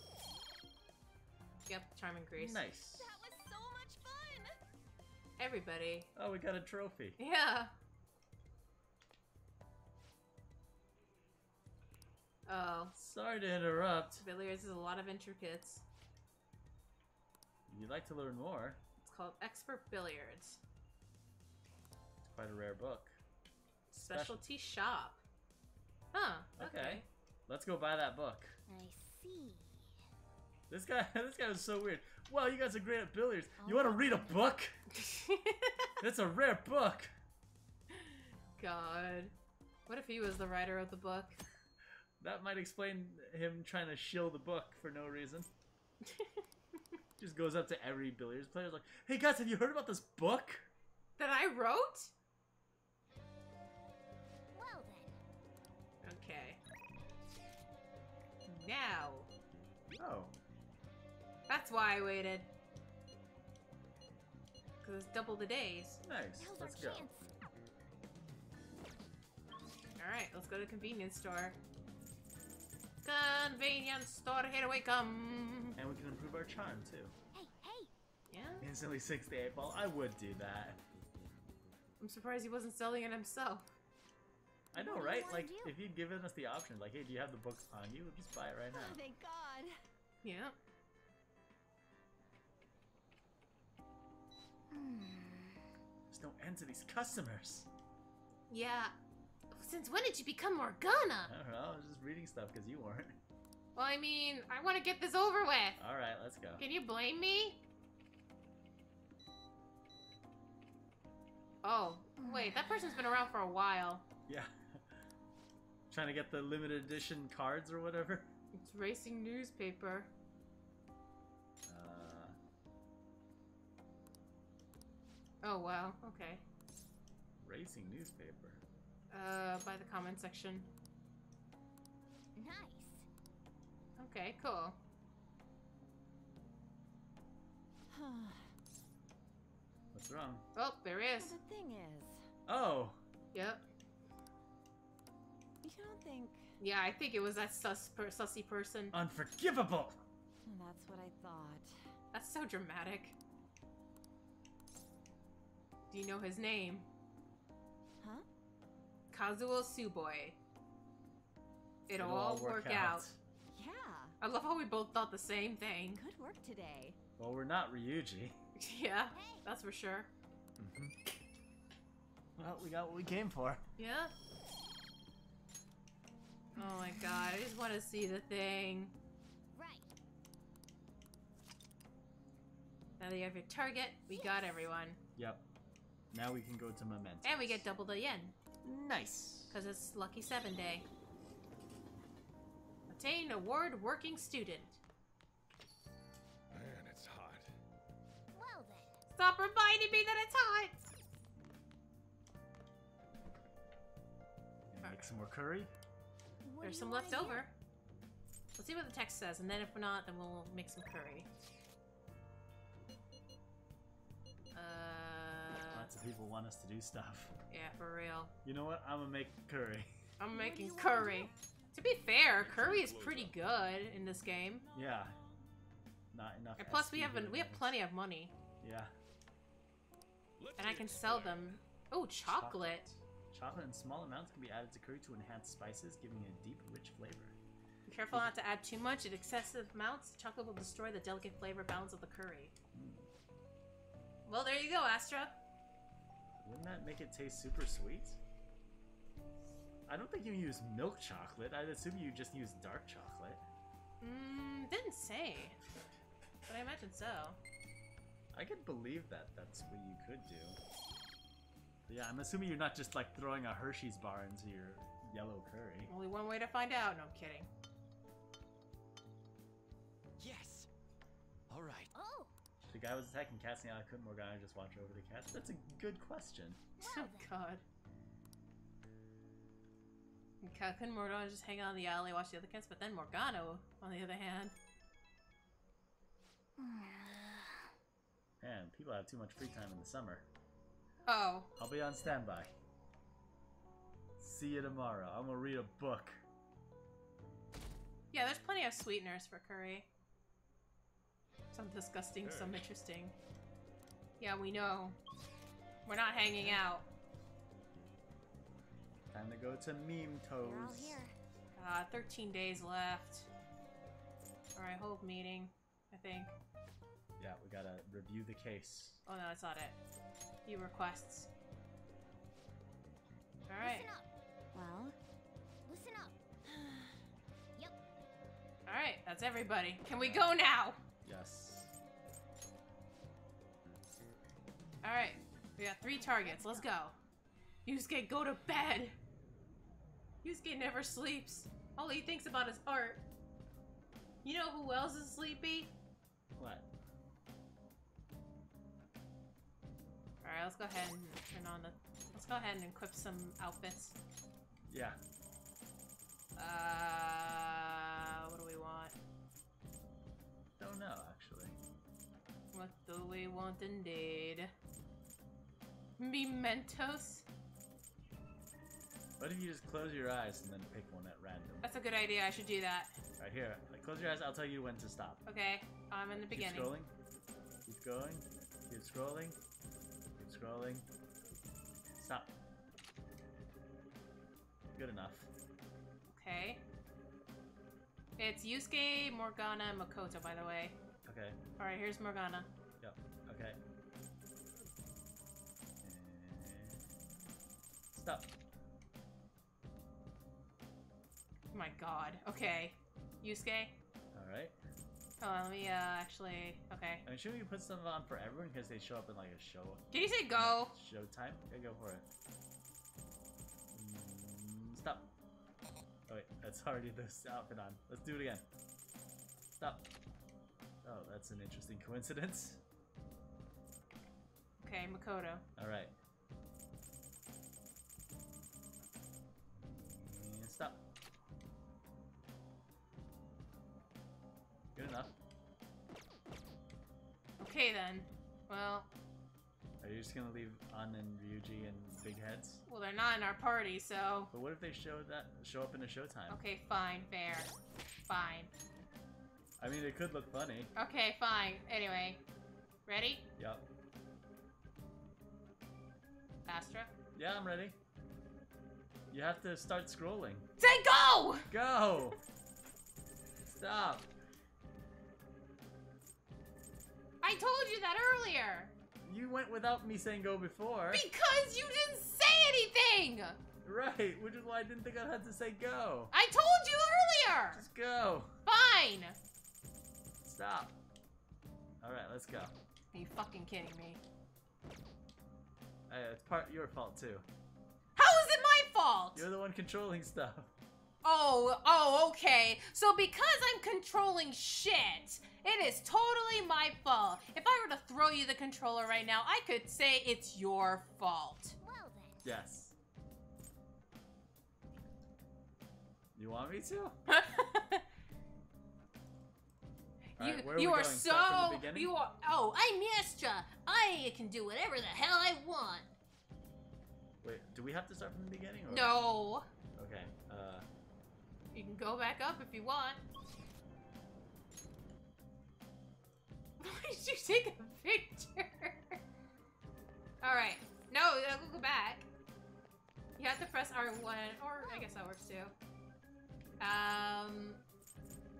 Yep, charm increase. Nice. Everybody. Oh, we got a trophy. Yeah. Oh, Sorry to interrupt. billiards is a lot of intricates. You'd like to learn more? It's called Expert Billiards. It's quite a rare book. Specialty shop. Huh. Okay. Okay. Let's go buy that book. I see. This guy, [laughs] this guy was so weird. Wow, you guys are great at billiards. You oh want to read a book? [laughs] That's a rare book. God. What if he was the writer of the book? That might explain him trying to shill the book for no reason. [laughs] Just goes up to every billiards player, like, "Hey guys, have you heard about this book?" that I wrote? Well then. Okay. Now. Oh, That's why I waited. Because it's double the days. nice. Now's Let's go. chance. Alright, let's go to the convenience store. Convenience store, here we come. And we can improve our charm too. Hey, hey. Yeah? Instantly 68 ball. I would do that. I'm surprised he wasn't selling it himself. I know, What do you right? Like, do? if you'd given us the option, like, hey, do you have the book on you? We'll just buy it right now. Oh, now. thank God. Yeah. There's no end to these customers. Yeah. Since when did you become Morgana? I don't know. I was just reading stuff because you weren't. Well, I mean, I want to get this over with. All right, let's go. Can you blame me? Oh, wait, that person's been around for a while. Yeah. [laughs] Trying to get the limited edition cards or whatever. It's Racing Newspaper. Oh, wow, okay. racing newspaper. Uh, by the comment section. Nice. Okay, cool. What's What's wrong? Oh, there he is. The thing is, Oh, Yep. you don't think Yeah, I think it was that sus per sussy person. unforgivable! that's what I thought. That's so dramatic. Do you know his name? Huh? Kazuo Suboi. It'll, all work, out. Yeah. I love how we both thought the same thing. Good work today. Well, we're not Ryuji. [laughs] yeah, that's for sure. Mhm. Well, we got what we came for. Yeah. Oh my god, I just want to see the thing. Right. Now that you have your target, we got everyone. Yep. Now we can go to Memento. And we get double the yen. Nice. Because it's Lucky 7 Day. Obtain award working student. Man, it's hot. Well then. Stop reminding me that it's hot! Gonna make some more curry. What There's some you left do? over. Let's see what the text says, and then if we're not, then we'll make some curry. People want us to do stuff. yeah, for real. You know what? I'm gonna make curry. [laughs] I'm making curry. To be fair, curry is pretty good in this game, Yeah. Not enough. and plus we have an, we have plenty of money, Yeah. And I can sell them. Oh, chocolate! Chocolate in small amounts can be added to curry to enhance spices, giving it a deep, rich flavor. Be careful not to add too much. In excessive amounts, chocolate will destroy the delicate flavor balance of the curry. Hmm. Well, there you go, Astra. Wouldn't that make it taste super sweet? I don't think you use milk chocolate. I'd assume you just use dark chocolate. Mmm, didn't say, but I imagine so. I could believe that that's what you could do. But yeah, I'm assuming you're not just like throwing a Hershey's bar into your yellow curry. Only one way to find out. No, I'm kidding. Yes. All right. Oh. The guy was attacking cats and I couldn't Morgana just watch over the cats? That's a good question. Oh [laughs] God. Okay, couldn't Morgana just hang out in the alley, watch the other cats? But then Morgana, on the other hand, Man, people have too much free time in the summer. oh, I'll be on standby. See you tomorrow. I'm gonna read a book. yeah, there's plenty of sweeteners for curry. Some disgusting, some interesting. Yeah, we know. We're not hanging out. Time to go to Meme They're all Toes. here. Uh, 13 days left. Alright, hold meeting, I think. Yeah, we gotta review the case. Oh no, that's not it. View requests. Alright. Listen up. Well, listen up. [sighs] yep. Alright, that's everybody. Can we go now? Yes. Alright, we got three targets. Let's go. Yusuke, go to bed. Yusuke never sleeps. All he thinks about is art. You know who else is sleepy? What? Alright, let's go ahead and turn on the. Let's go ahead and equip some outfits. Yeah. Uh, what do we want? Don't know, actually. What do we want indeed? Mementos? What if you just close your eyes and then pick one at random? That's a good idea. I should do that. Right here. Like, close your eyes. I'll tell you when to stop. Okay, I'm in the Keep beginning. scrolling. Keep going. Keep scrolling. Keep scrolling. Stop. Good enough. Okay. It's Yusuke, Morgana, and Makoto, by the way. Okay. Alright, here's Morgana. Yep. Okay. Stop. Oh my god. Okay. Yusuke? All right. Hold on, let me, uh, actually... Okay. I mean, should we put some on for everyone because they show up in like a show? Did you say go? Showtime. Okay, go for it. Mm, stop. Oh wait, that's already this outfit on. Let's do it again. Stop. Oh, that's an interesting coincidence. Okay, Makoto. All stop. Good enough. Okay then. Well, Are you just gonna leave Ann and Ryuji and Big Heads? Well, they're not in our party, so. But what if they show that show up in a showtime? Okay, fine, fair. Fine. I mean, it could look funny. Okay, fine. Anyway. Ready? Yup. Astra? Yeah, I'm ready. You have to start scrolling. Say go! Go! Stop. I told you that earlier! You went without me saying go before. Because you didn't say anything! Right, which is why I didn't think I had to say go. I told you earlier! Just go. Fine! Stop. Alright, let's go. Are you fucking kidding me? Hey, it's part your fault too. How is fault? You're the one controlling stuff. Oh, oh, okay. So because I'm controlling shit, it is totally my fault. If I were to throw you the controller right now, I could say it's your fault. Well then. Yes. You want me to? [laughs] you Alright, where are you are going? Start from so you are oh I'm Yestra. I can do whatever the hell I want. Wait, do we have to start from the beginning? Or? No, Okay. Uh, you can go back up if you want. [laughs] Why did you take a picture? [laughs] All right, no, we'll go back. You have to press R1, or I guess that works too. Um,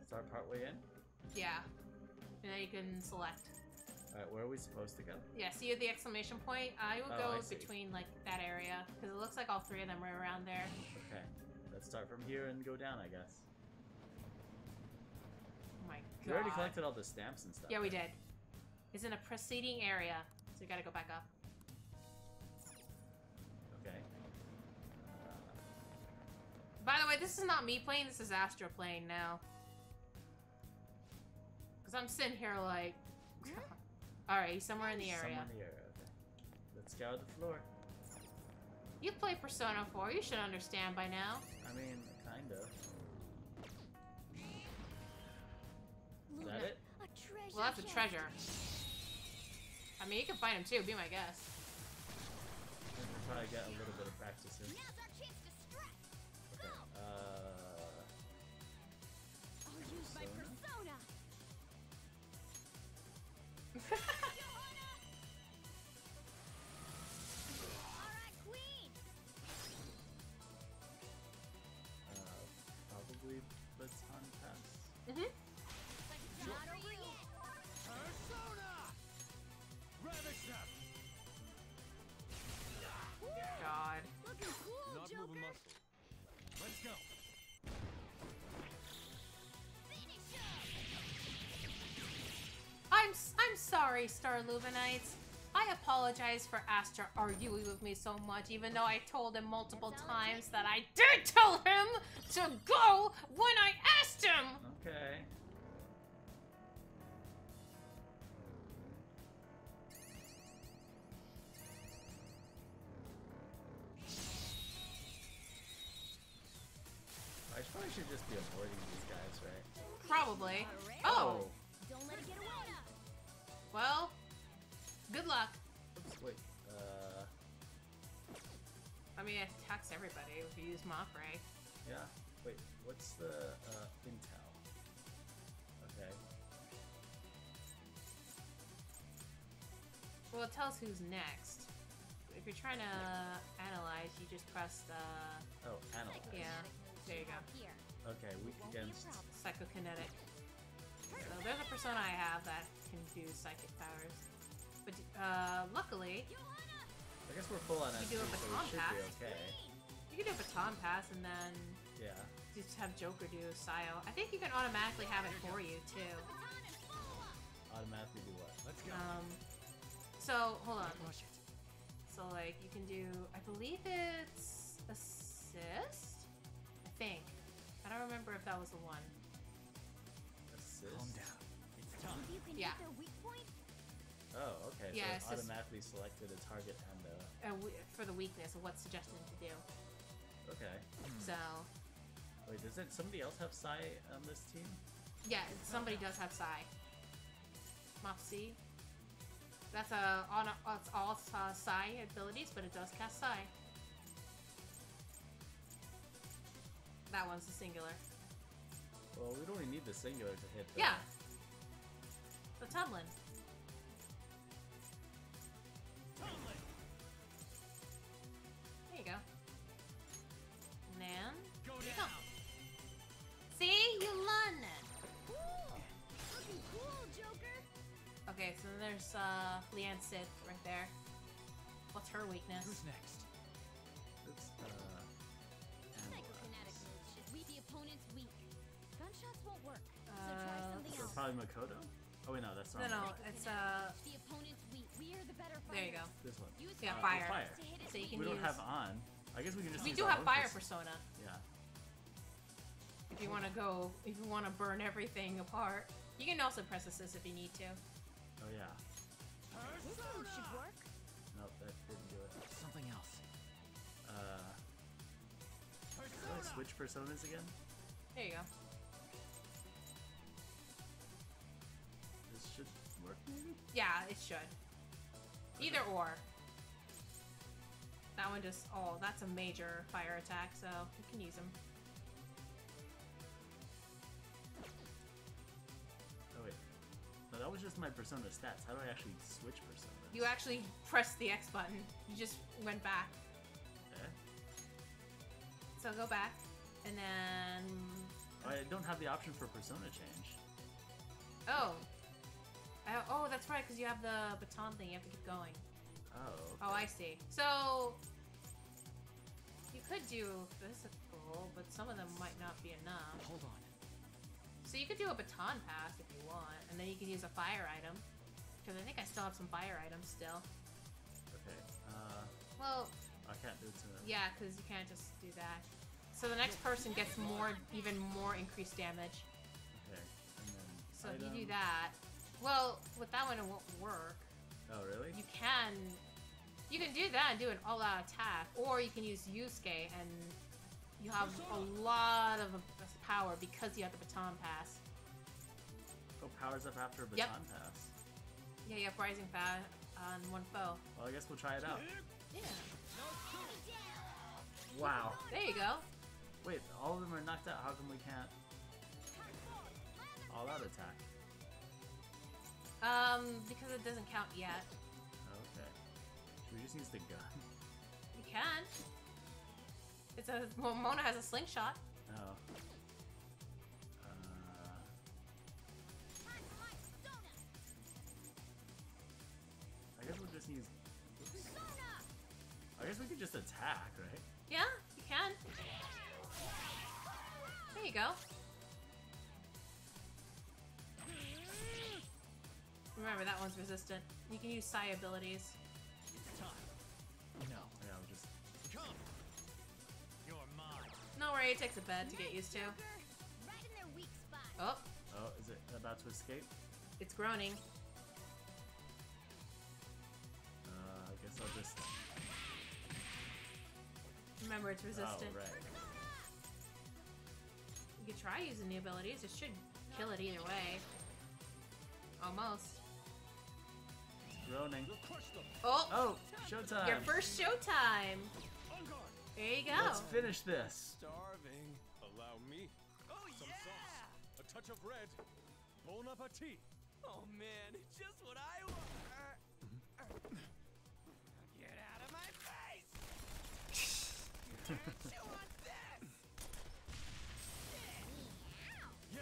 start partway in. yeah, and then you can select. Alright, where are we supposed to go? Yeah, see at the exclamation point? I will Oh, go I between like that area because it looks like all three of them are around there. Okay. Let's start from here and go down, I guess. Oh my god. We already collected all the stamps and stuff. Yeah, we right? did. It's in a preceding area, so you gotta go back up. Okay. By the way, this is not me playing. This is Astra playing now. Cause I'm sitting here like. All right, he's somewhere in the area. Somewhere in the area. Okay. Let's scour the floor. You play Persona 4. You should understand by now. I mean, kind of. Is that it? a treasure. Well, that's a treasure. I mean, you can find him too. Be my guest. We can probably get a little bit of practice in. Sorry, Star Luvenites. I apologize for Astra arguing with me so much, even though I told him multiple times that I did tell him to go when I asked him. I mean, it attacks everybody if you use Mop Ray. yeah. Wait, what's the uh, intel? Okay. Well, it tells who's next. If you're trying to analyze, you just press the Oh, analyze. yeah. There you go. Okay, weak Won't against. Psychokinetic. So there's a persona I have that can do psychic powers. But uh, luckily, I guess we're full on You do SP, a so we baton should pass. be okay. you can do a baton pass and then Yeah. just have Joker do Psio. I think you can automatically have it for you too. Automatically do what? Let's go. Um, so hold on. So like you can do, I believe it's assist. I think. I don't remember if that was the one. Assist. Calm down. It's time. You can Yeah. hit their weak point, Oh, okay. Yeah, so it's it just- automatically selected a target and a. Uh, for the weakness of what's suggested to do. Okay. So Wait, does it somebody else have Psy on this team? yeah, somebody does have Psy. Mapsi That's a on a, it's all uh, Psy abilities, but it does cast Psy. That one's a singular. Well, we'd only need the singular to hit. The, Yeah. The Tudlin. Go there you down. go. See, you learn it. Looking cool, Joker. Okay, so then there's uh Leanan Sidhe right there. What's her weakness? Who's next? It's, uh, Psychokinetic moves should weak the opponent's weak. Gunshots won't work, so try Uh, something So else. probably Makoto? Oh wait, no, that's not. No, no, it's uh. The opponent's weak. We are the better fighters. There you go. This one. Use Yeah, Uh, fire. fire. to So you can We don't have on. I guess we can just. we use do our have own fire pers- persona. Yeah. If you want to go, if you want to burn everything apart, you can also press assist if you need to. Oh yeah. This move should work. Nope, that didn't do it. Something else. Uh. Do I switch personas again? There you go. This should work maybe. Yeah, it should. Either or. That one just, oh, that's a major fire attack, so you can use them. That was just my persona stats. How do I actually switch personas? You actually pressed the X button. You just went back. Eh? So go back, and then. I don't have the option for persona change. Oh. Uh, oh, that's right, because you have the baton thing. You have to keep going. Oh. Oh, I see. So. You could do physical, but some of them might not be enough. Hold on. So you could do a baton pass if you want, and then you can use a fire item. Because I think I still have some fire items still. Okay. Uh, Well, I can't do it to. yeah, because you can't just do that. So the next person gets more, even more increased damage. Okay. And then. So if you do that, well, with that one it won't work. Oh really? You can, you can do that and do an all-out attack, or you can use Yusuke and you have a lot of power because you have the baton pass. Oh, powers up after a Yep. baton pass. Yeah, you have Rising Fat on one foe. Well, I guess we'll try it out. Yeah. Wow. There you go. Wait, all of them are knocked out. How come we can't all out attack? Um, because it doesn't count yet. Okay. Should we just use the gun? You can. It's a well, Mona has a slingshot. Oh. Guess we could just attack, right? Yeah, you can. There you go. Remember that one's resistant. You can use Psy abilities. No. Yeah, we'll just. Come. You're mine. No worry, it takes a bed to get used to. Right in their weak spot. Oh, Oh, is it about to escape? it's groaning. Remember, it's oh, resistant. Oh, right. You could try using the abilities. It should kill it either way. Almost. Groaning. You'll crush them. Oh, Oh, showtime. your first showtime. There you go. Let's finish this. Starving. Allow me. Oh Some sauce. A touch of red. Bon appetit. Oh man, it's just what I want. Mm-hmm. [laughs]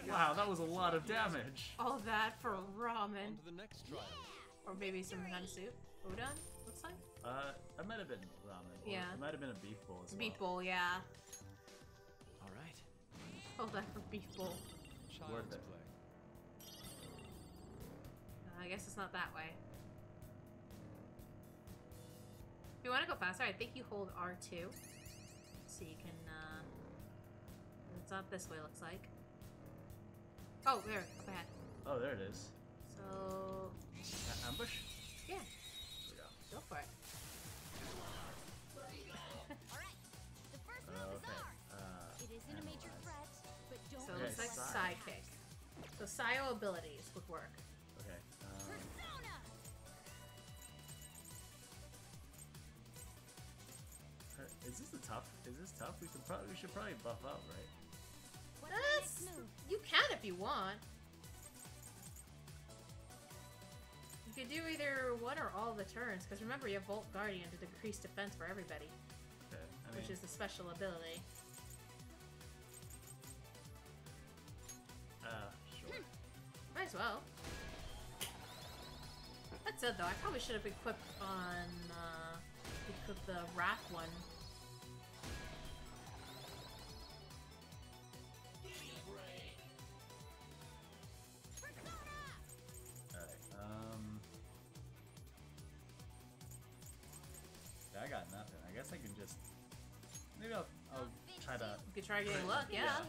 Wow, that was a lot of damage. All that for ramen. To the next trial. Or maybe some gun soup. Udon? Looks like? Uh, it might have been ramen. Yeah. It might have been a beef bowl as well. Beef bowl, yeah. All right. Hold that for beef bowl. Child's it. play. Uh, I guess it's not that way. If you want to go faster, I think you hold R2. So you can, uh... It's not this way, it looks like. Oh, there, up ahead. Oh, there it is. So... A- ambush? Yeah, There we go. go for it. Alright, the first Uh, move is ours. Uh, It isn't a major analyze. threat, but don't So Okay, it looks like Psy. sidekick. So Sio abilities would work. Tough? Is this tough? We should probably we should probably buff up, right? What's the That's- You can if you want. You could do either one or all the turns, because remember you have Volt Guardian to decrease defense for everybody, Okay. I mean, which is the special ability. uh, sure. Might as well. That said, though, I probably should have equipped on uh, equipped the Wrath one. Try getting luck, yeah.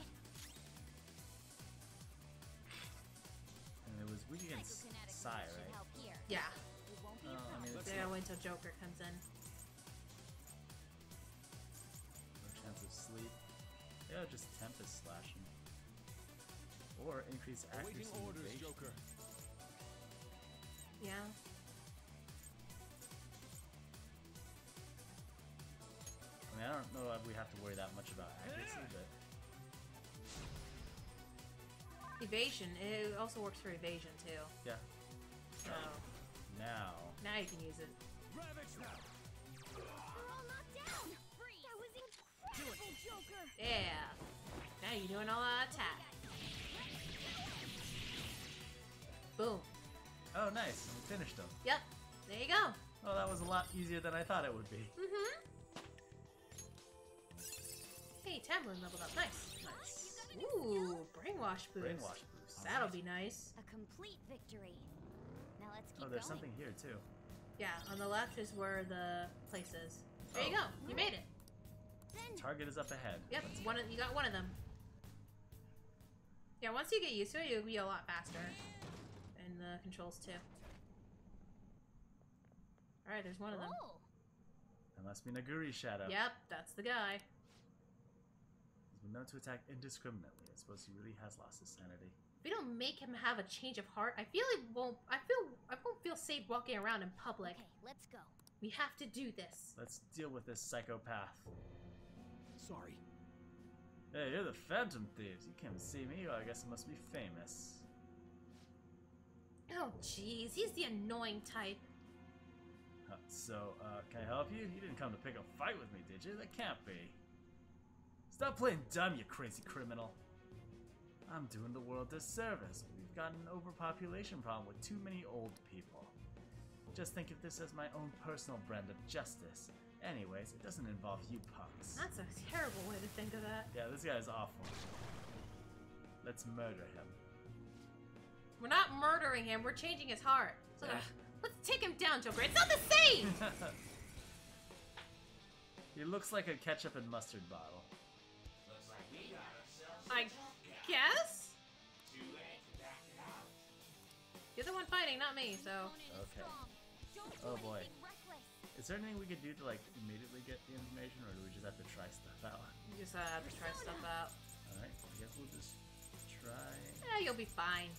And it was weak against Psy, right? Yeah. Oh, I mean, it's Yeah, not, wait until Joker comes in. no chance of sleep. Yeah, just Tempest slashing. Or increase accuracy and evasion. Yeah. I mean, I don't know if we have to worry that much about accuracy, but... Evasion. It also works for evasion, too. Yeah. So, Now... now you can use it. Yeah. Now you're doing all that attack. Boom. Oh, nice. We finished them. Yep. There you go. Well, that was a lot easier than I thought it would be. Mm-hmm. Hey, Tam Lin leveled up. Nice. Nice. Ooh, brainwash boost. Brainwash boost. That'll be nice. A complete victory. Now let's oh, keep Oh, there's going. something here, too. Yeah, on the left is where the place is. There you Oh. go. You made it. Target is up ahead. Yep, it's one. Of, you got one of them. Yeah, once you get used to it, you'll be a lot faster. And the controls too. All right, there's one of them. Oh, That must be Naguri's shadow. Yep, that's the guy. He's been known to attack indiscriminately. I suppose he really has lost his sanity. If we don't make him have a change of heart, I feel it won't. I feel I won't feel safe walking around in public. okay, let's go. We have to do this. Let's deal with this psychopath. Sorry. Hey, you're the Phantom Thieves. You can't see me. Well, I guess I must be famous. Oh, jeez, he's the annoying type. So, uh, can I help you? You didn't come to pick a fight with me, did you? That can't be. Stop playing dumb, you crazy criminal. I'm doing the world a service. We've got an overpopulation problem with too many old people. Just think of this as my own personal brand of justice. Anyways, it doesn't involve you punks. That's a terrible way to think of that. Yeah, this guy's awful. Let's murder him. We're not murdering him. We're changing his heart. So Yeah. let's take him down, Joker. It's not the same. [laughs] he looks like a ketchup and mustard bottle. I guess. You're the one fighting, not me. So Okay. Oh boy. Is there anything we could do to like immediately get the information, or do we just have to try stuff out? you just uh, have to try stuff out. All right, I guess we'll just try Yeah, you'll be fine.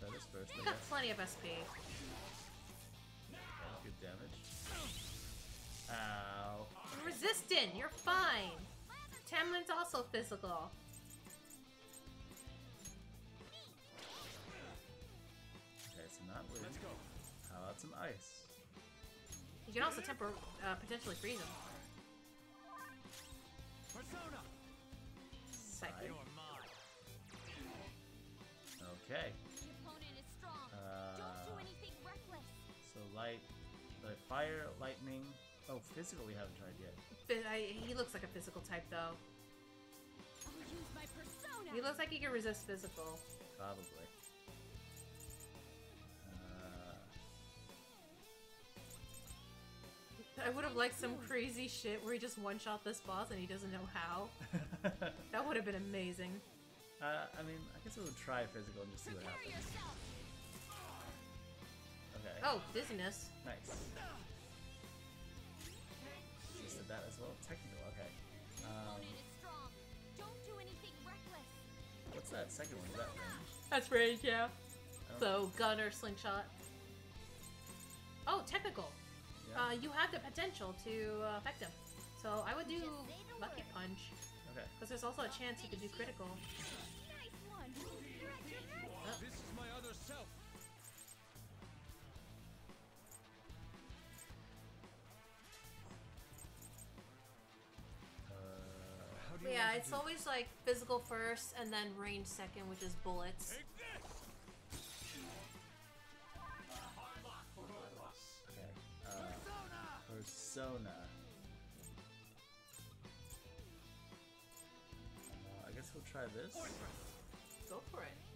try this first. You got guess. plenty of SP. Okay, good damage. Ow. You're resistant. You're fine. Tam Lin's also physical. Okay, so not with. Let's go. How about some ice? You can also temper, uh, potentially freeze him. Persona. Psych. Psych. Okay. The opponent is strong. Uh, Don't do anything reckless. So light, the fire, lightning. Oh, physical we haven't tried yet. But I, he looks like a physical type, though. I'll use my persona. He looks like he can resist physical. Probably. Uh, I would have liked some crazy shit where he just one-shot this boss and he doesn't know how. [laughs] That would have been amazing. uh, I mean, I guess we'll try physical and just see what happens. yourself. Okay. Oh, dizziness. Nice. Resisted that as well. Technical. Okay. Um, Opponent is strong. Don't do anything reckless. what's that second one? Is that range? That's range, yeah. So, gun or slingshot. Oh, technical. yeah. Uh, you have the potential to uh, affect him. So I would do Lucky Punch, Okay. because there's also a chance you could do critical. How But yeah, it's always like physical first and then range second, which is bullets. Okay. Uh, persona. Uh, I guess we'll try this. Go for it.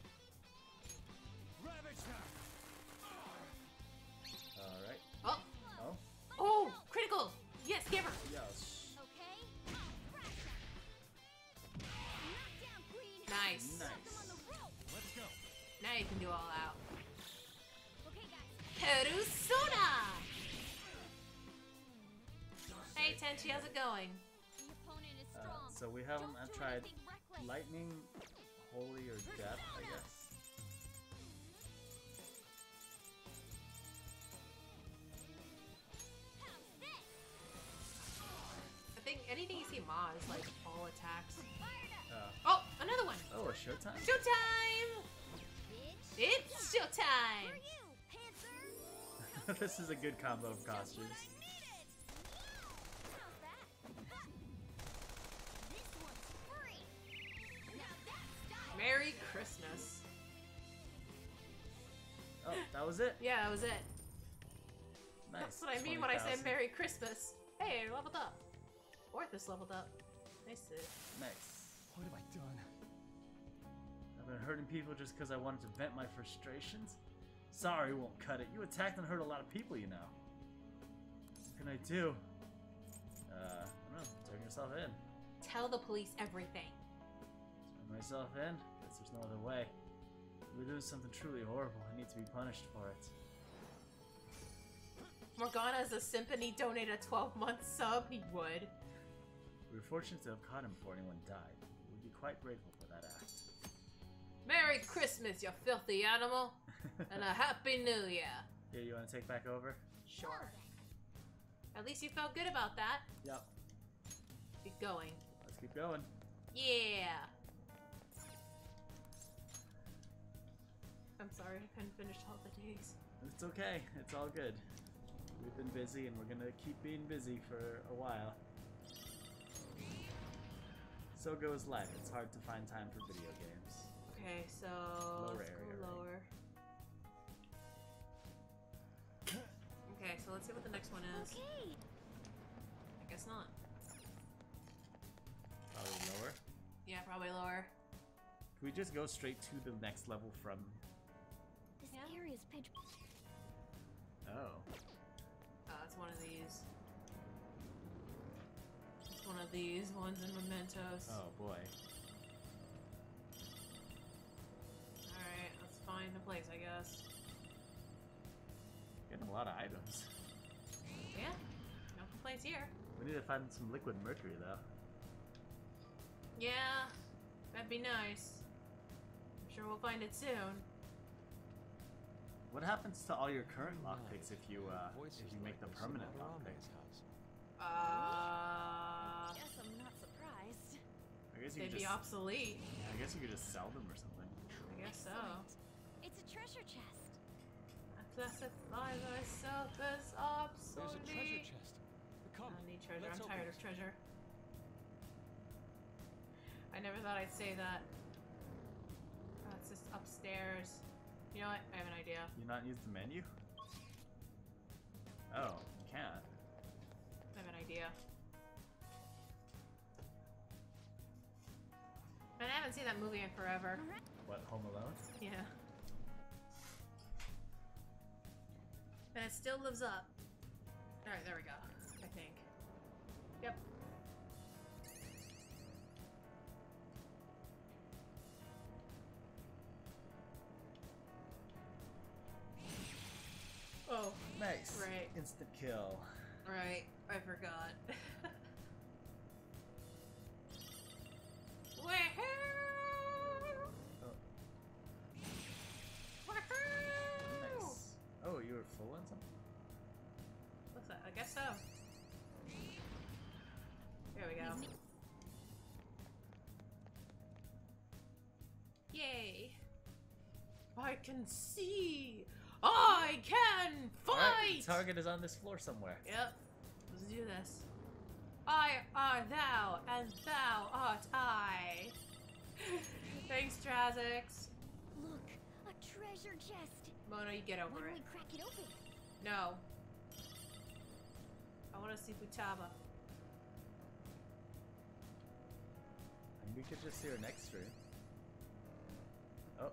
Now you can do all out. Okay. Hey Tenchi, how's it going? The opponent is Uh, so we haven't I've tried lightning, holy, or death, I guess. I think anything you see Ma is like all attacks. Uh, Oh, another one. oh, a showtime? Showtime! Bitch. It's For showtime! [laughs] this is a good combo of costumes. How's that? Ha. This one's free. Now that's style. Merry Christmas. Oh, that was it? Yeah, that was it. Nice. That's what I mean when I say Merry Christmas. Hey, I leveled up. Orthrus leveled up. Nice. Nice. What have I done? Hurting people just because I wanted to vent my frustrations? Sorry won't cut it. You attacked and hurt a lot of people, you know. What can I do? Uh, I don't know. Turn yourself in. Tell the police everything. Turn myself in? Guess there's no other way. We're doing something truly horrible. I need to be punished for it. Morgana is a symphony donated a 12 month sub. He would. We were fortunate to have caught him before anyone died. We'd be quite grateful for that act. Merry Christmas, you filthy animal. [laughs] and a Happy New Year. Yeah, you want to take back over? Sure. At least you felt good about that. Yep. Keep going. Let's keep going. Yeah. I'm sorry, I couldn't finish all the days. It's okay. It's all good. We've been busy and we're gonna keep being busy for a while. So goes life. It's hard to find time for video games. Okay, so Lower let's area, go right? Okay, so let's see what the next one is. Okay. I guess not. Probably lower. Yeah, probably lower. Can we just go straight to the next level from? This Yeah. area's pitch. Oh. Uh, it's one of these. It's one of these ones in Mementos. Oh boy. Find a place, I guess. Getting a lot of items. Yeah, no complaints here. We need to find some liquid mercury though. Yeah, that'd be nice. I'm sure we'll find it soon. What happens to all your current lockpicks if you uh, if you make like the permanent in lockpicks? Aroma's house. Uh, Guess I'm not surprised. I guess you they'd could be obsolete. I guess you could just sell them or something. I guess so. Classify myself as There's a obsolete. treasure chest. I don't need treasure. I'm tired it. of treasure. I never thought I'd say that. Oh, it's just upstairs. You know what? I have an idea. You not use the menu? Oh, you can't. I have an idea. And I haven't seen that movie in forever. What, Home Alone? Yeah. And it still lives up. Alright, there we go. I think. Yep. Oh, Nice. Right. Instant kill. right. I forgot. [laughs] Woohoo! Were full on something? What's that? I guess so. Here we go. Yay! I can see! I can fight! Alright, target is on this floor somewhere. Yep. Let's do this. I are thou, and thou art I. [laughs] Thanks, Trazix. Look, a treasure chest. Mona, you get Why over don't it. we crack it open? No. I want to see Futaba. And we could just see her next stream. Oh,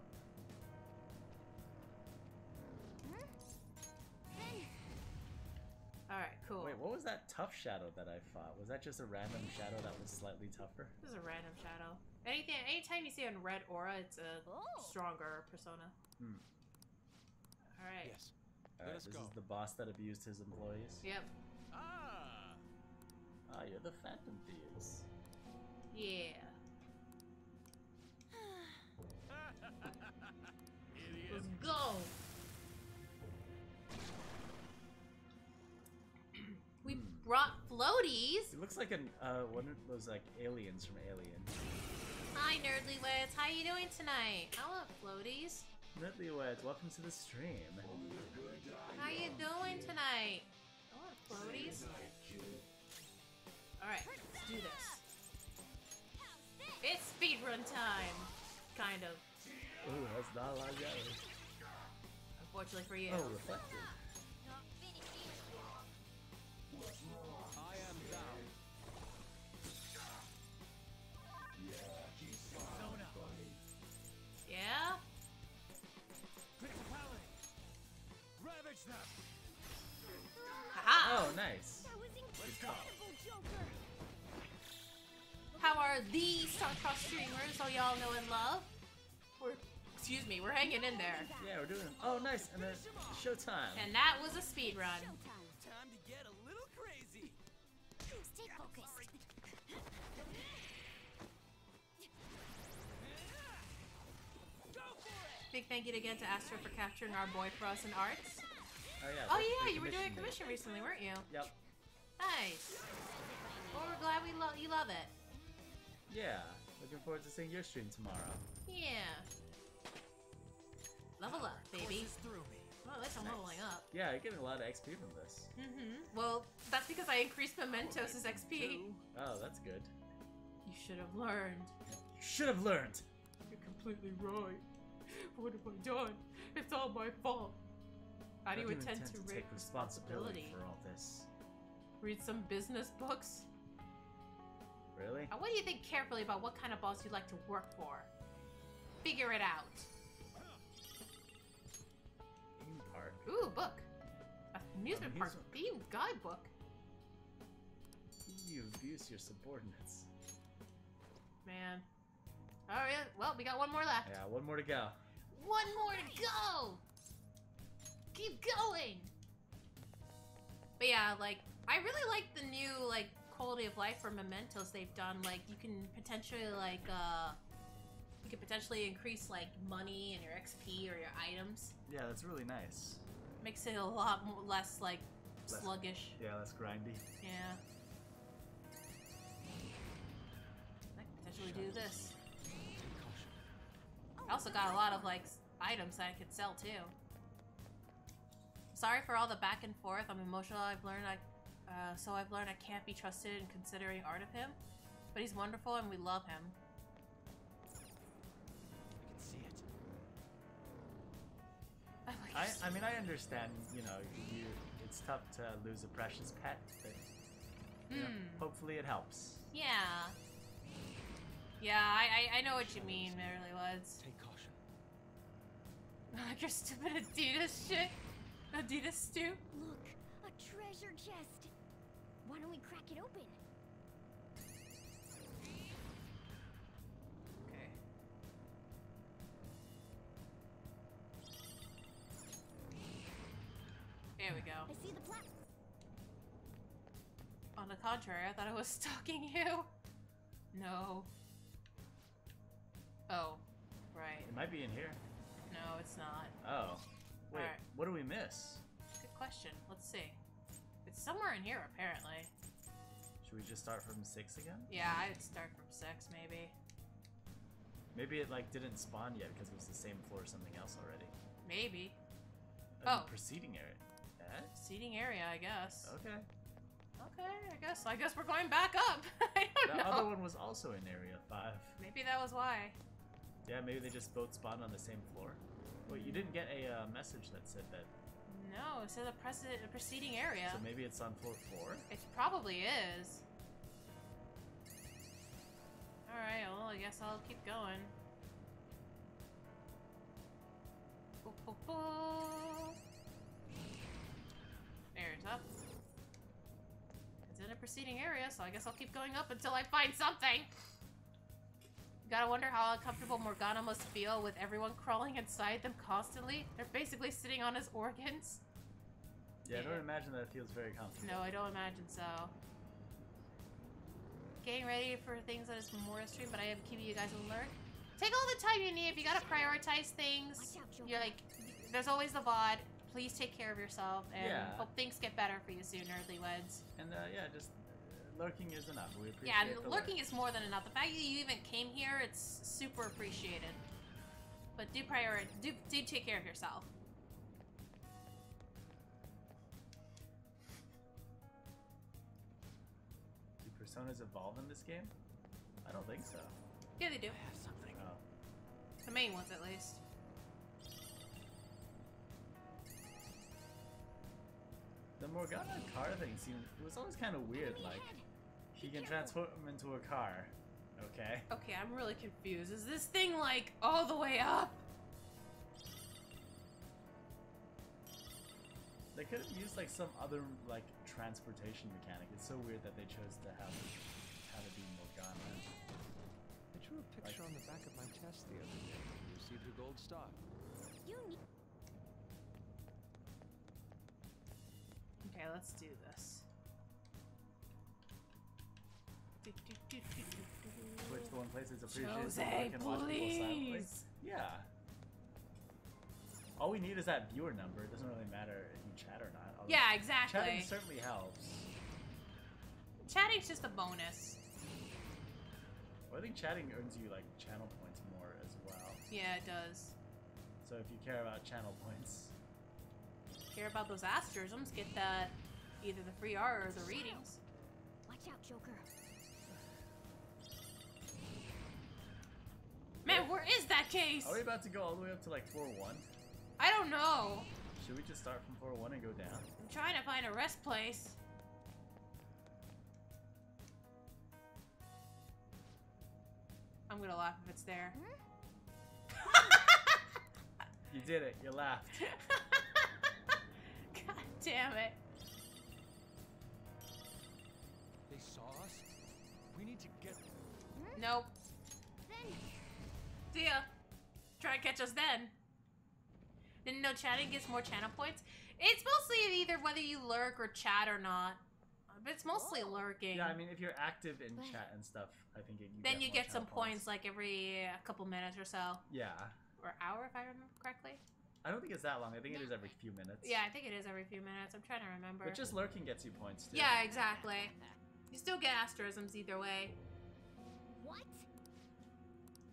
Alright, cool. wait, what was that tough shadow that I fought? Was that just a random shadow that was slightly tougher? This is a random shadow. Anything, anytime you see a red aura, it's a Oh. stronger persona. Hmm. Alright. Yes. Alright, this go. is the boss that abused his employees. Yep. Ah! Ah, you're the Phantom Thieves. Yeah. [laughs] Let's go. [clears throat] we Hmm. brought floaties. It looks like an uh one of those like aliens from Alien. Hi, Nerdly Wits. How you doing tonight? I love floaties. Nutly Weds, welcome to the stream. How you doing tonight? I love floaties. All right, let's do this. It's speedrun time, kind of. Ooh, that's not a lot of yellow. Unfortunately for you. Oh, reflective. Not finished yet. I am thou. Yeah. Principality! Ravage them! How are the Starcross streamers? So y'all know and love. We're, excuse me, we're hanging in there. Yeah, we're doing. it. Oh, nice. And then showtime. And that was a speed run. Time to get a little crazy! Stay focused. Go for it! Big thank you again to Astro for capturing our boy for us in arts. Oh yeah. Oh yeah, you were doing a commission recently, weren't you? Yep. Nice. Well, we're glad we love you love it. Yeah. Looking forward to seeing your stream tomorrow. Yeah. Level up, baby. Courses through me. Well, at least I'm leveling up. Yeah, you're getting a lot of XP from this. Mm-hmm. Well, that's because I increased Mementos' XP. Oh, that's good. You should have learned. You should have learned. You're completely right. What have I done? It's all my fault. How do you I intend, to, take take responsibility responsibility? for all this? Read some business books? Really? I want you to think carefully about what kind of boss you'd like to work for. Figure it out. Theme park. Ooh, book. Amusement park Amusement- theme guidebook. You abuse your subordinates. Man. Alright, well, we got one more left. Yeah, one more to go. One more to go! Keep going! But yeah, like, I really like the new, like, quality of life for mementos they've done. Like, you can potentially, like, uh, you could potentially increase, like, money and your XP or your items. Yeah, that's really nice. Makes it a lot more, less, like, Less- sluggish. Yeah, that's grindy. Yeah. I could potentially do this. I also got a lot of like items that I could sell too. Sorry for all the back and forth. I'm emotional. I've learned I, uh, so I've learned I can't be trusted in considering art of him, but he's wonderful and we love him. I can see it. [laughs] I like I, I mean, I understand. You know, you it's tough to lose a precious pet, but you know, Hmm. hopefully it helps. Yeah. Yeah, I, I I know what you mean, Merrily Woods. Take caution. [laughs] Like your stupid Adidas shit. Adidas stew. Look, a treasure chest. Why crack it open? Okay. There we go. I see the plat. On the contrary, I thought I was [laughs] stalking you. No. Oh, right. It might be in here. No, it's not. Oh, wait. Alright. What do we miss? Good question. Let's see. It's somewhere in here, apparently. Should we just start from six again? Yeah, I'd start from six maybe. Maybe it like didn't spawn yet because it was the same floor as something else already. Maybe. Uh, Oh. Preceding area. Eh? Seating area, I guess. Okay. Okay, I guess. I guess we're going back up. [laughs] I don't The know. other one was also in area five. Maybe that was why. Yeah, maybe they just both spawned on the same floor. Wait, you didn't get a uh, message that said that. No, it says a precedent, a preceding area. So maybe it's on floor four. It probably is. Alright, well, I guess I'll keep going. Bo- bo- bo. There's up. It's in a preceding area, so I guess I'll keep going up until I find something. Gotta wonder how uncomfortable Morgana must feel with everyone crawling inside them constantly. They're basically sitting on his organs. Yeah, I don't imagine that it feels very comfortable. No, I don't imagine so. Getting ready for things that is more stream, but I am keeping you guys alert. Take all the time you need. If you gotta prioritize things, Watch out, Joker. you're like, there's always the VOD. Please take care of yourself and Yeah. hope things get better for you soon, nerdlyweds. And uh, yeah, just lurking is enough. We appreciate Yeah, the and lurking is more than enough. The fact that you even came here, it's super appreciated. But do prior do do take care of yourself. Do personas evolve in this game? I don't think so. Yeah, they do. I have something. Oh. The main ones, at least. The Morgana car thing seemed it was always kind of weird. Like he can transport transform into a car. Okay. Okay, I'm really confused. Is this thing like all the way up? They could have used like some other like transportation mechanic. It's so weird that they chose to have how to be Morgana. I drew a picture on the back of my chest the other day and received a gold star. You need Okay, let's do this. Switch to one place that's appreciated so Jose, I can watch people silently. please. Yeah. All we need is that viewer number. It doesn't really matter if you chat or not. Although Yeah, exactly. Chatting certainly helps. Chatting's just a bonus. Well, I think chatting earns you like channel points more as well. Yeah, it does. So if you care about channel points, Care about those asterisms, get that either the free R or the readings. watch out, Joker. Man, where is that case? are we about to go all the way up to like floor oh one? I don't know. Should we just start from floor oh one and go down? I'm trying to find a rest place. I'm gonna laugh if it's there. Hmm? [laughs] You did it. You laughed. [laughs] God damn it. They saw us? We need to get hmm? Nope. Then See ya. Try to catch us then. Didn't know chatting gets more channel points. It's mostly either whether you lurk or chat or not. But it's mostly lurking. Yeah, I mean, if you're active in chat and stuff, I think it, you then get you more get some channel points like every uh, couple minutes or so. Yeah. Or hour, if I remember correctly. I don't think it's that long. I think it is every few minutes. Yeah, I think it is every few minutes. I'm trying to remember. But just lurking gets you points too. Yeah, exactly. You still get asterisms either way. what?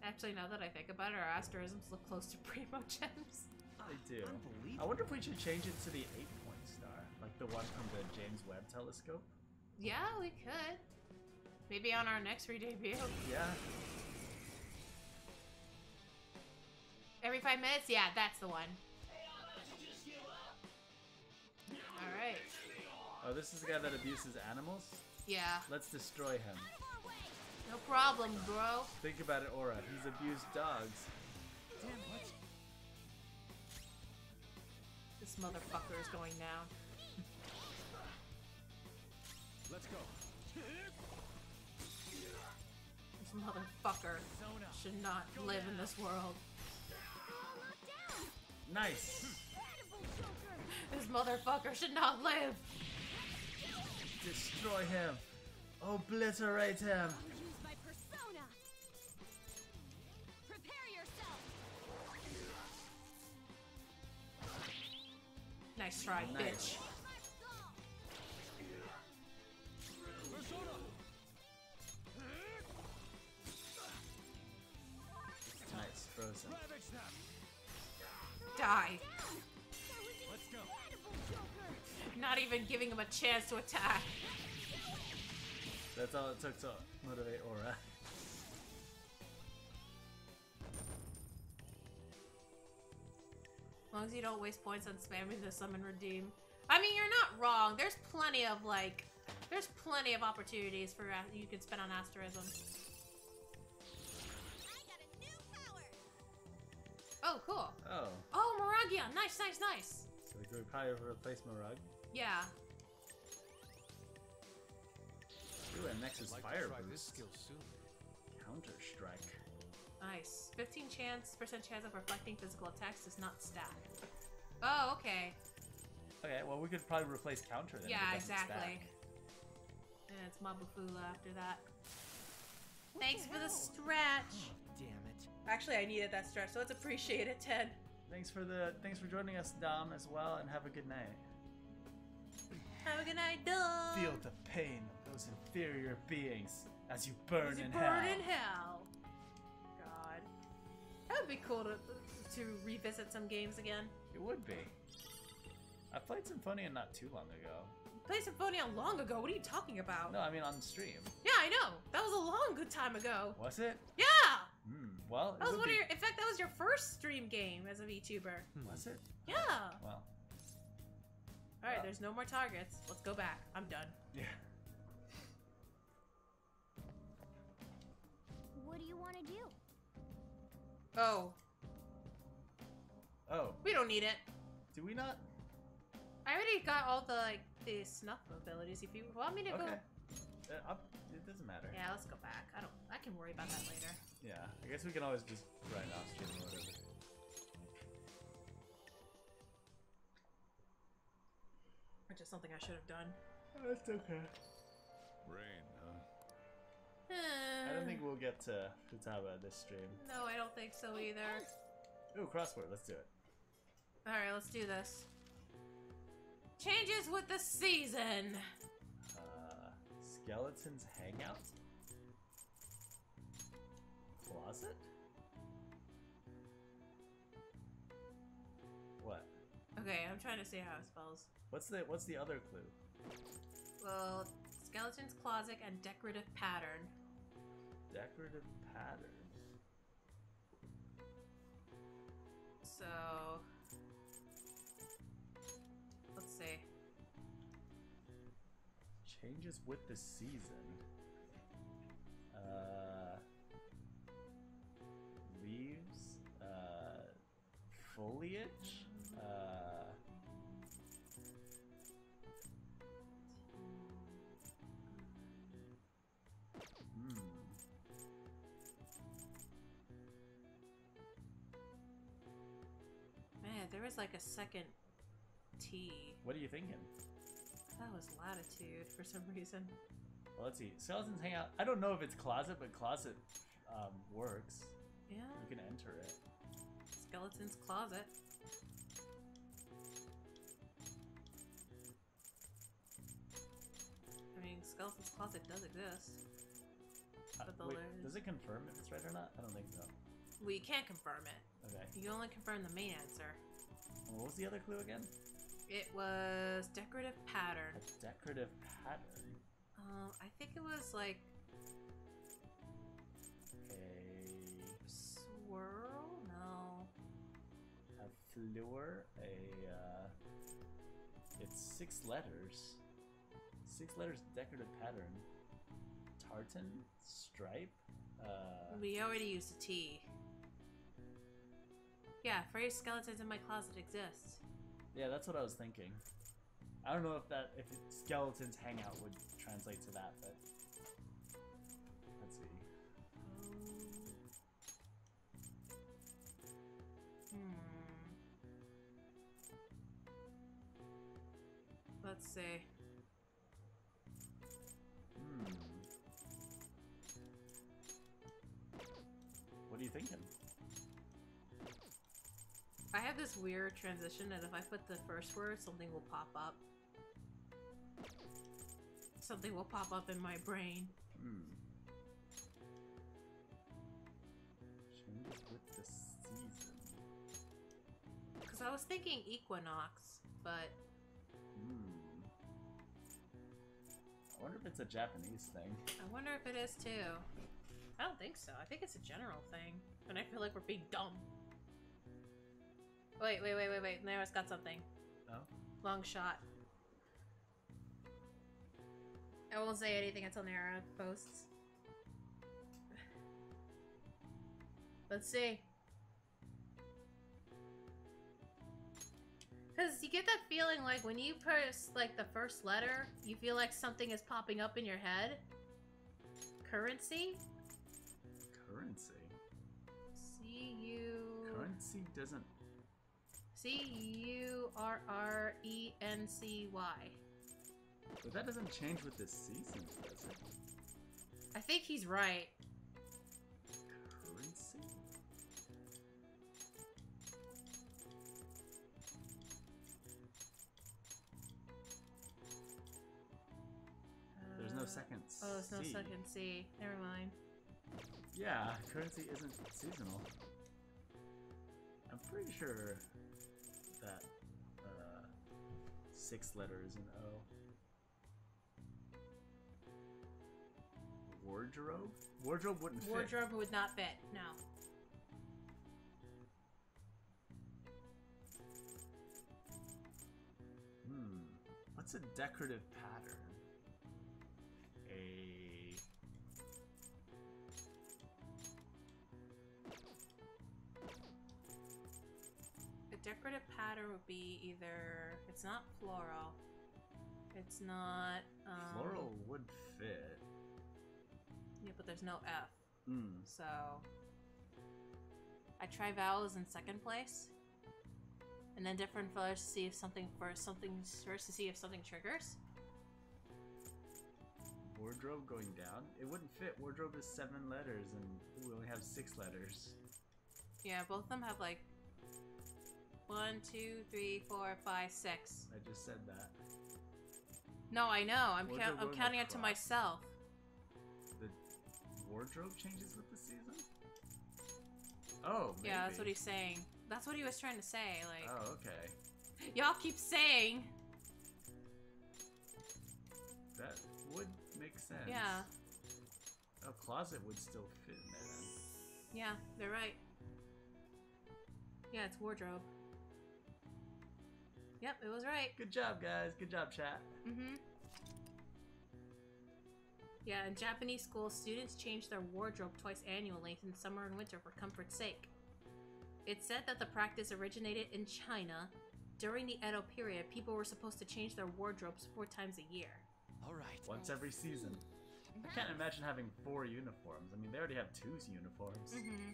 Actually, now that I think about it, our asterisms look close to [laughs] Primogems. They do. Unbelievable. I wonder if we should change it to the eight point star, like the one from the James Webb Telescope. Yeah, we could. Maybe on our next re-debut. Yeah. Every five minutes? Yeah, that's the one. Alright. Oh, this is the guy that abuses animals. Yeah. Let's destroy him. No problem, bro. Think about it, Aura. He's abused dogs. Damn, let's This motherfucker is going down. let's go. This motherfucker should not live in this world. Nice. This motherfucker should not live. Destroy him. Obliterate him. Nice try, nice. bitch. Nice, frozen. Die. Not even giving him a chance to attack. That's all it took to motivate Aura. [laughs] long as you don't waste points on spamming the summon redeem. I mean, you're not wrong. There's plenty of like, there's plenty of opportunities for uh, you can spend on asterism. I got a new power. Oh, cool. Oh, Oh, Miragia. Nice, nice, nice. so we could probably replace Magaru. Yeah. Ooh, and next is like Fire to this Boost. skill soon. Counter Strike. Nice. 15 chance percent chance of reflecting physical attacks does not stack. Oh, okay. Okay, well we could probably replace Counter then. Yeah, exactly. stack. And it's Mabufula after that. Thanks for the stretch. [gasps] Damn it. Actually, I needed that stretch, so let's appreciate it, Ted. Thanks for the thanks for joining us, Dom, as well, and have a good night. Have a good night, Dom. Feel the pain of those inferior beings as you burn As you in burn hell. in hell. That would be cool to, to revisit some games again. It would be. I played Symphonia not too long ago. Played Symphonia long ago. What are you talking about? No, I mean on stream. Yeah, I know. That was a long good time ago. Was it? Yeah. Hmm. Well, That was one be- of your. In fact, that was your first stream game as a VTuber. Was it? Yeah. Well, All right. Wow. There's no more targets. Let's go back. I'm done. yeah. Oh, Oh, we don't need it. do we not? I already got all the like the snuff abilities. If you want me to Okay. go, Uh, it doesn't matter. yeah, let's go back. I don't. I can worry about that later. Yeah, I guess we can always just grind off stream or whatever. Which is something I should have done. That's okay. Rain, huh? I don't think we'll get to Futaba this stream. No, I don't think so either. Ooh, crossword, let's do it. All right, let's do this. Changes with the season. Uh, Skeleton's Hangout? Closet? What? Okay, I'm trying to see how it spells. What's the what's the other clue? Well, skeleton's closet and decorative pattern. Decorative patterns. So, let's see. Changes with the season. Uh, leaves. Uh, foliage. There was like a second T. What are you thinking? That was latitude for some reason. Well, let's see. Skeletons hang out. I don't know if it's closet, but closet um, works. Yeah, You can enter it. skeleton's closet. I mean, skeleton's closet does exist. Uh, wait, does it confirm if it's right or not? I don't think so. We can't confirm it. Okay. You only confirm the main answer. What was the other clue again? It was decorative pattern. A decorative pattern. Um, I think it was like A swirl. No. a fleur. A uh, it's six letters. Six letters decorative pattern. Tartan stripe. Uh, We already used a T. Yeah, phrase skeletons in my closet exist. yeah, that's what I was thinking. I don't know if that if skeletons hangout would translate to that, but let's see. Hmm. Let's see. I have this weird transition that if I put the first word, something will pop up. Something will pop up in my brain. Hmm. Changes with the season. Because I was thinking equinox, but Hmm. I wonder if it's a Japanese thing. I wonder if it is too. I don't think so. I think it's a general thing. And I feel like we're being dumb. Wait, wait, wait, wait, wait. Nara's got something. Oh? Long shot. I won't say anything until Nara posts. Let's see. Because you get that feeling like when you press like the first letter, you feel like something is popping up in your head. Currency? Currency. C U Currency doesn't. C U R R E N C Y. But that doesn't change with the seasons, does it? I think he's right. Currency? There's no Uh, second Oh, there's no C. second C. Never mind. Yeah, currency isn't seasonal. I'm pretty sure that uh, six letters in O. Wardrobe? Wardrobe wouldn't fit. Wardrobe would not fit. No. Hmm. What's a decorative pattern? A. decorative pattern would be either it's not floral, it's not um, Floral would fit. Yeah, but there's no F. Hmm. So I try vowels in second place, and then different first to see if something first something first to see if something triggers. Wardrobe going down? It wouldn't fit. Wardrobe is seven letters, and we only have six letters. Yeah, both of them have like one, two, three, four, five, six. I just said that. No, I know. I'm count- I'm counting it to myself. The wardrobe changes with the season? Oh, maybe. Yeah, that's what he's saying. That's what he was trying to say. Like, Oh, okay. y'all keep saying. That would make sense. Yeah, A closet would still fit in there then. yeah, they're right. Yeah, it's wardrobe. Yep, it was right. Good job, guys. Good job, chat. Mm-hmm. Yeah, in Japanese schools, students change their wardrobe twice annually in summer and winter for comfort's sake. It's said that the practice originated in China. During the Edo period, people were supposed to change their wardrobes four times a year. All right. Once every season. I can't imagine having four uniforms. I mean, they already have two uniforms. Mm-hmm.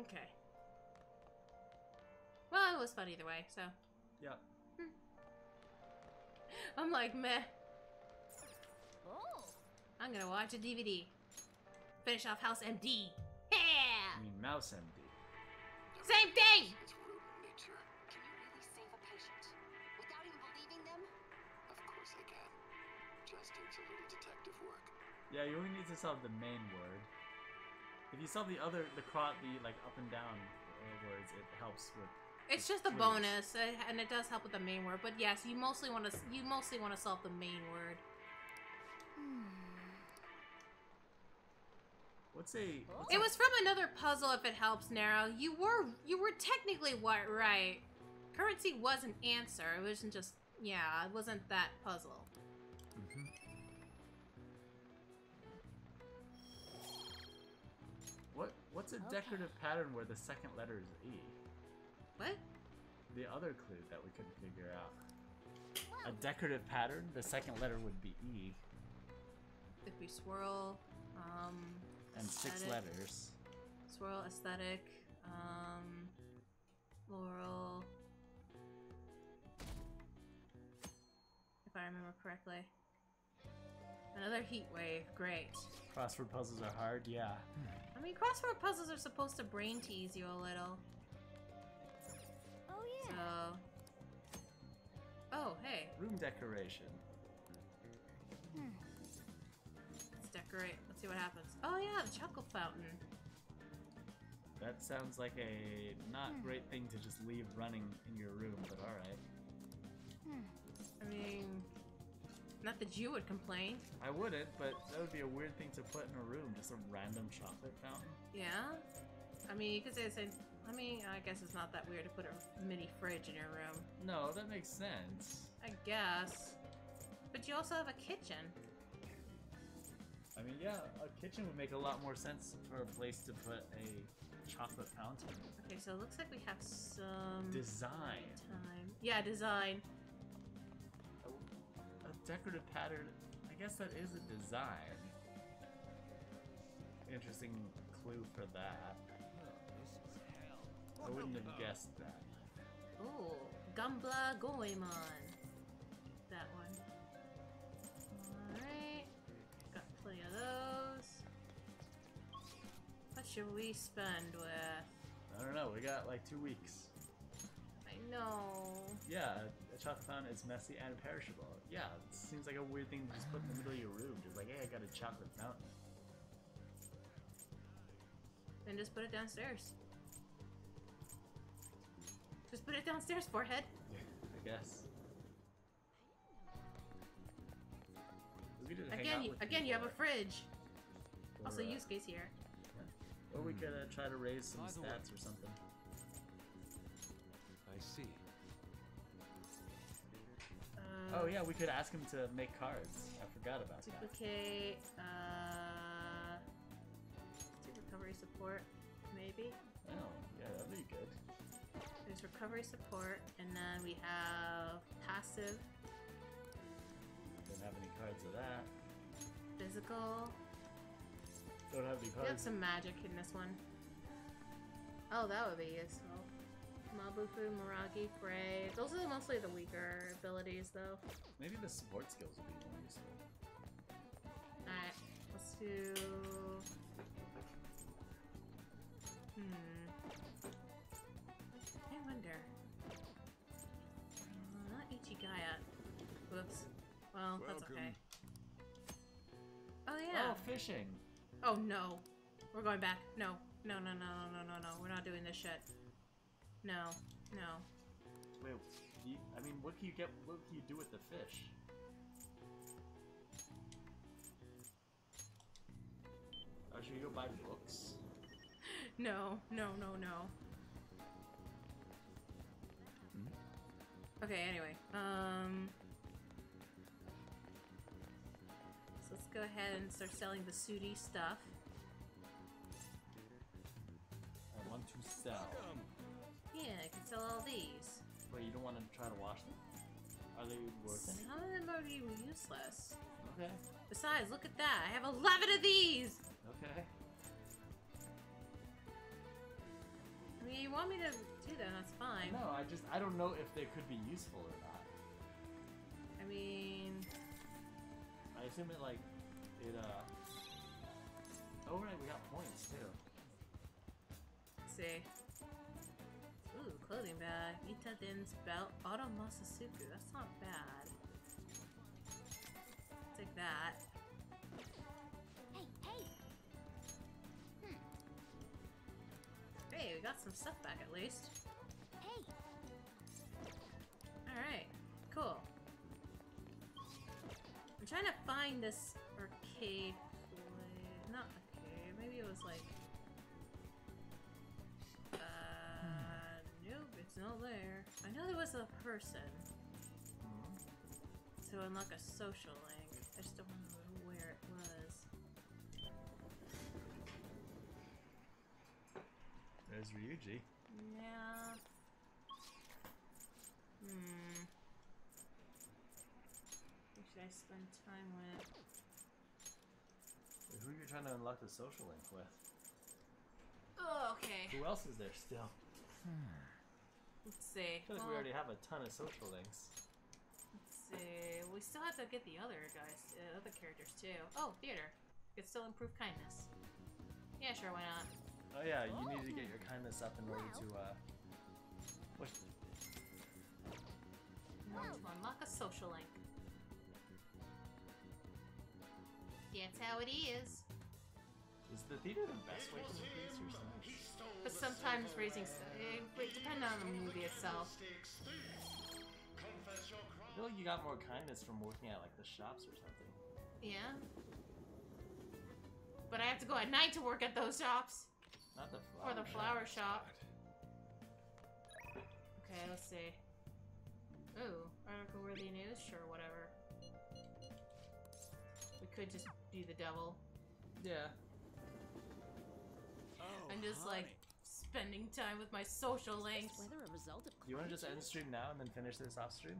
Okay. Well, it was fun either way, so. Yep. Hmm. [laughs] I'm like, meh. Oh. I'm gonna watch a DVD. Finish off House MD. I Yeah! mean, Mouse MD. Same thing! It's rude nature. Can you really save a patient? Without even believing them? Of course I can. Just takes a little detective work. Yeah, you only need to solve the main word. If you solve the other, the cro- the like up and down words, it helps with. It's just a bonus, and it does help with the main word. But yes, you mostly want to you mostly want to solve the main word. Hmm. What's a? What's It was from another puzzle. If it helps, narrow. You were you were technically what right. Currency was an answer. It wasn't just yeah. It wasn't that puzzle. What's a Okay. decorative pattern where the second letter is E? What? The other clue that we couldn't figure out. A decorative pattern, the second letter would be E, If we swirl, um, and six letters. Swirl aesthetic, um, floral. If I remember correctly. Another heat wave. Great. Crossword puzzles are hard, yeah. I mean, crossword puzzles are supposed to brain tease you a little. Oh yeah. So. Oh, hey. Room decoration. Hmm. Let's decorate. Let's see what happens. Oh yeah, the chocolate fountain. That sounds like a not hmm. great thing to just leave running in your room, but alright. Hmm. I mean, not that you would complain. I wouldn't, but that would be a weird thing to put in a room, just a random chocolate fountain. Yeah. I mean, you could say the same. I mean, I guess it's not that weird to put a mini fridge in your room. No, that makes sense. I guess. But you also have a kitchen. I mean, yeah, a kitchen would make a lot more sense for a place to put a chocolate fountain. Okay, so it looks like we have some Design. time. Yeah, design. A decorative pattern. I guess that is a design. Interesting clue for that. Oh, I wouldn't have guessed that. Oh, Gumbla Goemon. That one. Alright. Got plenty of those. What should we spend with? I don't know. We got like two weeks. I know. Yeah, a chocolate fountain is messy and perishable. Yeah, it seems like a weird thing to just put in the middle of your room. Just like, hey, I got a chocolate fountain. Then just put it downstairs. Just put it downstairs, forehead. Yeah, [laughs] I guess. We could just hang Again, you, again, you have a fridge. or, Also, uh, case here. Or we could uh, try to raise some By way- stats or something. See. Uh, Oh yeah, we could ask him to make cards. I forgot about that. Duplicate. Uh, recovery support, maybe. Oh, yeah, that'd be good. There's recovery support, and then we have passive, Don't have any cards of that. physical. Don't have any cards. We have some magic in this one. Oh, that would be useful. Mabufu, Miragi, Frei. Those are mostly the weaker abilities, though. Maybe the support skills would be more useful. Alright, let's do. Hmm. I wonder. Uh, not Ichigaya. Whoops. Well, that's okay. Oh, yeah. Oh, fishing. Oh, no. We're going back. No. No, no, no, no, no, no, no. We're not doing this shit. No. No. Wait, you, I mean, what can you get? What can you do with the fish? Oh, should we go buy books? [laughs] No, no, no, no. Okay, anyway. Um. So let's go ahead and start selling the Sudi stuff. I want to sell. Yeah, I can sell all these. Wait, you don't want to try to wash them? Are they worth? Some of them are even useless. Okay. Besides, look at that. I have 11 of these! Okay. I mean, you want me to do that, that's fine. No, I just I don't know if they could be useful or not. I mean, I assume it like it uh. Oh right, we got points too. let's see. Clothing bag. Ita-den's belt. Auto Masasuku. That's not bad. Take that. Hey, hey! Hmm. Hey, we got some stuff back at least. Hey! Alright, cool. I'm trying to find this arcade place. Not arcade, maybe it was like. Nope, not there. I know there was a person to unlock a social link. I just don't remember where it was. There's Ryuji. Yeah. Hmm. Who should I spend time with? Wait, Who are you trying to unlock the social link with? Oh, okay. Who else is there still? Let's see. I feel like we already have a ton of social links. Let's see. We still have to get the other guys, uh, other characters too. Oh, theater. Could still improve kindness. Yeah, sure. Why not? Oh yeah, you need to get your kindness up in order to uh. What? In order to unlock a social link. That's how it is. Is the theater the best way to increase your stats? But sometimes raising, s- it, it depends on the movie itself. I feel like you got more kindness from working at like the shops or something. Yeah. But I have to go at night to work at those shops. Not the Or flower. the flower shop. Okay, let's see. Ooh, article worthy news? Sure, whatever. We could just be the devil. Yeah. Oh, I'm just like spending time with my social links. Whether a result of You want to just end stream now and then finish this off stream?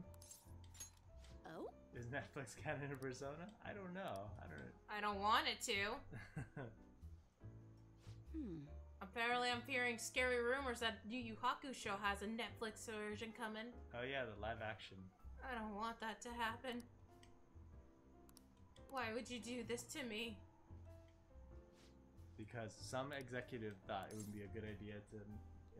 Oh? Is Netflix [laughs] canon a Persona? I don't know. I don't. I don't want it to. [laughs] Hmm. Apparently, I'm hearing scary rumors that Yu Yu Hakusho has a Netflix version coming. oh yeah, the live action. I don't want that to happen. Why would you do this to me? Because some executive thought it would be a good idea to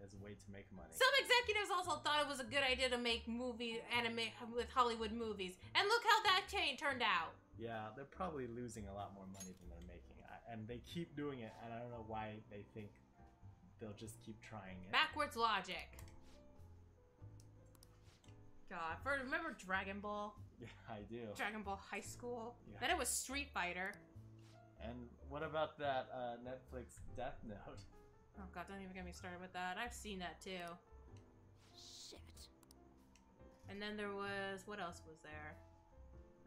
as a way to make money. Some executives also thought it was a good idea to make movie anime with Hollywood movies, and look how that chain turned out. Yeah, they're probably losing a lot more money than they're making, and they keep doing it, and I don't know why they think they'll just keep trying it. Backwards logic. God, for remember Dragon Ball, Yeah, I do. Dragon Ball High School. Yeah. Then it was Street Fighter. And what about that uh, Netflix Death Note? [laughs] Oh God, don't even get me started with that. I've seen that too. Shit. And then there was what else was there?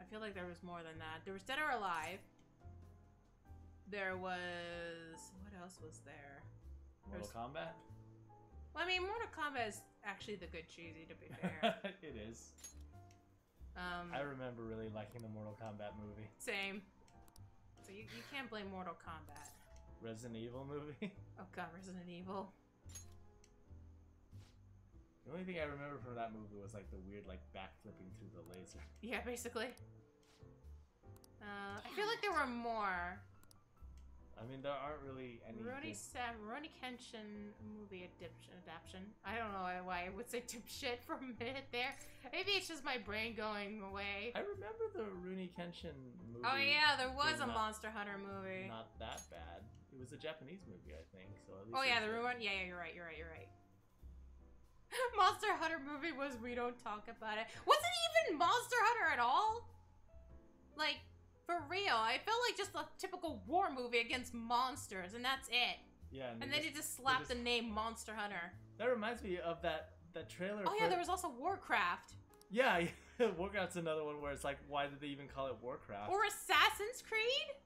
I feel like there was more than that. There was Dead or Alive. There was what else was there? Mortal Kombat? Well, I mean, Mortal Kombat is actually the good cheesy, to be fair. [laughs] it is. um, I remember really liking the Mortal Kombat movie. same. So you, you can't blame Mortal Kombat. Resident Evil movie. [laughs] Oh God, Resident Evil. The only thing I remember from that movie was like the weird like backflipping through the laser. Yeah, basically. Uh, I feel like there were more. I mean, there aren't really any. Rurouni Sam, Rurouni Kenshin movie adaptation. adaptation. I don't know why I would say [laughs] dipshit for a minute there. Maybe it's just my brain going away. I remember the Rurouni Kenshin movie. Oh yeah, there was a not- Monster Hunter movie. Not that bad. It was a Japanese movie, I think. So at least Oh yeah, the. Rurouni. Yeah, yeah, you're right. You're right. You're right. [laughs] Monster Hunter movie was we don't talk about it. Wasn't even Monster Hunter at all. Like for real, I felt like just a typical war movie against monsters, and that's it. Yeah, And they then you just slapped just- the name Monster Hunter. That reminds me of that that trailer. Oh yeah, for- there was also Warcraft Yeah, [laughs] yeah, Warcraft's another one where it's like, why did they even call it Warcraft? or Assassin's Creed.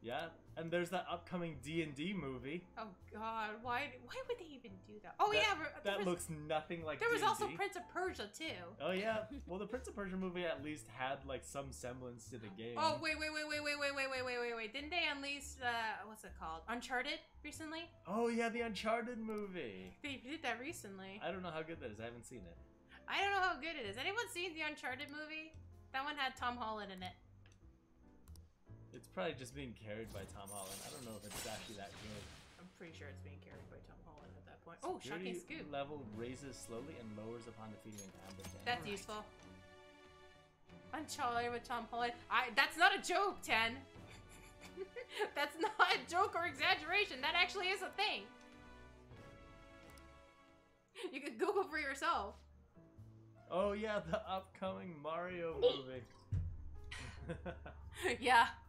yeah, and there's that upcoming D and D movie. Oh God, why? Why would they even do that? Oh That- yeah, that was, looks nothing like. There was also D&D. Prince of Persia too. Oh yeah, [laughs] well the Prince of Persia movie at least had like some semblance to the game. Oh wait, wait, wait, wait, wait, wait, wait, wait, wait, wait, wait! Didn't they unleash uh, what's it called? Uncharted recently? Oh yeah, the Uncharted movie. They did that recently. I don't know how good that is. I haven't seen it. I don't know how good it is. Anyone seen the Uncharted movie? That one had Tom Holland in it. It's probably just being carried by Tom Holland. I don't know if it's actually that good. I'm pretty sure it's being carried by Tom Holland at that point. Oh, Security shocking scoop. level raises slowly and lowers upon defeating an ambush. That's enemy. useful. Uncharted with Tom Holland. I. That's not a joke, Ten. [laughs] that's not a joke or exaggeration. That actually is a thing. You can Google for yourself. Oh yeah, the upcoming Mario [laughs] movie. [laughs] yeah, I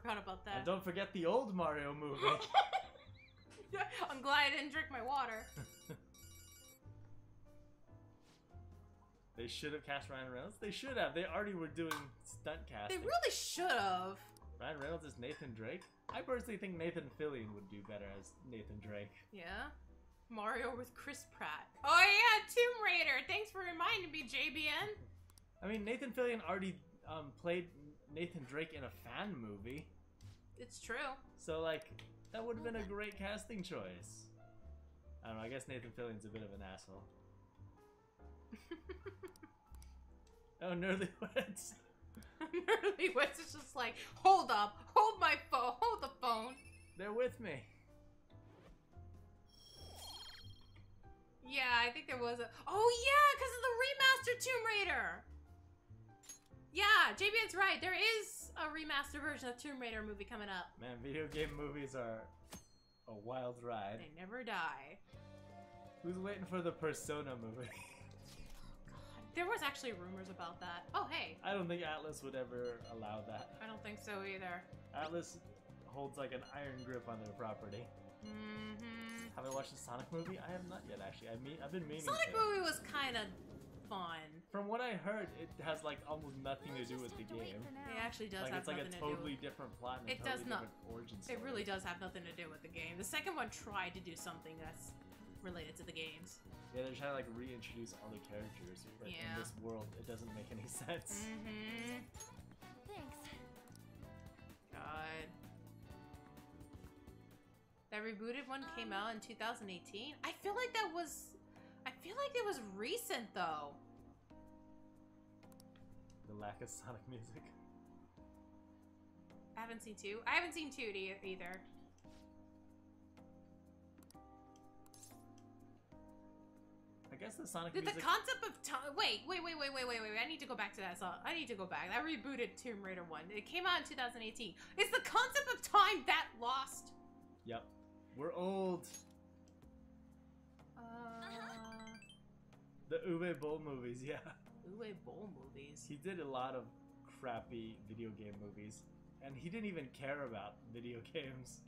forgot about that. and don't forget the old Mario movie. [laughs] I'm glad I didn't drink my water. [laughs] they should have cast Ryan Reynolds. They should have. They already were doing stunt casting. They really should have. Ryan Reynolds is Nathan Drake. I personally think Nathan Fillion would do better as Nathan Drake. Yeah. Mario with Chris Pratt. Oh yeah, Tomb Raider. Thanks for reminding me, JBN. I mean, Nathan Fillion already um, played Nathan Drake in a fan movie, It's true. so like that would have been a great casting choice. I don't know. I guess Nathan Fillion's a bit of an asshole. [laughs] oh, Nerdlyweds. [laughs] Nerdlyweds is just like, hold up, hold my phone, hold the phone. They're with me. Yeah, I think there was a. Oh yeah, because of the remastered Tomb Raider. Yeah, JBN's right. There is a remaster version of Tomb Raider movie coming up. Man, video game movies are a wild ride. They never die. Who's waiting for the Persona movie? [laughs] God, there was actually rumors about that. Oh, hey. I don't think Atlus would ever allow that. I don't think so either. Atlus holds like an iron grip on their property. Mm-hmm. Have I watched the Sonic movie? I have not yet, actually. I mean, I've been meaning Sonic to. movie was kind of fun. From what I heard, it has like almost nothing to do with the game. It actually does Like have to do it's like a totally to different plot and a It does not. origin story. it really does have nothing to do with the game. The second one tried to do something that's related to the games. Yeah, they're trying to like reintroduce all the characters, but Yeah. in this world, it doesn't make any [laughs] sense. Mm-hmm. Thanks. God. That rebooted one came out in 2018. I feel like that was. I feel like it was recent though. The lack of Sonic music. I haven't seen two. I haven't seen two either. I guess the Sonic The, the concept of time. Wait, wait, wait, wait, wait, wait, wait. I need to go back to that song. I need to go back. That rebooted Tomb Raider one. It came out in 2018. It's the concept of time that lost. Yep. We're old. The Uwe Boll movies, [laughs] yeah. Uwe Boll movies. He did a lot of crappy video game movies, and he didn't even care about video [laughs] games.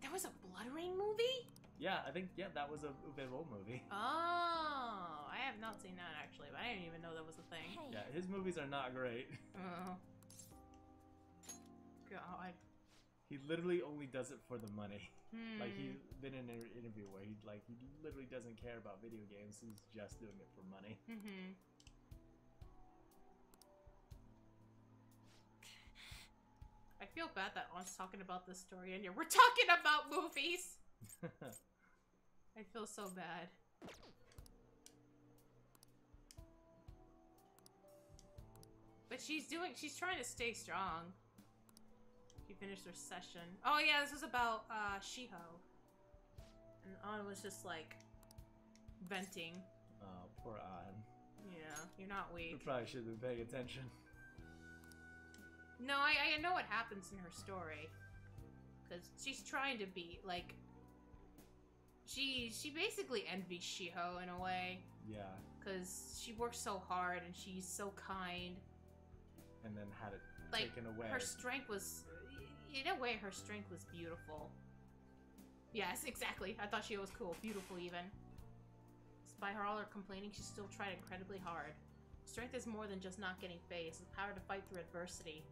There was a BloodRayne movie. Yeah, I think yeah, that was a Uwe Boll movie. [laughs] Oh, I have not seen that actually, but I didn't even know that was a thing. Hey. Yeah, his movies are not great. Oh. God. He literally only does it for the money. [laughs] Hmm. Like he's been in an interview where he like he literally doesn't care about video games. He's just doing it for money. Mm-hmm. I feel bad that Ann's talking about this story and here we're talking about movies. [laughs] I feel so bad. But she's doing, she's trying to stay strong. She finished her session. Oh yeah, this was about uh, Shiho. And Ann was just like venting. Oh, poor Ann. Yeah, you're not weak. You probably should have been paying attention. No, I, I know what happens in her story. Because she's trying to be, like... She, she basically envies Shiho in a way. Yeah, Because she works so hard and she's so kind. and then had it Like, taken away. her strength was... In a way, her strength was beautiful. Yes, [laughs] exactly. I thought she was cool. Beautiful, even. Despite her all her complaining, she still tried incredibly hard. Strength is more than just not getting phased. It's the power to fight through adversity.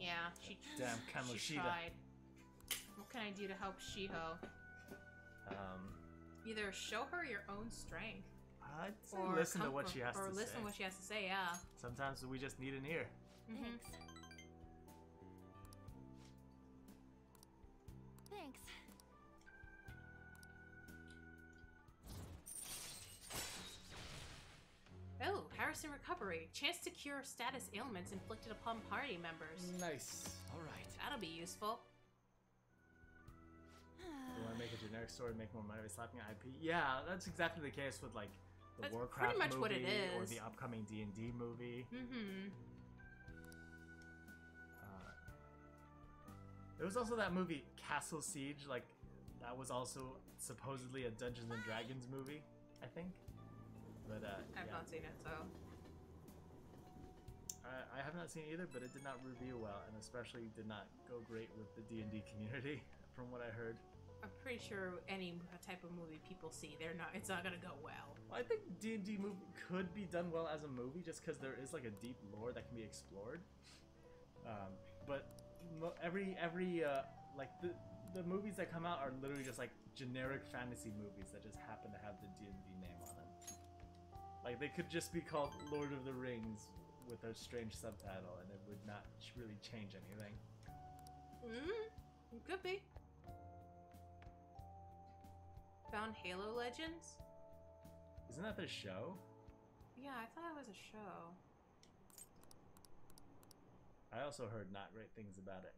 Yeah, she Damn she Kamoshida. tried. What can I do to help Shiho? Um, Either show her your own strength, I'd say or listen to what she has or to listen say. what she has to say. Yeah. Sometimes we just need an ear. Mhm. Thanks. Thanks. Oh, Harrison recovery. Chance to cure status ailments inflicted upon party members. Nice. All right. That'll be useful. [sighs] You want to make a generic story, make more money by slapping an IP? Yeah, that's exactly the case with like the That's Warcraft pretty much movie what it or the upcoming D and D movie. Mm-hmm. There was also that movie Castle Siege. Like that was also supposedly a Dungeons and Dragons movie, I think. But uh, I've yeah. not seen it, so. I, I have not seen it either, but it did not review well, and especially did not go great with the D and D community, [laughs] from what I heard. I'm pretty sure any type of movie people see, they're not. It's not gonna go well. Well, I think D and D movie could be done well as a movie, just because there is like a deep lore that can be explored. Um, but every every uh, like the the movies that come out are literally just like generic fantasy movies that just happen to have the D and D name on them. Like they could just be called Lord of the Rings with a strange subtitle, and it would not really change anything. Mm, it could be. Found Halo Legends? Isn't that the show? Yeah, I thought it was a show. I also heard not great things about it.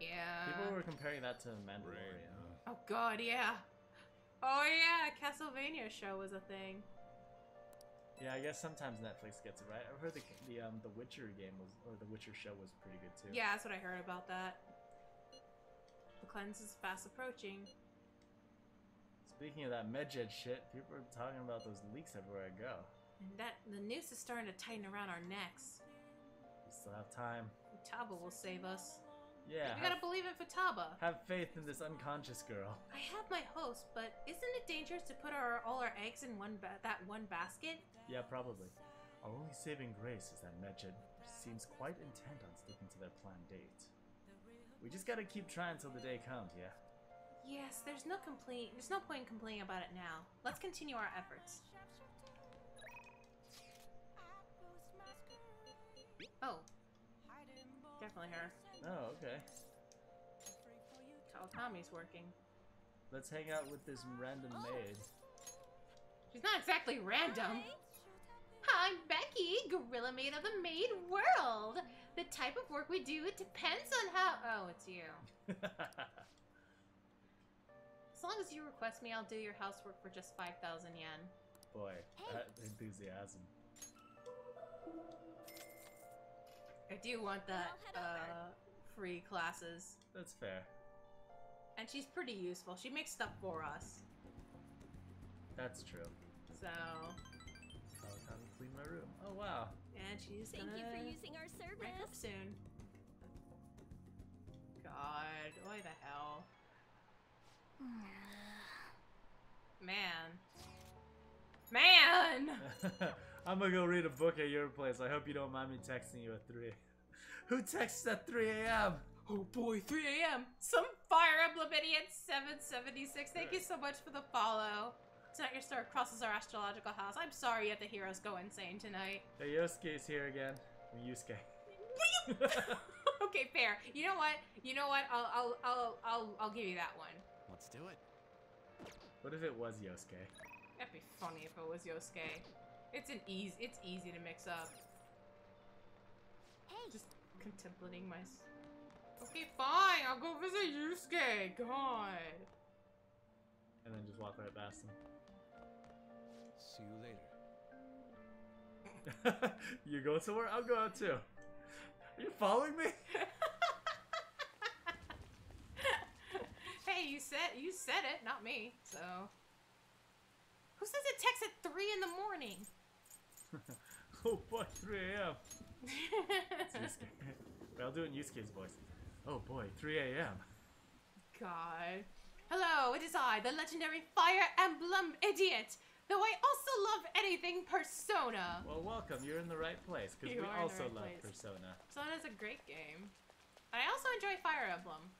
Yeah. People were comparing that to Mandalorian. Oh god, yeah. Oh yeah, Castlevania show was a thing. Yeah, I guess sometimes Netflix gets it right. I've heard the the um the Witcher game was or the Witcher show was pretty good too. Yeah, that's what I heard about that. The cleanse is fast approaching. Speaking of that medjed shit, people are talking about those leaks everywhere I go. And that the noose is starting to tighten around our necks. We still have time. Futaba will save us. Yeah. we have, gotta believe in Futaba. have faith in this unconscious girl. I have my host, but isn't it dangerous to put our all our eggs in one ba- that one basket? Yeah, probably. Our only saving grace is that Medjed seems quite intent on sticking to their planned date. We just gotta keep trying till the day comes, yeah? Yes, there's no complaint. There's no point in complaining about it now. Let's continue our efforts. Oh, definitely her. Oh, okay. Kawakami's working. Let's hang out with this random maid. She's not exactly random. Hi, I'm Becky, Gorilla Maid of the Maid World. The type of work we do it depends on how. Oh, it's you. [laughs] As long as you request me, I'll do your housework for just 5,000 yen. Boy, that enthusiasm. I do want that uh, free classes. That's fair. And she's pretty useful. She makes stuff for us. That's true. So, I'll come clean my room. Oh wow. and she's Thank you for using our rank up service. soon. God, why the hell? Man. Man! [laughs] I'm gonna go read a book at your place. I hope you don't mind me texting you at 3. Who texts at 3 a.m.? Oh boy, 3 a.m. Some Fire Emblem idiot 776. Thank you so much for the follow. Tonight your star crosses our astrological house. I'm sorry yet the heroes go insane tonight. Hey, Yosuke's here again. Or Yusuke. [laughs] okay, fair. You know what? You know what? I'll I'll I'll I'll, I'll give you that one. Let's do it. what if it was Yosuke? That'd be funny if it was Yosuke. It's an easy. It's easy to mix up. Hey, Just contemplating my. Okay, fine. I'll go visit Yusuke. God. And then just walk right past him. See you later. [laughs] you go somewhere? I'll go out too. Are you following me? [laughs] hey, you said you said it, not me. So. Who says it texts at three in the morning? [laughs] oh boy, 3 a.m. [laughs] Wait, I'll do it in Yusuke's voice. Oh boy, 3 a.m. God. Hello, it is I, the legendary Fire Emblem idiot. Though I also love anything Persona. Well, welcome. You're in the right place because we You are in the also right love place. Persona. Persona's a great game. I also enjoy Fire Emblem.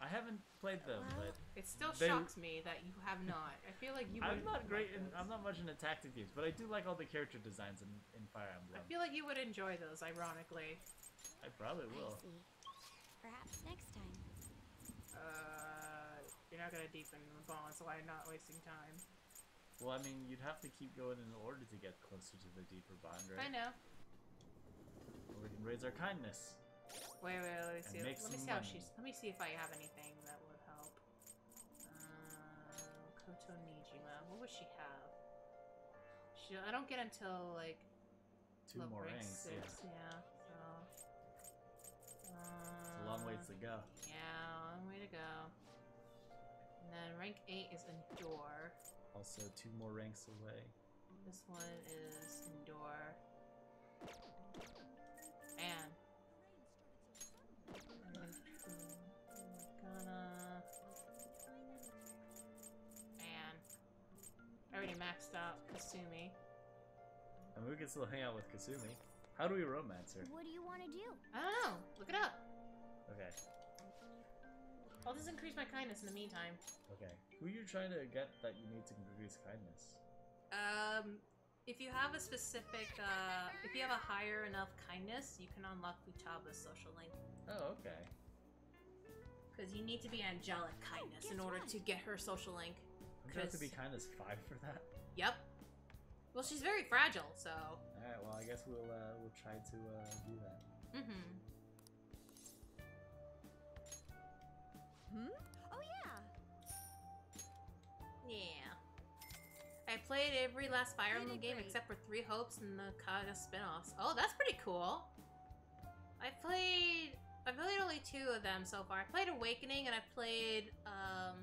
I haven't played them, but It still They- shocks me that you have not. I feel like you. I'm would not great. In, I'm not much into tactic games, but I do like all the character designs in, in Fire Emblem. I feel like you would enjoy those. Ironically, I probably I will. see. Perhaps next time. uh, you're not gonna deepen the bond, so I'm not wasting time. Well, I mean, you'd have to keep going in order to get closer to the deeper bond, right? I know. Or we can raise our kindness. Wait, wait, let me see. Let me see how she's. Let me see if I have anything that would help. Uh, Koto Nijima. What would she have? She. I don't get until like Two more rank ranks. Yeah. six. Yeah. So. It's a long ways to go. Yeah, long way to go. And then rank 8 is Endure. Also, two more ranks away. This one is Endure. And. Already maxed out Kasumi. And we can still hang out with Kasumi. How do we romance her? What do you want to do? I don't know. Look it up. Okay. I'll just increase my kindness in the meantime. Okay. Who are you trying to get that you need to increase kindness? Um, if you have a specific, uh, if you have a higher enough kindness, you can unlock Futaba's social link. Oh, okay. Because you need to be angelic kindness in order what? to get her social link. I'm gonna be kind be 'Cause- kindness five for that. Yep. Well, she's very fragile, so. All right. Well, I guess we'll uh, we'll try to uh, do that. Mm-hmm. Hmm? Oh yeah. Yeah. I played every last Fire You Emblem game great. except for Three Hopes and the Kaga spin-offs. Oh, that's pretty cool. I played I played only two of them so far. I played Awakening and I played um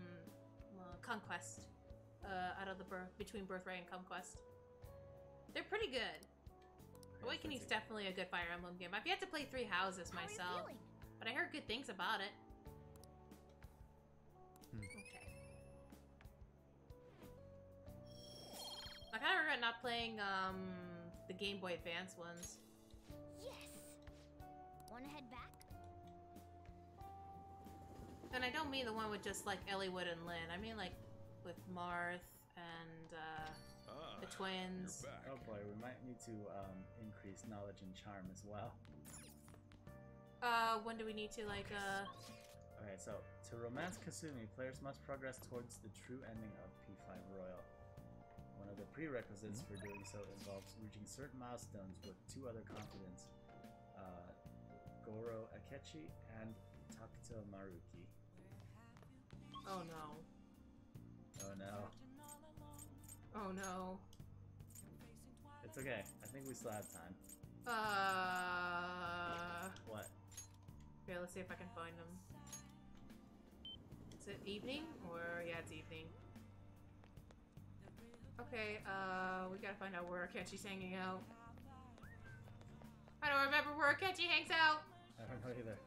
uh, Conquest. Uh, out of the birth between Birthright and Conquest. They're pretty good. Awakening's definitely a good Fire Emblem game. I've yet to play Three Houses How are you myself, but I heard good things about it. Hmm. Okay. I kind of regret not playing um the Game Boy Advance ones. Yes. Wanna head back? And I don't mean the one with just like Eliwood and Lyn. I mean like with Marth and uh, Ah, the twins. Oh boy, we might need to um, increase knowledge and charm as well. Uh, when do we need to like uh? Okay, so to romance Kasumi, players must progress towards the true ending of P5 Royal. One of the prerequisites for doing so involves reaching certain milestones with two other confidants, uh, Goro Akechi and Takuto Maruki. Oh no. Oh no. Oh no. It's okay. I think we still have time. Uh. What? Here, let's see if I can find them. Is it evening or yeah, it's evening. Okay, uh, we gotta find out where Akechi's hanging out. I don't remember where Akechi hangs out. I don't know either.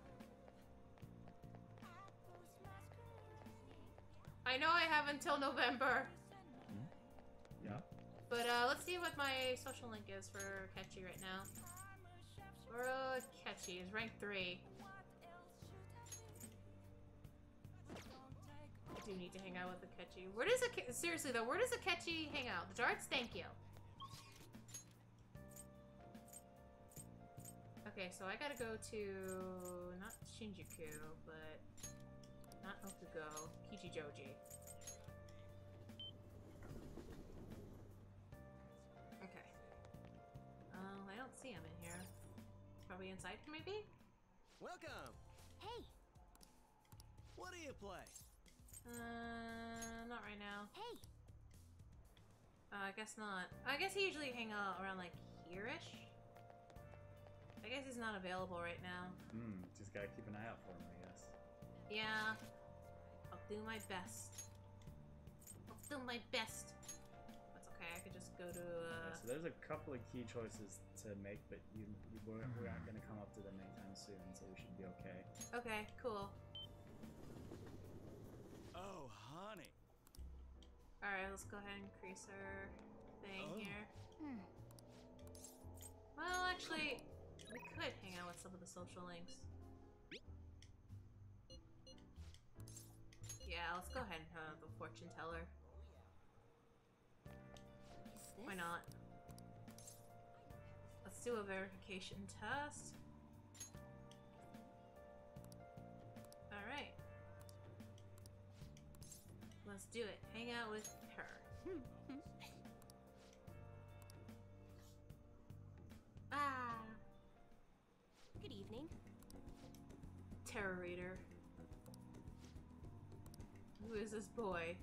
I know I have until November, Yeah. but uh, let's see what my social link is for Akechi right now. Goro Akechi is rank three. I do need to hang out with Akechi. Where does Ake- seriously though? Where does Akechi hang out? The darts, thank you. Okay, so I gotta go to not Shinjuku, but not Okugo, Kichijoji. Okay. Oh, I don't see him in here. Probably inside, maybe? Welcome. Hey, What do you play? Uh, not right now. hey. Uh, I guess not. I guess he usually hang out around like here-ish. I guess he's not available right now. Hmm. Just gotta keep an eye out for him, I guess. Yeah. I'll do my best. I'll do my best. That's okay. I could just go to Yeah, uh. so there's a couple of key choices to make, but you, you we're, we're not gonna come up to them anytime soon, so we should be okay. Okay, cool. Oh, honey. All right, let's go ahead and increase our thing Oh. here. Hmm. Well, actually, we could hang out with some of the social links. Yeah, let's go ahead and have the fortune teller. Why not? Let's do a verification test. Alright. Let's do it. Hang out with her. [laughs] ah! Good evening. Tarot Reader. Who is this boy?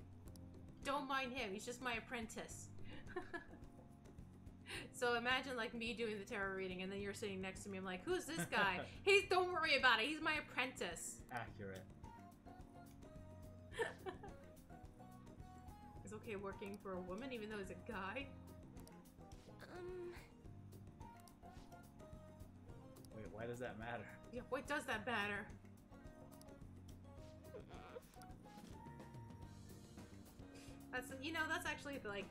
Don't mind him, he's just my apprentice. [laughs] so imagine like me doing the tarot reading and then you're sitting next to me. I'm like, who's this guy? [laughs] He's don't worry about it, he's my apprentice. Accurate. [laughs] It's okay working for a woman even though he's a guy. Um, Wait, why does that matter? Yeah, what does that matter? That's you know that's actually like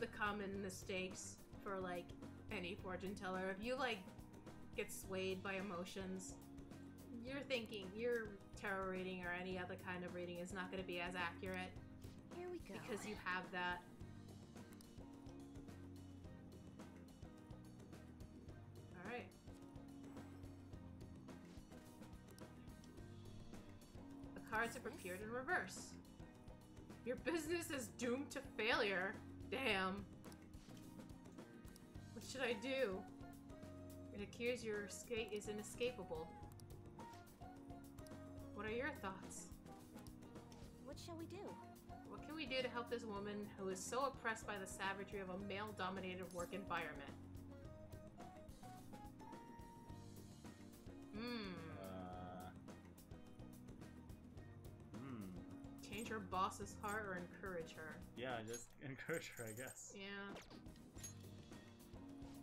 the common mistakes for like any fortune teller. If you like get swayed by emotions, you're thinking your tarot reading or any other kind of reading is not going to be as accurate here we go. because you have that. All right. The cards are prepared in reverse. Your business is doomed to failure. Damn. What should I do? It appears your escape is inescapable. What are your thoughts? What shall we do? What can we we do to help this woman who is so oppressed by the savagery of a male-dominated work environment? Change her boss's heart or encourage her? Yeah, just [laughs] encourage her, I guess. Yeah.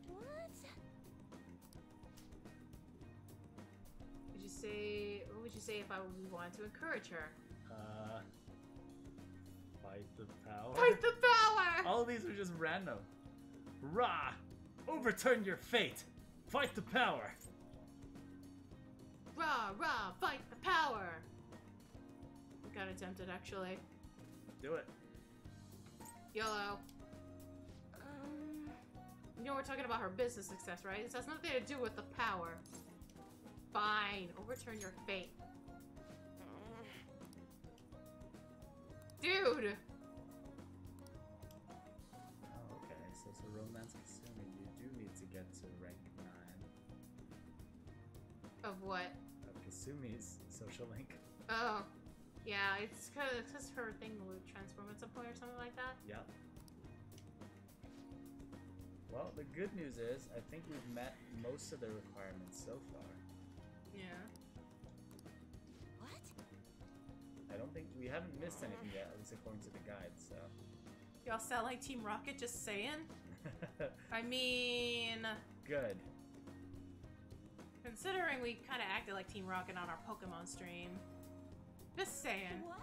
What? Would you say? What would you say if I wanted to encourage her? Uh, fight the power. Fight the power! All of these are just random. Rah! Overturn your fate. Fight the power. Rah rah! Fight the power! I'm kinda tempted actually. Do it. YOLO. Um. You know we're talking about her business success, right? This has nothing to do with the power. Fine. Overturn your fate. Dude! Oh, okay. So it's a romance Kasumi. You do need to get to rank 9 Of what? of Kasumi's social link. Oh. Yeah, it's cause, it's 'cause her thing would transform at some point or something like that. Yep. Well, the good news is, I think we've met most of the requirements so far. Yeah. What? I don't think we haven't missed anything yet, at least according to the guide, so. Y'all sound like Team Rocket, just saying. [laughs] I mean, good. considering we kind of acted like Team Rocket on our Pokemon stream. Just saying. What?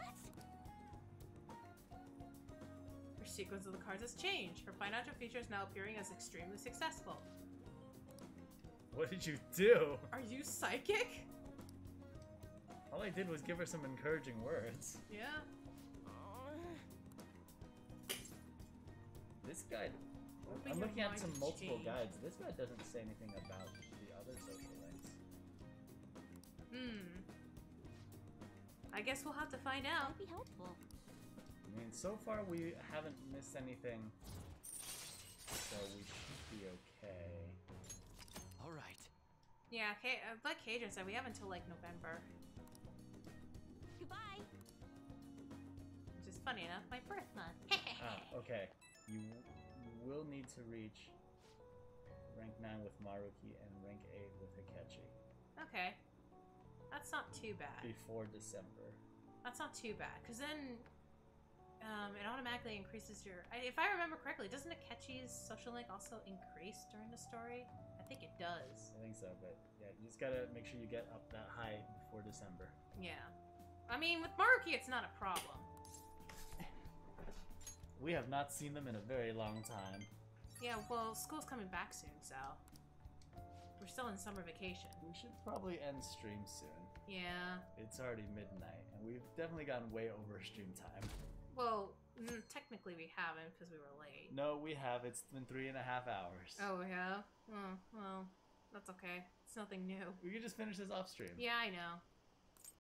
Her sequence of the cards has changed. Her financial future is now appearing as extremely successful. What did you do? Are you psychic? All I did was give her some encouraging words. Yeah. This guide. Open I'm looking at some multiple change. guides. This guide doesn't say anything about the other social links. Hmm. I guess we'll have to find out. That'd be helpful. I mean, so far we haven't missed anything, so we should be okay. All right. Yeah, okay, uh, like Cajun said, we have until like November. Goodbye. Which is funny enough, my birth month. [laughs] Ah, okay. You, you will need to reach rank 9 with Maruki and rank 8 with Akechi Okay. That's not too bad. before December. That's not too bad, because then um, it automatically increases your. I, if I remember correctly, doesn't Akechi's social link also increase during the story? I think it does. I think so, but yeah, you just gotta make sure you get up that high before December. Yeah. I mean, with Maruki, it's not a problem. [laughs] We have not seen them in a very long time. Yeah, well, school's coming back soon, so. We're still in summer vacation. We should probably end stream soon. Yeah. It's already midnight, and we've definitely gotten way over [laughs] stream time. Well, mm, technically we haven't because we were late. No, we have. It's been three and a half hours. Oh, yeah? Oh, well, that's okay. It's nothing new. We could just finish this off stream. Yeah, I know.